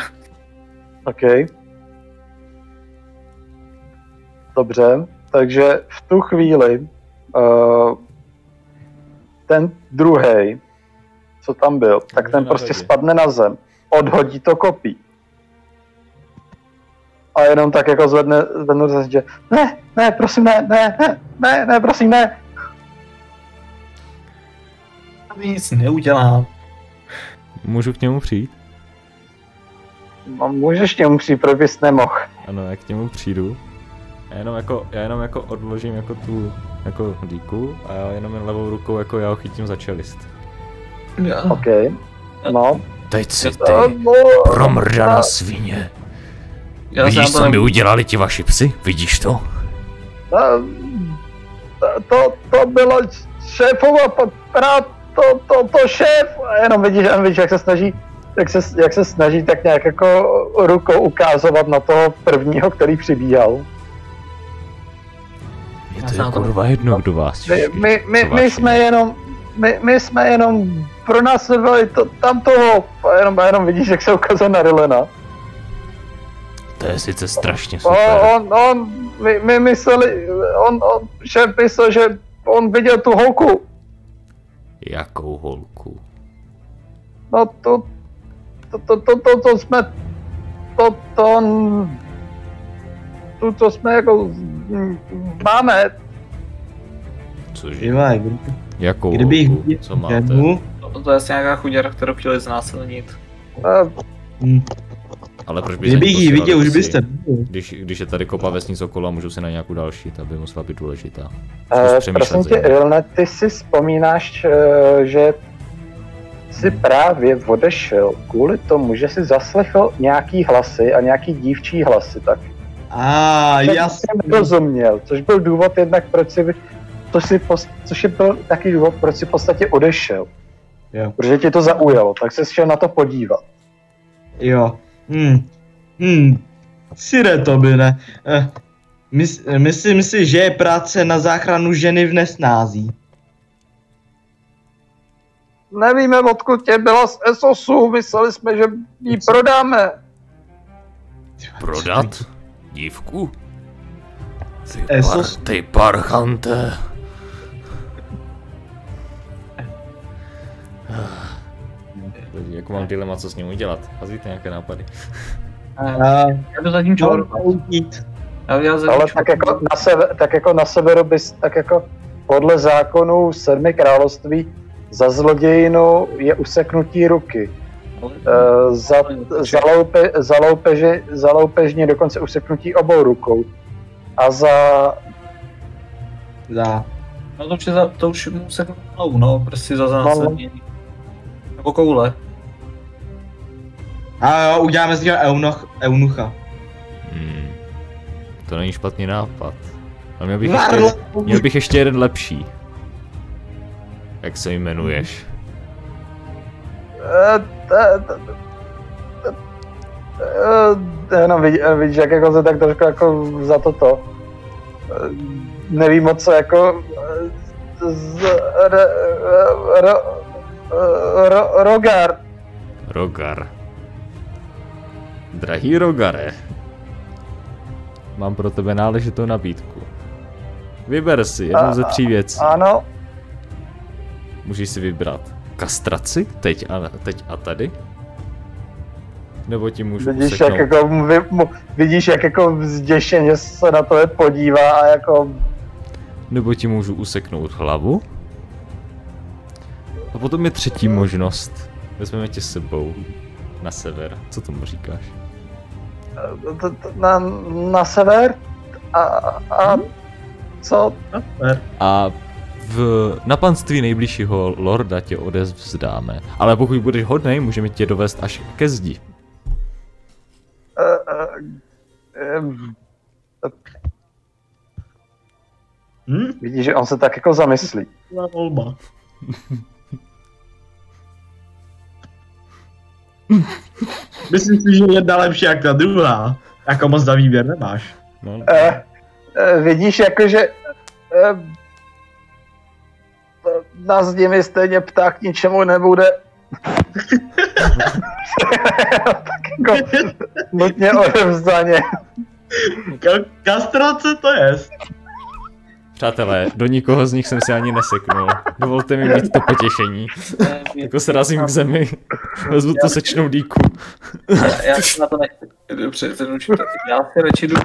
OK. Dobře, takže v tu chvíli uh, ten druhý, co tam byl, tak Může ten prostě spadne na zem, odhodí to kopí. A jenom tak jako zvedne, zvedne ruce, že ne, ne, prosím, ne, ne, ne, ne, ne, prosím, ne. A nic neudělám. Můžu k němu přijít? No, můžeš němu přijít, proč bys nemohl. Ano, já k němu přijdu. Já jenom jako, já jenom jako odložím jako tu jako díku a já jenom jen levou rukou jako já ho chytím za čelist. Já. OK. No. Teď si no promrdaná svině. Já jsem to nebudu- udělali ti vaši psy? Vidíš to? to, to, to bylo šéfova podpora, to, to, to šéf, a jenom vidíš, jenom vidíš, jak se snaží, jak se, jak se snaží tak nějak jako rukou ukázovat na toho prvního, který přibíhal. Je Já to je to- kurva jedno, kdo vás My, my, my, my jsme jenom, my, my jsme jenom pronásledovali to, tam toho, a jenom, a jenom vidíš, jak se ukazuje na Rilena. To je sice strašně super. on, on, my, my mysleli, on, on, šéf myslel, že on viděl tu holku, Jakou holku? No to, to, to, to, to, to jsme, to, to, tu, to jsme jako, mm, máme, Cože? Jakou holku? viděl Co máte? ženu, To, to je asi nějaká chuděra, kterou chtěli znásilnit. eh, hm, Ale proč by kdybych ji viděl, už byste. Když, když je tady kopa vesnic okolo a můžu si na nějakou další, ta by musela být důležitá. Přemýšlet prosím tě. Ilne, ty si vzpomínáš, eh, že jsi právě odešel kvůli tomu, že jsi zaslechl nějaký hlasy a nějaký dívčí hlasy tak. A Což jasně. jsem rozuměl, což byl důvod jednak, proč si, to si což je byl taky důvod, proč si v podstatě odešel. Jo. Protože tě to zaujalo, tak se šel na to podívat. Jo. Hm. Hmm, Sire to by ne. Eh, mys, myslím si, že je práce na záchranu ženy v nesnází. Nevíme, odkud tě byla z Esosu, mysleli jsme, že ji prodáme. Prodat? Dívku? Ty, Esos? par, ty parchante. Jako mám dilema, co s ním udělat. Hazíte nějaké nápady? Já jdu za tím čorem. Jít. Já já za Ale tak jako, na sever, tak jako na severu bys, tak jako podle zákonů sedmi království za zlodějinu je useknutí ruky. Za, za, loupe, za, loupeži, za loupežně dokonce useknutí obou rukou. A za... Za. No to už, je za, to už mu se knou, no, prostě za zásadní. Nebo koule. A jo, uděláme z něho eunuch, eunucha. Hmm. To není špatný nápad. A měl bych, Varlo! ještě, měl bych ještě jeden lepší. Jak se jmenuješ? E, t- t- t- e, no, vidí, vidíš, jak jako se tak trošku jako za toto. Nevím moc, co jako... Z, r, ro, ro, Rogar. Rogar. Drahý Rogare. Mám pro tebe náležitou nabídku. Vyber si jednu ze tří věcí. Ano, Můžeš si vybrat kastraci, teď a, teď a tady. Nebo ti můžu vidíš, useknout. jak jako, vy, mu, vidíš, jak jako zděšeně se na to podívá a jako... Nebo ti můžu useknout hlavu. A potom je třetí možnost. Vezmeme tě s sebou na sever. Co tomu říkáš? t- Na, na sever a, a co? A v, na panství nejbližšího lorda tě odevzdáme. Ale pokud budeš hodnej, můžeme tě dovést až ke zdi. E, e, em, Hm? vidíš, že on se tak jako zamyslí. volba. Myslím si, že jedna lepší jak ta druhá. Jako moc na výběr nemáš. No, E, e, vidíš, jako že... Na zdi mi stejně pták k ničemu nebude. tak jako nutně odevzdaně. Ka- kastrace to je. Přátelé, do nikoho z nich jsem si ani neseknul. Dovolte mi mít to potěšení. Jako srazím k zemi, vezmu tu sečnou díku. Já, já si na to nechci. Dobře, to. Já si radši jdu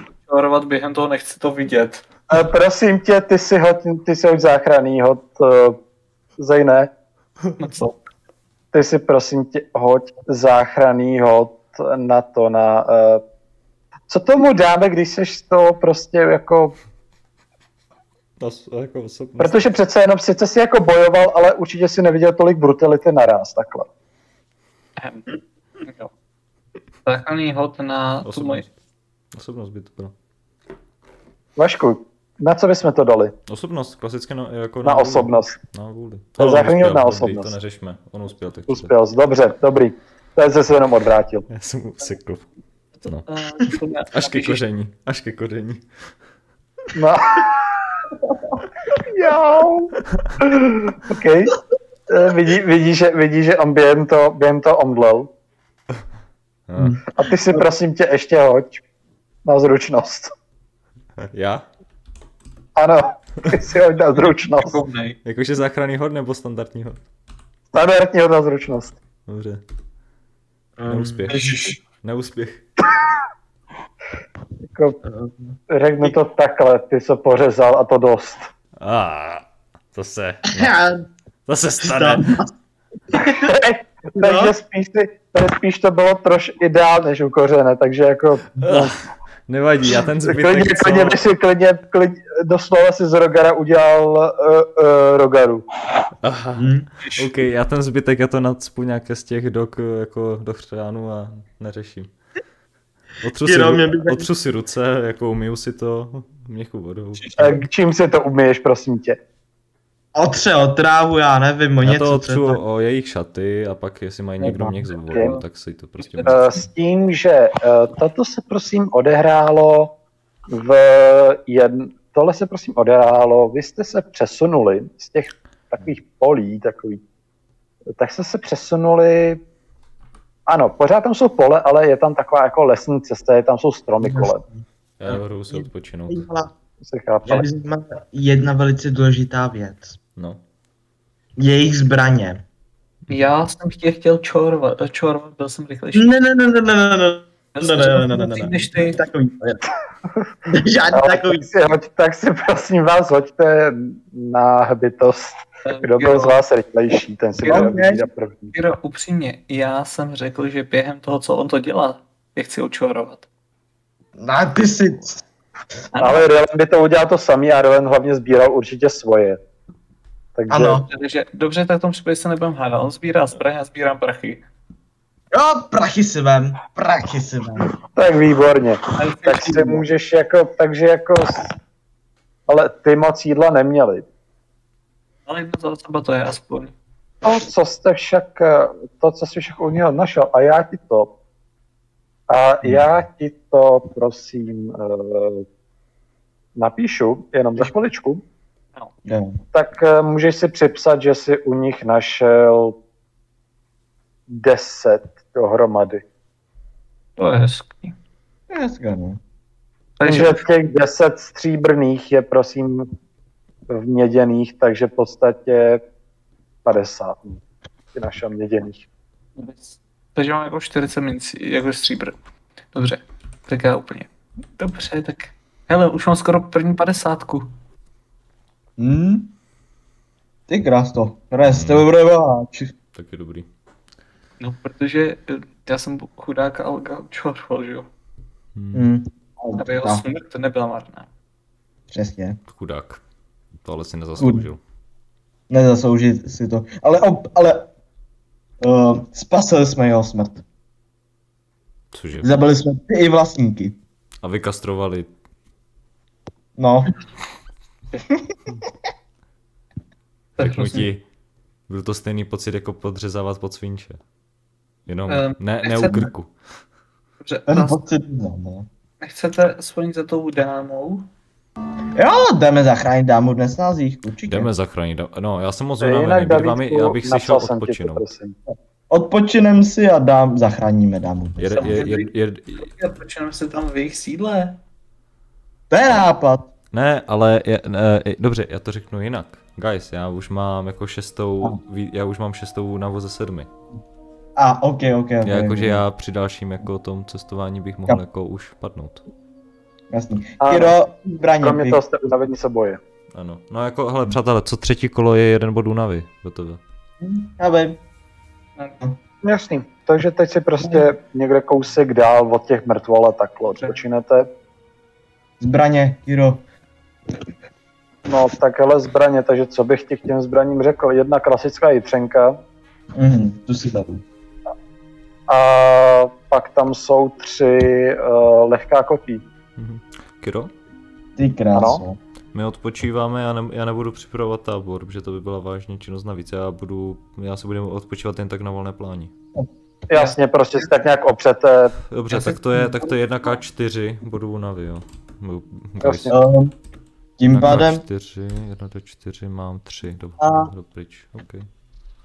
během toho, nechci to vidět. E, prosím tě, ty si hoď, ty si hoď záchranný hod, uh, Zejne. No co? Ty si prosím tě hoď záchranný hod na to, na... Uh, co tomu dáme, když jsi toho prostě jako... jako osobnost. Protože přece jenom sice si jako bojoval, ale určitě si neviděl tolik brutality naraz, takhle. Ehm, jo. Záchranný hod na tu moji... Osobnost. Osobnost by to bylo. Vašku, na co bychom to dali? Osobnost, klasicky na, jako Na vůli. osobnost. Na vůli. To je na dobrý, osobnost. To neřešme, on uspěl, tak Uspěl jsi, dobře, dobrý. To jsi se jenom odvrátil. Já jsem mu usekl. No. Eh, Až ke koření, až ke koření. No. Jau. OK. Eh, Vidí, vidí, že, vidí, že on během to, během to omdlel. No. A ty si prosím tě ještě hoď na zručnost. Já? Ano, ty si hoď na zručnost. Jakože záchranný hod nebo standardní hod? Standardní hoď na zručnost. Dobře. Ehm, Neúspěch. Ježiš. Neúspěch. Jako, řeknu to takhle, ty se pořezal a to dost. A to se, to se stane. takže spíš, si, takže spíš to bylo troš ideál než u kořene, takže jako Ah, Nevadí, já ten klidně, zbytek, co... klidně by si klidně, klidně, doslova si z Rogara udělal uh, uh, Rogaru. Aha. Hm. OK, já ten zbytek, já to nacpu nějaké z těch dok jako do chřánu a neřeším. Otřu si, Jenom by otřu si ruce, jako umyju si to měkkou vodou. Eh, K čím si to umyješ, prosím tě? Otře o trávu, já nevím, o Já něco, to otřu tak- o jejich šaty a pak jestli mají někdo měch z vodu, tak si to prostě Eh, S tím, že eh, toto se prosím odehrálo v jedn... Tohle se prosím odehrálo, vy jste se přesunuli z těch takových polí, takový, tak jste se přesunuli, ano, pořád tam jsou pole, ale je tam taková jako lesní cesta, je tam jsou stromy kolem. Já odpočinout. Se Mě zajímala jedna velice důležitá věc. No. Jejich zbraně. Já jsem tě chtěl čorvat, čorvat byl jsem rychlejší. Ne, ne, ne, ne, ne, ne, ne. Ne, ne, řekl, ne, ne, ne, ne, ty, Takový to je. Žádný Ale takový. tak, si, hoď, tak si prosím vás hoďte na hbitost. Kdo byl z vás rychlejší, ten si bude první. Kiro, upřímně, já jsem řekl, že během toho, co on to dělá, je chci očorovat. No, ty si... Ale Rylan by to udělal to samý a Rylan hlavně sbíral určitě svoje. Takže Ano. Takže dobře, tak v tom případě se nebudem hádat. On sbírá zbraně, já sbírám prachy. Jo, prachy si vem, prachy si vem. tak výborně. Tak si můžeš jako, takže jako, ale ty moc jídla neměli. Ale jedna za sebe to je aspoň. To, co jste však, eh, to, co jsi však u něho našel, a já ti to, a já ti to, prosím, eh, napíšu, jenom za chviličku, Jo. tak eh, můžeš si připsat, že jsi u nich našel 10 dohromady. To je hezký. Dneska, no. Takže Takže těch 10 stříbrných je prosím v měděných, takže v podstatě 50 je našel měděných. Takže mám jako 40 mincí, jako stříbr. Dobře, tak já úplně. Dobře, tak hele, už mám skoro první padesátku. Hm? Ty krásto, Rest, to bude boháč. Tak je dobrý. No, protože eh, já jsem chudáka Alga čoroval, že jo. Hm. Aby jeho smrt nebyla marná. přesně. Chudák. To ale si nezasloužil. Nezaslouží si to. Ale, ob, ale uh, spasili jsme jeho smrt. Cože? Zabili jsme ty i vlastníky. A vykastrovali. No, Řeknu prosím. ti, byl to stejný pocit jako podřezávat pod svinče. Jenom, Ehm, ne, ne u krku. Dobře, ten nás pocit, no, no. nechcete aspoň za tou dámou? Jo, jdeme zachránit dámu dnes na zítřku, určitě. Jdeme zachránit. dá- No, já jsem moc unavený, vámi, já bych si šel odpočinout. Odpočinem si a dám, zachráníme dámu dnes. Jede, je, je, je, Já počínám se tam v jejich sídle. To je nápad. Ne, ale je, ne, je, dobře, já to řeknu jinak. Guys, já už mám jako šestou, ví- já už mám šestou na voze sedmi. A, ok, ok, ok. Já jakože já při dalším jako tom cestování bych mohl Jo. jako už padnout. Jasný. Kiro, zbraně. Kromě toho jste unavení se boje. Ano. No jako, hele přátelé, co třetí kolo je jeden bod únavy. Gotovo. Já vím. Jasný. Takže teď si prostě někde kousek dál od těch mrtvol a takhle odpočinete. Zbraně, Kiro. No tak hele zbraně, takže co bych ti k těm zbraním řekl? Jedna klasická jitřenka Mhm, tu si dadu. a pak tam jsou tři uh, lehká kopí. Mhm. Kiro? Ty kráso. My odpočíváme, já, ne, já nebudu připravovat tábor, protože to by byla vážně činnost navíc. Já, budu, já se budu odpočívat jen tak na volné pláni. Jasně, prostě si tak nějak opřete. Dobře, tak to je, tak to je 1K4 bodů únavy, jo. Jasně. Tím 1K4, pádem 1 do 4 mám 3, do, A- do pryč, okay.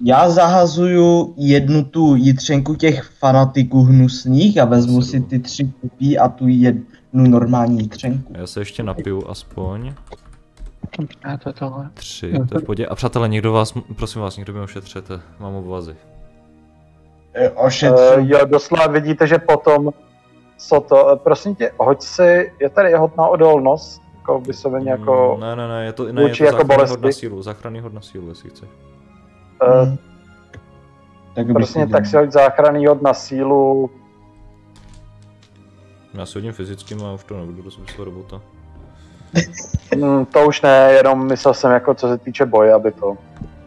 já zahazuju jednu tu jitřenku těch fanatiků hnusných a vezmu si ty tři kupí a tu jednu normální jitřenku. Já se ještě napiju aspoň. A to je tohle. Tři, to je v pohodě. A přátelé, někdo vás, prosím vás, někdo mi ošetřete, mám obvazy. E, Uh, Ošetřu. jo, doslova vidíte, že potom, co to, eh, prosím tě, hoď si, je tady hodná odolnost, jako vysloveně jako, Mm, Ne, ne, ne, je to, ne, je to jako záchranný bolesti. hod na sílu, záchranný hod na sílu, jestli chceš. uh, Hmm. Tak si tak si hoď záchranný hod na sílu, Já si hodím fyzicky, a už to nebudu do svého robota. mm, to už ne, jenom myslel jsem jako co se týče boje, aby to,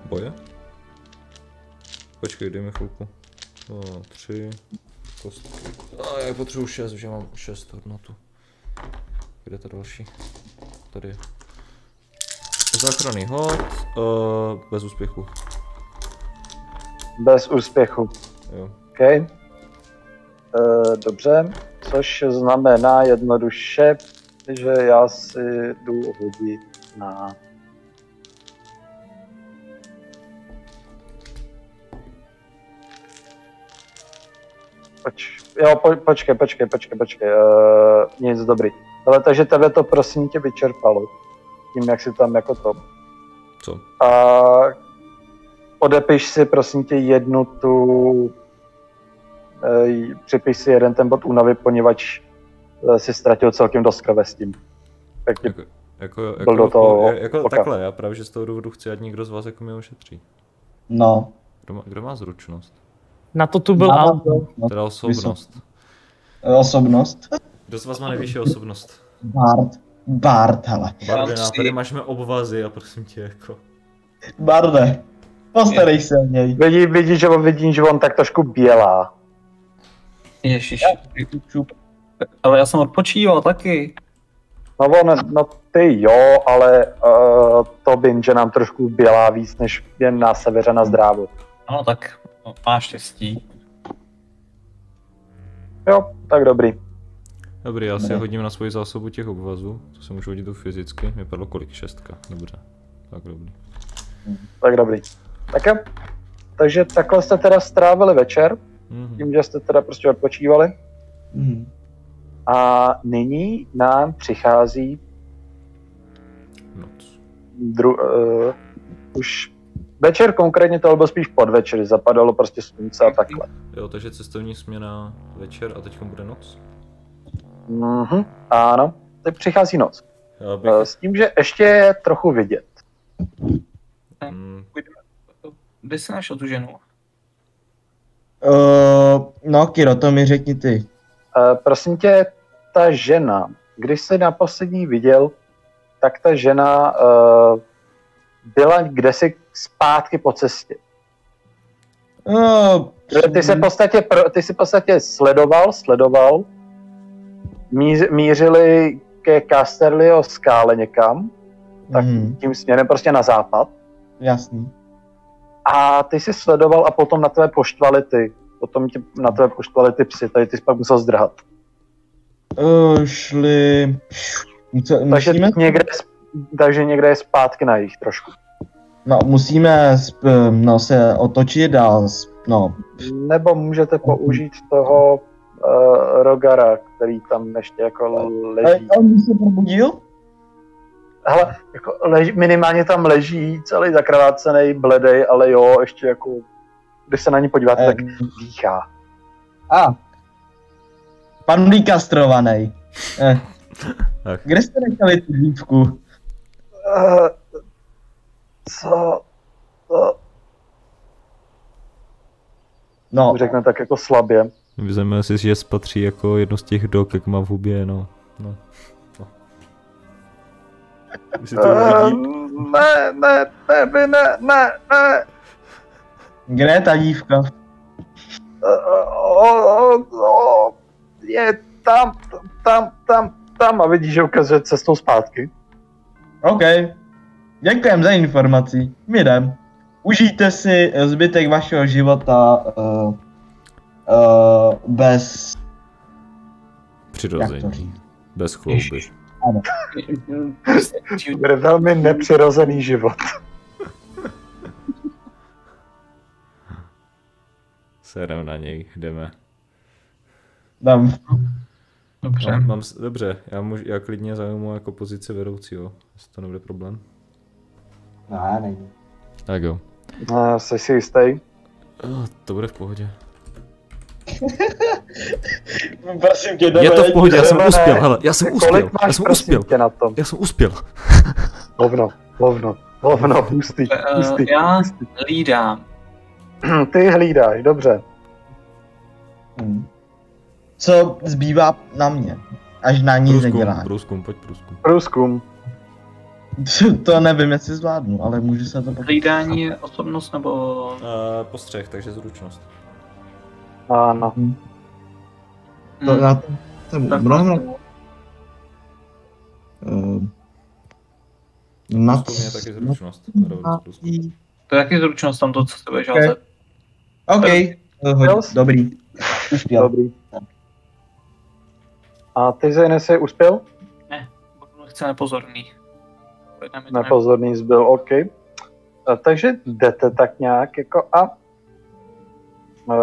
Boje? Počkej, dej mi chvilku. O, tři, kostky. A já potřebuji šest, že mám šest hodnotu. Kde to další? Tady je. Záchranný hod, uh, bez úspěchu. Bez úspěchu. Jo. OK. E, dobře, což znamená jednoduše, že já si jdu hodit na... Poč, jo, po, počkej, počkej, počkej, počkej, uh, nic dobrý. Ale takže tebe to prosím tě vyčerpalo. Tím, jak si tam jako to. Co? A odepiš si prosím tě jednu tu, připiš si jeden ten bod únavy, poněvadž eh, si ztratil celkem dost krve s tím. Tak ti, Jako, jako, jako, Byl do toho jako, jako oka. takhle, já právě že z toho důvodu chci, ať někdo z vás jako mě ošetří. No. Kdo má, kdo má zručnost? Na to tu byl Aldo. no, Teda osobnost. Osobnost. Kdo z vás má nejvyšší osobnost? Bard. Bard, hele. Bardina, tady máš mé obvazy a prosím tě, jako. Barde. Postarej se o něj. vidí, vidí, že on vidí, že on tak trošku bělá. Ježiš. Ale já jsem odpočíval taky. No on, no ty jo, ale uh, to že nám trošku bělá víc, než jen na seveře na zdrávu. No tak no, máš štěstí. Jo, tak dobrý. Dobrý, já si Ne. hodím na svoji zásobu těch obvazů, to si můžu hodit tu fyzicky, mi padlo kolik? Šestka, dobře. Tak dobrý. Tak dobrý. Tak jo. Takže takhle jste teda strávili večer, Mhm. tím, že jste teda prostě odpočívali. Mhm. A nyní nám přichází Noc. dru, uh, už večer konkrétně to byl spíš podvečer, zapadalo prostě slunce a takhle. Jo, takže cestovní směna večer a teď bude noc? Mhm, ano, teď přichází noc. Já bych... Eh, S tím, že ještě je trochu vidět. Mm, Kde jsi našel tu ženu? Uh, no, Kiro, to mi řekni ty. Uh, prosím tě, ta žena, když jsi na poslední viděl, tak ta žena uh, byla kdesi zpátky po cestě. Uh, Ty se v podstatě, ty si v podstatě sledoval, sledoval, míř, mířili ke Casterlio skále někam, tak Mhm, tím směrem prostě na západ. jasný. A ty si sledoval a potom na tvé poštvali ty. Potom ti na tvé poštvali ty psy, tady ty jsi pak musel zdrhat. Uh, šli... Co, Takže musíme, někde, je sp- takže někde je zpátky na jich trošku. no, musíme sp, no, se otočit a s- no, Nebo můžete použít toho uh, Rogara, který tam ještě jako leží. A on se probudil? Hele, jako leží, minimálně tam leží celý zakrvácený, bledej, ale jo, ještě jako, když se na ní podíváte, tak dýchá. A. Pan kastrovaný. Eh. Tak. Kde jste nechali tu dívku? Uh, co? To No, řekne tak jako slabě. Vyzeme si, že spatří jako jedno z těch dok, jak má v hubě, no. no. no. Jestli to Uh, uvidí. ne, ne, ne, vy ne, ne, ne. kde je ta dívka? Uh, uh, je tam, tam, tam, tam a vidíš, že ukazuje cestou zpátky. OK. Děkujem za informaci. My jdem. Užijte si zbytek vašeho života uh, uh, bez... Přirození. Bez chlouby. Bude velmi nepřirozený život. Serem na něj, jdeme. Dám. Dobře. Mám, mám, s- dobře, já, můžu, já klidně zaujmu jako pozici vedoucího, jestli to nebude problém. Ne, není. Tak jo. Uh, jsi si jistý? Oh, to bude v pohodě. Prosím tě, Je to v pohodě, já jsem uspěl, hele, já jsem uspěl, já jsem uspěl, na tom? já jsem uspěl. Hovno, hovno, hovno, hustý, Eh, hustý. Já hlídám. Ty hlídáš, dobře. Hmm. Co zbývá na mě? Až na nic Průzkum, nedělá. průzkum, pojď průzkum. Průzkum. To nevím, jestli zvládnu, ale můžu se to pokusit. Hlídání je osobnost nebo... Uh, postřeh, takže zručnost. Ano. To, Hmm, na to jsem tak- mnohem na... Uh, Na Průzkum je taky zručnost. To je taky zručnost tam to, co se budeš Ok. házet. OK, hoď- dobrý. Uspěl. Dobrý. A ty Zejne si uspěl? Budu chce nepozorný. To Nepozorný zbyl, OK. A, takže jdete tak nějak jako a uh,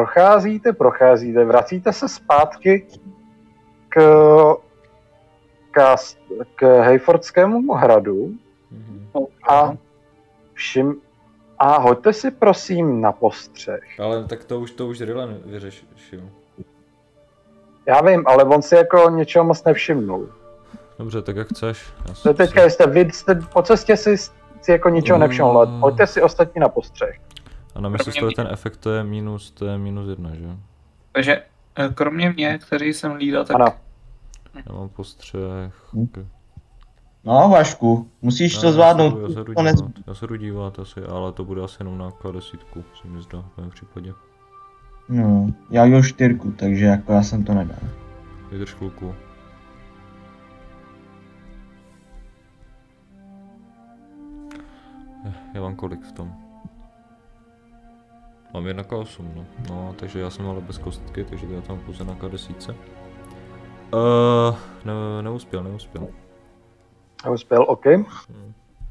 procházíte, procházíte, vracíte se zpátky k, k, k Hejfordskému hradu Mhm. a všim, a hoďte si prosím na postřeh. Ale tak to už, to už Rylan vyřešil. Já vím, ale on si jako něčeho moc nevšimnul. Dobře, tak jak chceš. Já To je teďka jste, vy jste po cestě si, si jako ničeho nevšiml, ale Mm. hoďte si ostatní na postřeh. A na místo toho mě- ten efekt to je minus, to je minus jedna, že? Takže eh, kromě mě, který jsem lídal, tak Ano. Já mám postřeh. Hm. Okay. No, Vašku, musíš Já to se zvládnout. jdu- Já se jdu To nez... dívat, já se jdu dívat asi, ale to bude asi jenom na K10, se mi zdá v mém případě. No, já jdu čtyřku, takže jako já jsem to nedal. Vydrž chvilku. Eh, Já mám kolik v tom? Mám jedna K8, no. no. takže já jsem ale bez kostky, takže já tam pouze na K10. Uh, ne, neuspěl, neuspěl. Uspěl, OK.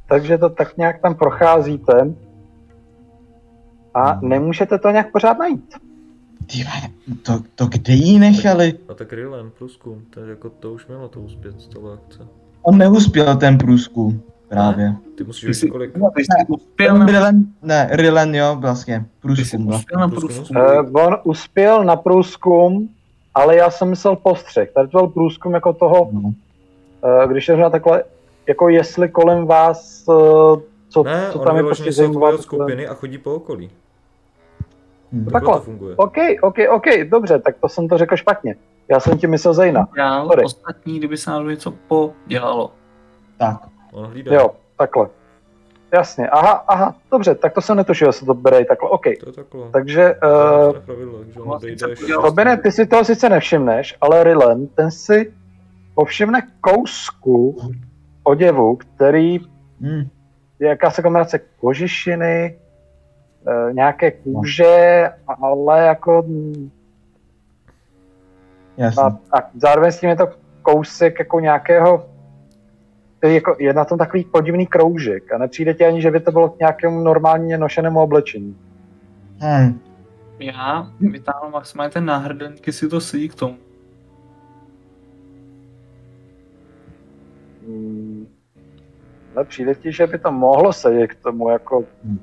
Takže to tak nějak tam procházíte a nemůžete to nějak pořád najít. Ty to, to kde jí nechali? A tak Rylen, průzkum, to je jako to už mělo to uspět z toho akce. On neuspěl ten průzkum. Právě. Ty musíš Ty říct kolik. no, ty jsi uspěl na, Rilen, ne, Rilen jo, vlastně. ty jsi Průzkum. no. uspěl na Průzkum. Uh, on uspěl na průzkum, ale já jsem myslel postřeh. Tady to byl průzkum jako toho, No. uh, když jsem takhle, jako jestli kolem vás, uh, co, Ne, co tam je prostě zajímavé. od skupiny a chodí po okolí. Hm. Takhle to funguje. OK, OK, OK, dobře, tak to jsem to řekl špatně. Já jsem ti myslel Zejna. Sorry. ostatní, kdyby se náhodou něco podělalo. Tak. On hlídá. Jo, takhle. Jasně, aha, aha, dobře, tak to jsem netušil, že se to bere i takhle, OK. To je takhle. Takže, To uh, je pravidlo, že on Vlastně Robine, ty si toho sice nevšimneš, ale Rylen, ten si povšimne kousku oděvu, který Hm. je jakási kombinace kožišiny, eh, nějaké kůže, ale jako Jasně. a, a zároveň s tím je to kousek jako nějakého, který jako je na tom takový podivný kroužek a nepřijde ti ani, že by to bylo k nějakému normálně nošenému oblečení. Hm. Já vytáhnu maximálně ten náhrdelník, jestli to sedí k tomu. Mm, Ale přijde ti, že by to mohlo sedět k tomu, jako Hmm.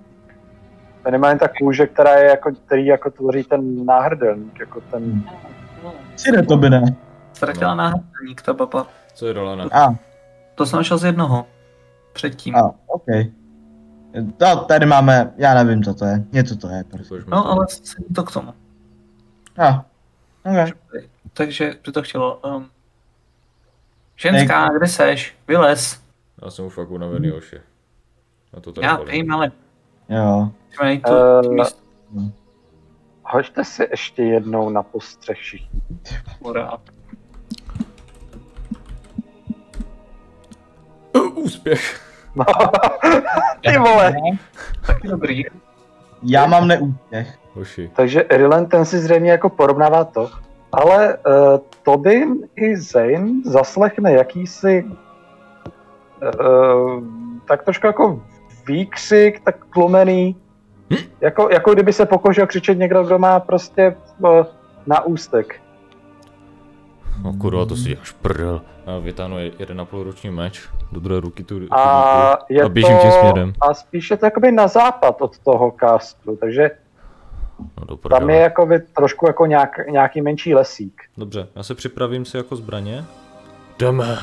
minimálně ta kůže, která je jako, který jako tvoří ten náhrdelník, jako ten, Hmm. Si to by ne. Ztratila No. náhrdelník ta baba. Co je dole na? A, To jsem našel z jednoho. Předtím. a, OK. To, tady máme, já nevím, co to je. Něco to je, prostě. No, ale sedí to k tomu. A, OK. Takže by to chtělo. Um, ženská, kde seš? Vylez. Já jsem už fakt unavený, oši. A to tady Já vím, ale Jo. to místo. Hoďte si ještě jednou na postřeh všichni. Úspěch. No. Ty vole. Taky dobrý. Já mám neúspěch. Oši. Takže Rylan ten si zřejmě jako porovnává to, ale uh, Tobin i Zane zaslechne jakýsi uh, tak trošku jako výkřik, tak tlumený, jako, jako kdyby se pokoušel křičet někdo, kdo má prostě uh, na ústek. No kurva, to si děláš prdel. A vytáhnu je- jeden a půl roční meč, do druhé ruky tu A, tu je a běžím to, tím směrem. a spíš je to jakoby na západ od toho castu, takže No do tam je jakoby trošku jako nějak, nějaký menší lesík. Dobře, já se připravím si jako zbraně. Jdeme.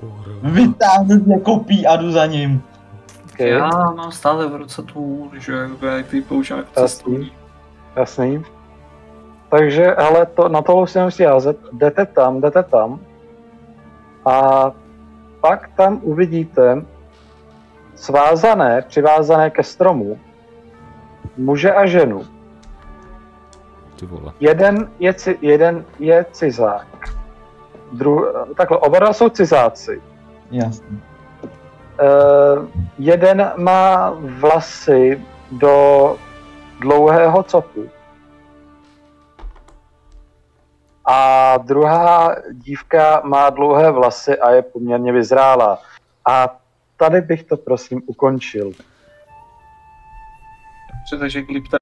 Kurva. Vytáhnu mě kopí a jdu za ním. Okay. Já mám stále v ruce tu, že jak ty používám jako Jasný. cestu. Jasný. Takže, ale to, na tohle si nemusí házet. Jdete tam, jdete tam. A pak tam uvidíte svázané, přivázané ke stromu, muže a ženu. Ty vole. Jeden je, ci, jeden je cizák. Dru, takhle, oba dva jsou cizáci. Jasný. Uh, jeden má vlasy do dlouhého copu. A druhá dívka má dlouhé vlasy a je poměrně vyzrálá. A tady bych to prosím ukončil. Takže tady